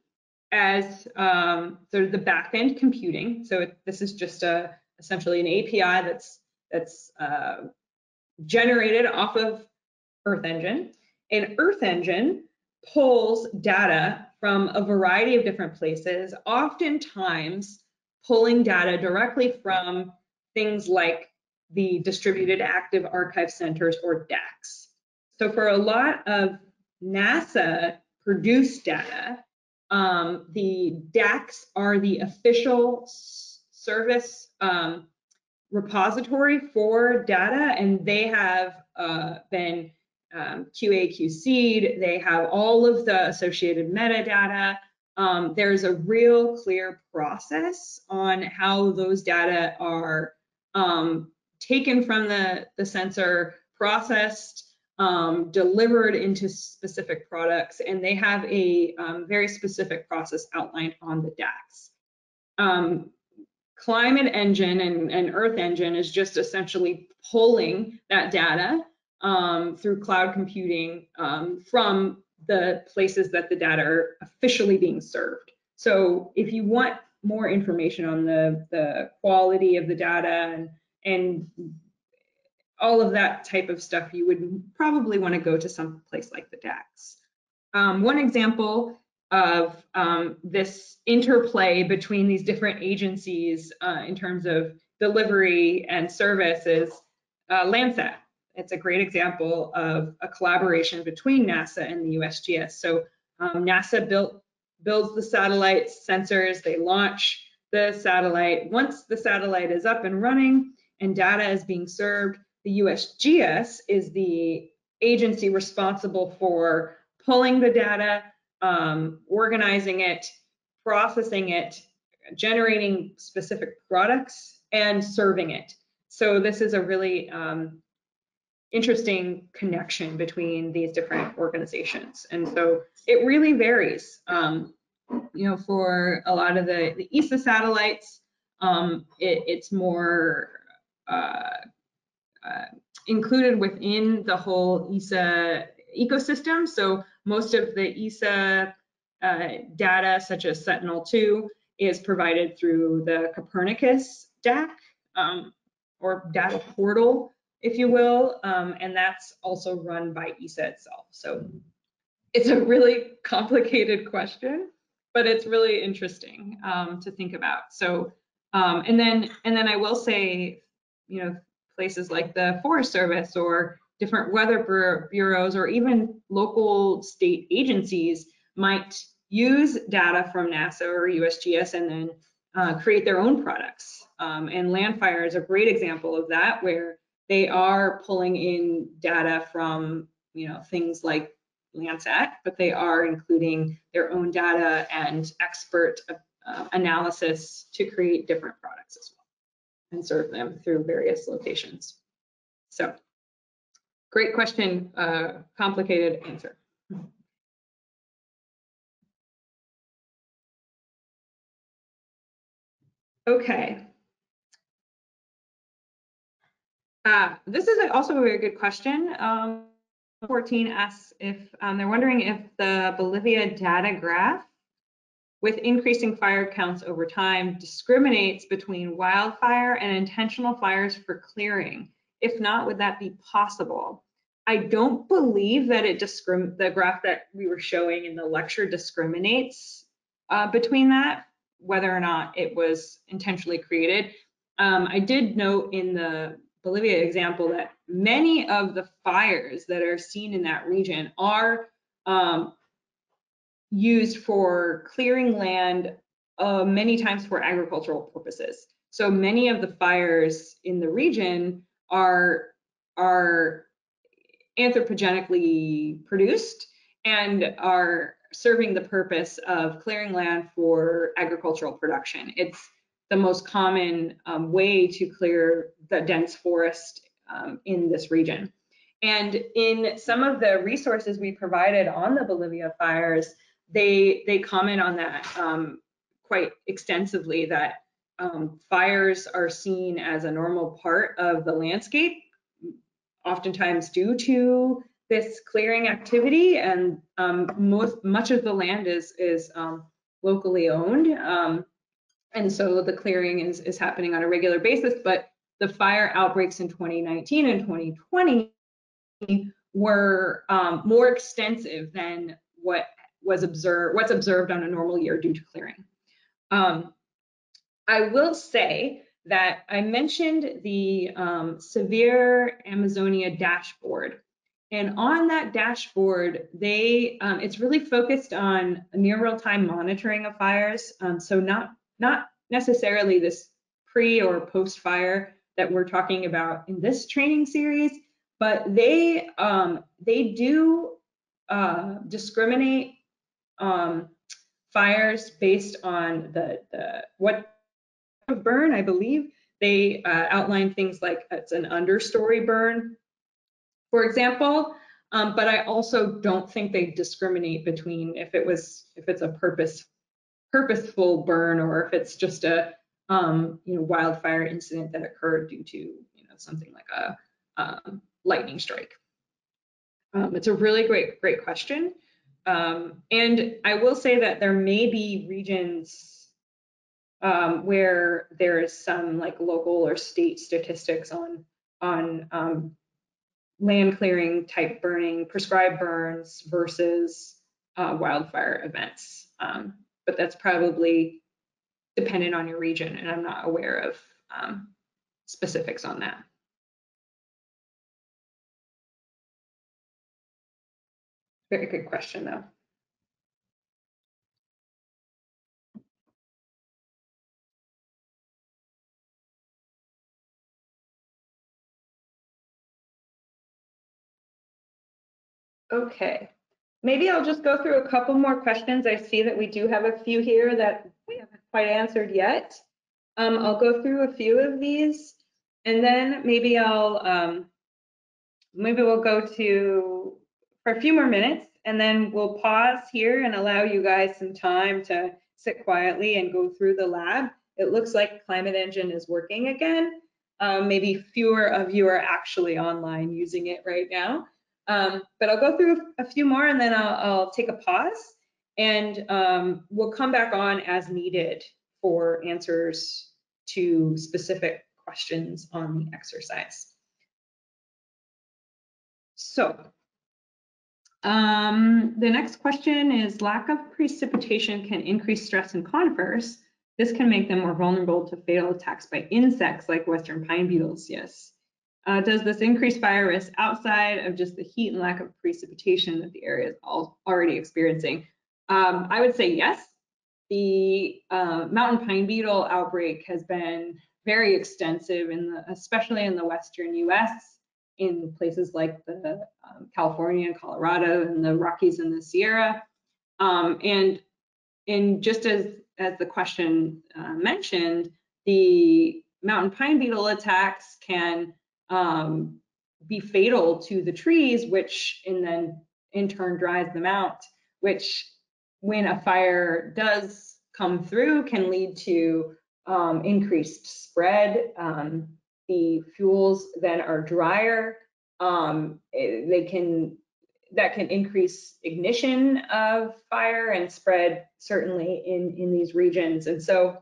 as um, sort of the backend computing. So it, this is just a essentially an API that's that's uh, generated off of Earth Engine. And Earth Engine pulls data from a variety of different places, oftentimes pulling data directly from things like the Distributed Active Archive Centers or DAACs. So for a lot of NASA produced data. Um, the DAACs are the official service um, repository for data, and they have uh, been um, QA QC'd. They have all of the associated metadata. Um, there's a real clear process on how those data are um, taken from the, the sensor, processed, um, delivered into specific products, and they have a um, very specific process outlined on the DAACs. Um, Climate Engine and, and, Earth Engine is just essentially pulling that data um, through cloud computing um, from the places that the data are officially being served. So if you want more information on the, the quality of the data and, and all of that type of stuff, you would probably want to go to some place like the DAACs. Um, one example of um, this interplay between these different agencies uh, in terms of delivery and service is uh, Landsat. It's a great example of a collaboration between NASA and the USGS. So um, NASA built builds the satellite sensors, they launch the satellite. Once the satellite is up and running and data is being served, the USGS is the agency responsible for pulling the data, um, organizing it, processing it, generating specific products, and serving it. So this is a really um, interesting connection between these different organizations. And so it really varies. Um, you know, for a lot of the, the ESA satellites, um, it, it's more uh, uh, included within the whole ESA ecosystem. So most of the ESA uh, data, such as Sentinel-2, is provided through the Copernicus DAAC um, or data portal, if you will, um, and that's also run by ESA itself. So it's a really complicated question, but it's really interesting um, to think about. So, um, and then and then I will say, you know, places like the Forest Service or different weather bureaus or even local state agencies might use data from NASA or USGS and then uh, create their own products. Um, and Landfire is a great example of that, where they are pulling in data from you know things like Landsat, but they are including their own data and expert uh, analysis to create different products as well and serve them through various locations. So great question, uh, complicated answer. Okay, Uh, this is also a very good question. Um, 14 asks if um, they're wondering if the Bolivia data graph with increasing fire counts over time discriminates between wildfire and intentional fires for clearing. If not, would that be possible? I don't believe that it discrim the graph that we were showing in the lecture discriminates uh, between that, whether or not it was intentionally created. Um, I did note in the Bolivia example that many of the fires that are seen in that region are um, used for clearing land uh, many times for agricultural purposes. So many of the fires in the region are, are anthropogenically produced and are serving the purpose of clearing land for agricultural production. It's the most common um, way to clear the dense forest um, in this region. And in some of the resources we provided on the Bolivia fires, they, they comment on that um, quite extensively that um, fires are seen as a normal part of the landscape, oftentimes due to this clearing activity and um, most much of the land is is um, locally owned and so the clearing is is happening on a regular basis but the fire outbreaks in 2019 and 2020 were um, more extensive than what was observed what's observed on a normal year due to clearing um, I will say that I mentioned the um, SERVIR Amazonia dashboard and on that dashboard, they um, it's really focused on near real-time monitoring of fires. Um, so not not necessarily this pre or post fire that we're talking about in this training series, but they um, they do uh, discriminate um, fires based on the the what burn. I believe they uh, outline things like it's an understory burn for example. Um, but I also don't think they discriminate between if it was if it's a purpose purposeful burn or if it's just a um, you know wildfire incident that occurred due to you know something like a um, lightning strike. Um, it's a really great great question, um, and I will say that there may be regions um, where there is some like local or state statistics on on um, land clearing type burning, prescribed burns versus uh, wildfire events. Um, but that's probably dependent on your region, and I'm not aware of um, specifics on that. Very good question, though. Okay, maybe I'll just go through a couple more questions. I see that we do have a few here that we haven't quite answered yet. Um, I'll go through a few of these and then maybe I'll, um, maybe we'll go to for a few more minutes and then we'll pause here and allow you guys some time to sit quietly and go through the lab. It looks like Climate Engine is working again. Um, maybe fewer of you are actually online using it right now. Um, but I'll go through a few more and then I'll, I'll take a pause and um, we'll come back on as needed for answers to specific questions on the exercise. So um, the next question is lack of precipitation can increase stress in conifers. This can make them more vulnerable to fatal attacks by insects like western pine beetles. Yes. Uh, does this increase fire risk outside of just the heat and lack of precipitation that the area is already experiencing? Um, I would say yes. The uh, mountain pine beetle outbreak has been very extensive, in the, especially in the western U.S. in places like the um, California and Colorado and the Rockies and the Sierra. Um, and and just as as the question uh, mentioned, the mountain pine beetle attacks can um, be fatal to the trees, which and then in turn dries them out, which when a fire does come through can lead to um, increased spread. Um, the fuels then are drier. Um, eh, they can that can increase ignition of fire and spread certainly in in these regions. And so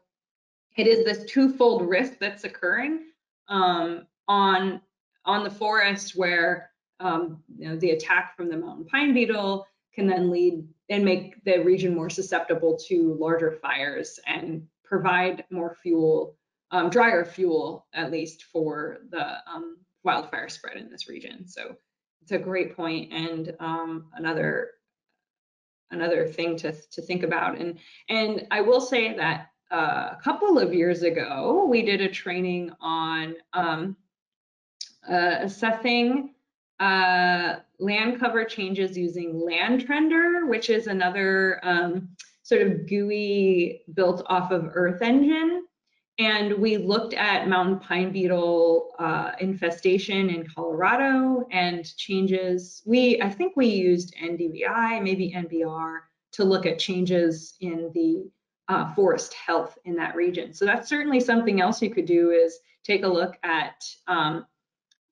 it is this twofold risk that's occurring um, on on the forest where um, you know, the attack from the mountain pine beetle can then lead and make the region more susceptible to larger fires and provide more fuel, um, drier fuel at least for the um, wildfire spread in this region. So it's a great point and um, another another thing to, to think about. And, and I will say that uh, a couple of years ago, we did a training on um, uh, assessing uh, land cover changes using LandTrendr, which is another um, sort of GUI built off of Earth Engine. And we looked at mountain pine beetle uh, infestation in Colorado and changes. We, I think we used NDVI, maybe NBR, to look at changes in the uh, forest health in that region. So that's certainly something else you could do is take a look at um,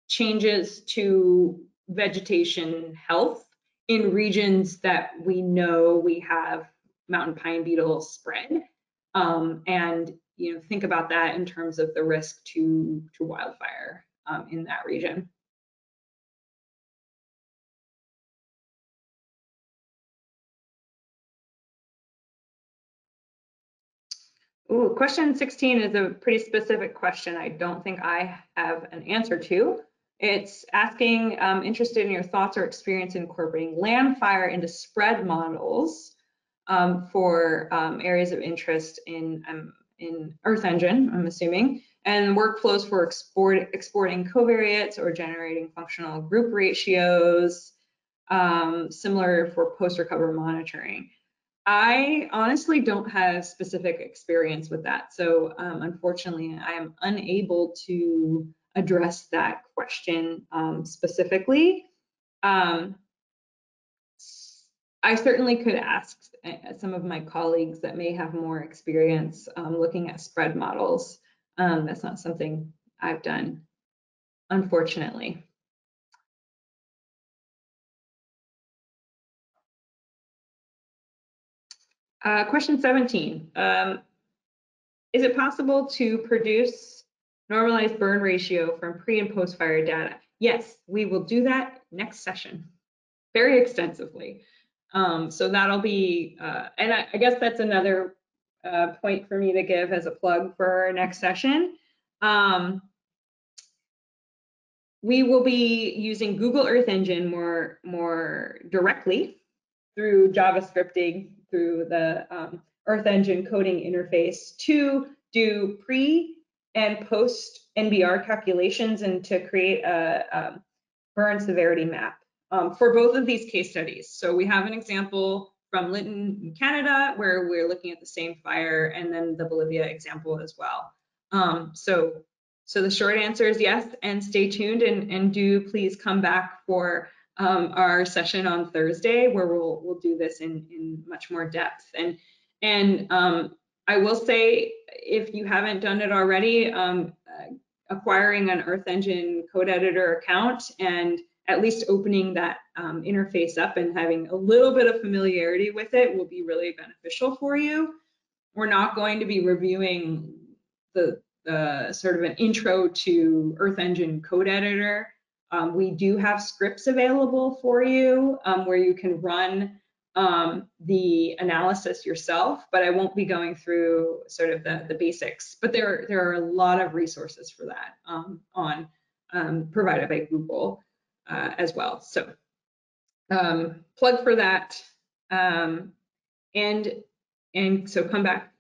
changes to vegetation health in regions that we know we have mountain pine beetle spread. Um, and you know, think about that in terms of the risk to, to wildfire um, in that region. Ooh, question 16 is a pretty specific question I don't think I have an answer to. It's asking, um, interested in your thoughts or experience incorporating Landfire into spread models um, for um, areas of interest in, um, in Earth Engine, I'm assuming, and workflows for export, exporting covariates or generating functional group ratios, um, similar for post-recover monitoring. I honestly don't have specific experience with that. So um, unfortunately, I am unable to address that question um, specifically. Um, I certainly could ask uh, some of my colleagues that may have more experience um, looking at spread models. Um, that's not something I've done, unfortunately. Uh, question 17. Um, is it possible to produce normalized burn ratio from pre and post fire data? Yes, we will do that next session very extensively. Um, so that'll be, uh, and I, I, guess that's another uh, point for me to give as a plug for our next session. Um, we will be using Google Earth Engine more, more directly through JavaScripting through the um, Earth Engine coding interface to do pre and post NBR calculations and to create a, a burn severity map um, for both of these case studies. So we have an example from Lytton, Canada, where we're looking at the same fire, and then the Bolivia example as well. Um, so, so the short answer is yes, and stay tuned and, and do please come back for um, our session on Thursday, where we'll we'll do this in in much more depth. And and um, I will say, if you haven't done it already, um, acquiring an Earth Engine code editor account and at least opening that um, interface up and having a little bit of familiarity with it will be really beneficial for you. We're not going to be reviewing the, the sort of an intro to Earth Engine code editor um, we do have scripts available for you um, where you can run um, the analysis yourself, but I won't be going through sort of the, the basics. But there, there are a lot of resources for that um, on um, provided by Google uh, as well. So um, plug for that. and and so come back,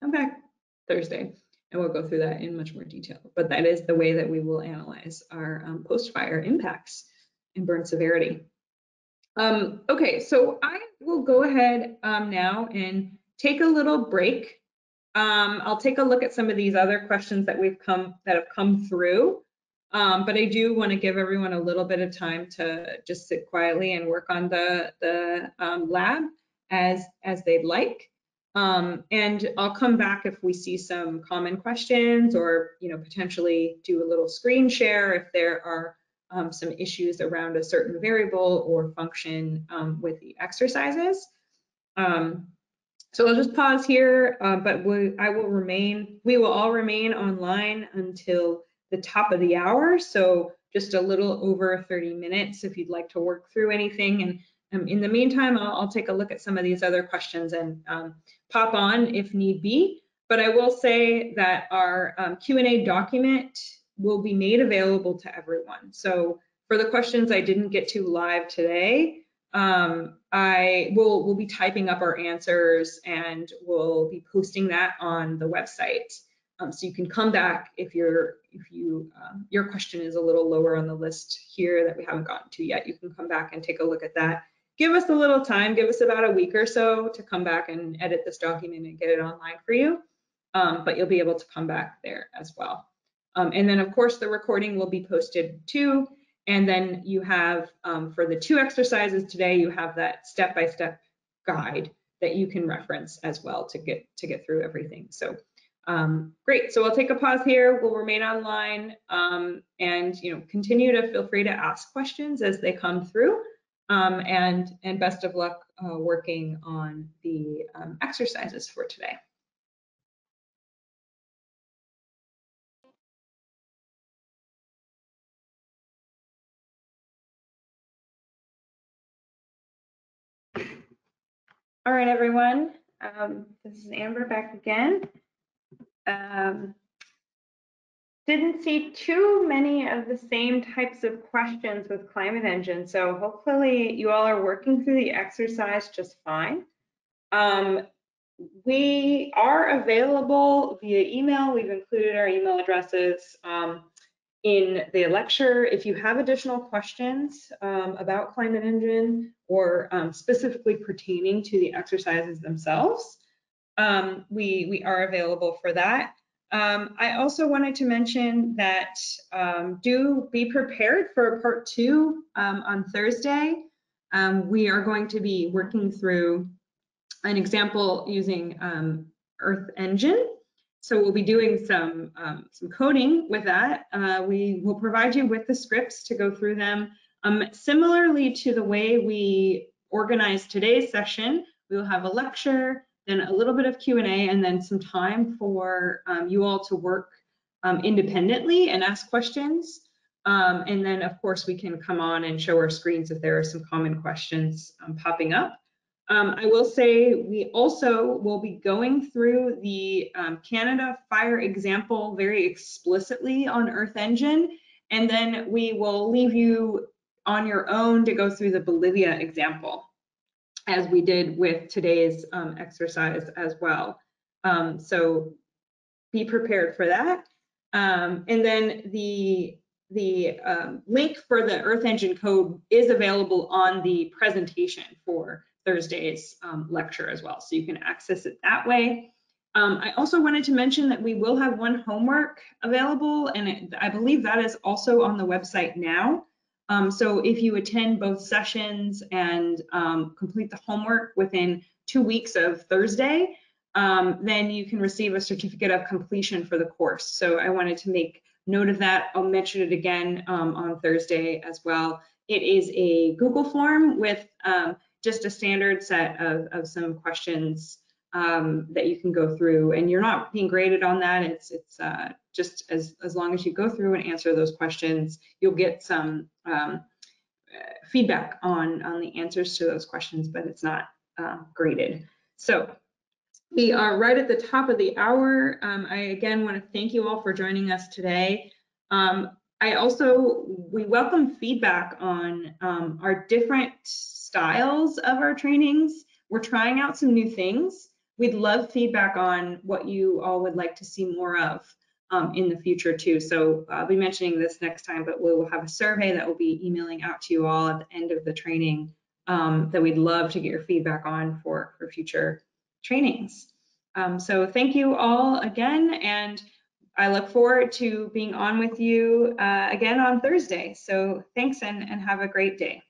come back Thursday and we'll go through that in much more detail. But that is the way that we will analyze our um, post-fire impacts and burn severity. Um, okay, so I will go ahead um, now and take a little break. Um, I'll take a look at some of these other questions that we've come that have come through. Um, but I do want to give everyone a little bit of time to just sit quietly and work on the the um, lab as as they'd like. Um, and I'll come back if we see some common questions or, you know, potentially do a little screen share if there are um, some issues around a certain variable or function um, with the exercises. Um, so I'll just pause here, uh, but we, I will remain, we will all remain online until the top of the hour. So just a little over 30 minutes if you'd like to work through anything. And um, in the meantime, I'll, I'll, take a look at some of these other questions and um, pop on if need be. But I will say that our um, Q&A document will be made available to everyone. So for the questions I didn't get to live today, um, I will will be typing up our answers and we'll be posting that on the website. Um, so you can come back if your if you um, your question is a little lower on the list here that we haven't gotten to yet. You can come back and take a look at that give us a little time, give us about a week or so to come back and edit this document and get it online for you. Um, but you'll be able to come back there as well. Um, and then of course the recording will be posted too. And then you have, um, for the two exercises today, you have that step-by-step -step guide that you can reference as well to get to get through everything. So um, great, so we'll take a pause here. We'll remain online um, and you know continue to feel free to ask questions as they come through. Um, and, and best of luck uh, working on the um, exercises for today. All right, everyone. Um, this is Amber back again. Um, didn't see too many of the same types of questions with Climate Engine, so hopefully you all are working through the exercise just fine. Um, we are available via email. We've included our email addresses um, in the lecture. If you have additional questions um, about Climate Engine or um, specifically pertaining to the exercises themselves, um, we, we are available for that. Um, I also wanted to mention that um, do be prepared for part two um, on Thursday. We are going to be working through an example using Earth Engine. So we'll be doing some, um, some coding with that. Uh, we will provide you with the scripts to go through them. similarly to the way we organize today's session, we will have a lecture, then a little bit of Q&A, and then some time for um, you all to work um, independently and ask questions. Um, and then, of course, we can come on and show our screens if there are some common questions um, popping up. Um, I will say we also will be going through the um, Canada fire example very explicitly on Earth Engine, and then we will leave you on your own to go through the Bolivia example as we did with today's um, exercise as well. Um, so be prepared for that. Um, and then the, the um, link for the Earth Engine code is available on the presentation for Thursday's um, lecture as well. So you can access it that way. Um, I also wanted to mention that we will have one homework available, and it, I believe that is also on the website now. Um, so if you attend both sessions and um, complete the homework within two weeks of Thursday, um, then you can receive a certificate of completion for the course. So I wanted to make note of that. I'll mention it again um, on Thursday as well. It is a Google form with um, just a standard set of, of some questions um, that you can go through and you're not being graded on that. It's, it's uh, just as, as long as you go through and answer those questions, you'll get some um, feedback on, on the answers to those questions, but it's not uh, graded. So we are right at the top of the hour. Um, I again want to thank you all for joining us today. Um, I also, we welcome feedback on um, our different styles of our trainings. We're trying out some new things. We'd love feedback on what you all would like to see more of um, in the future too. So I'll be mentioning this next time, but we will have a survey that we'll be emailing out to you all at the end of the training um, that we'd love to get your feedback on for, for future trainings. Um, so thank you all again, and I look forward to being on with you uh, again on Thursday. So thanks and, and have a great day.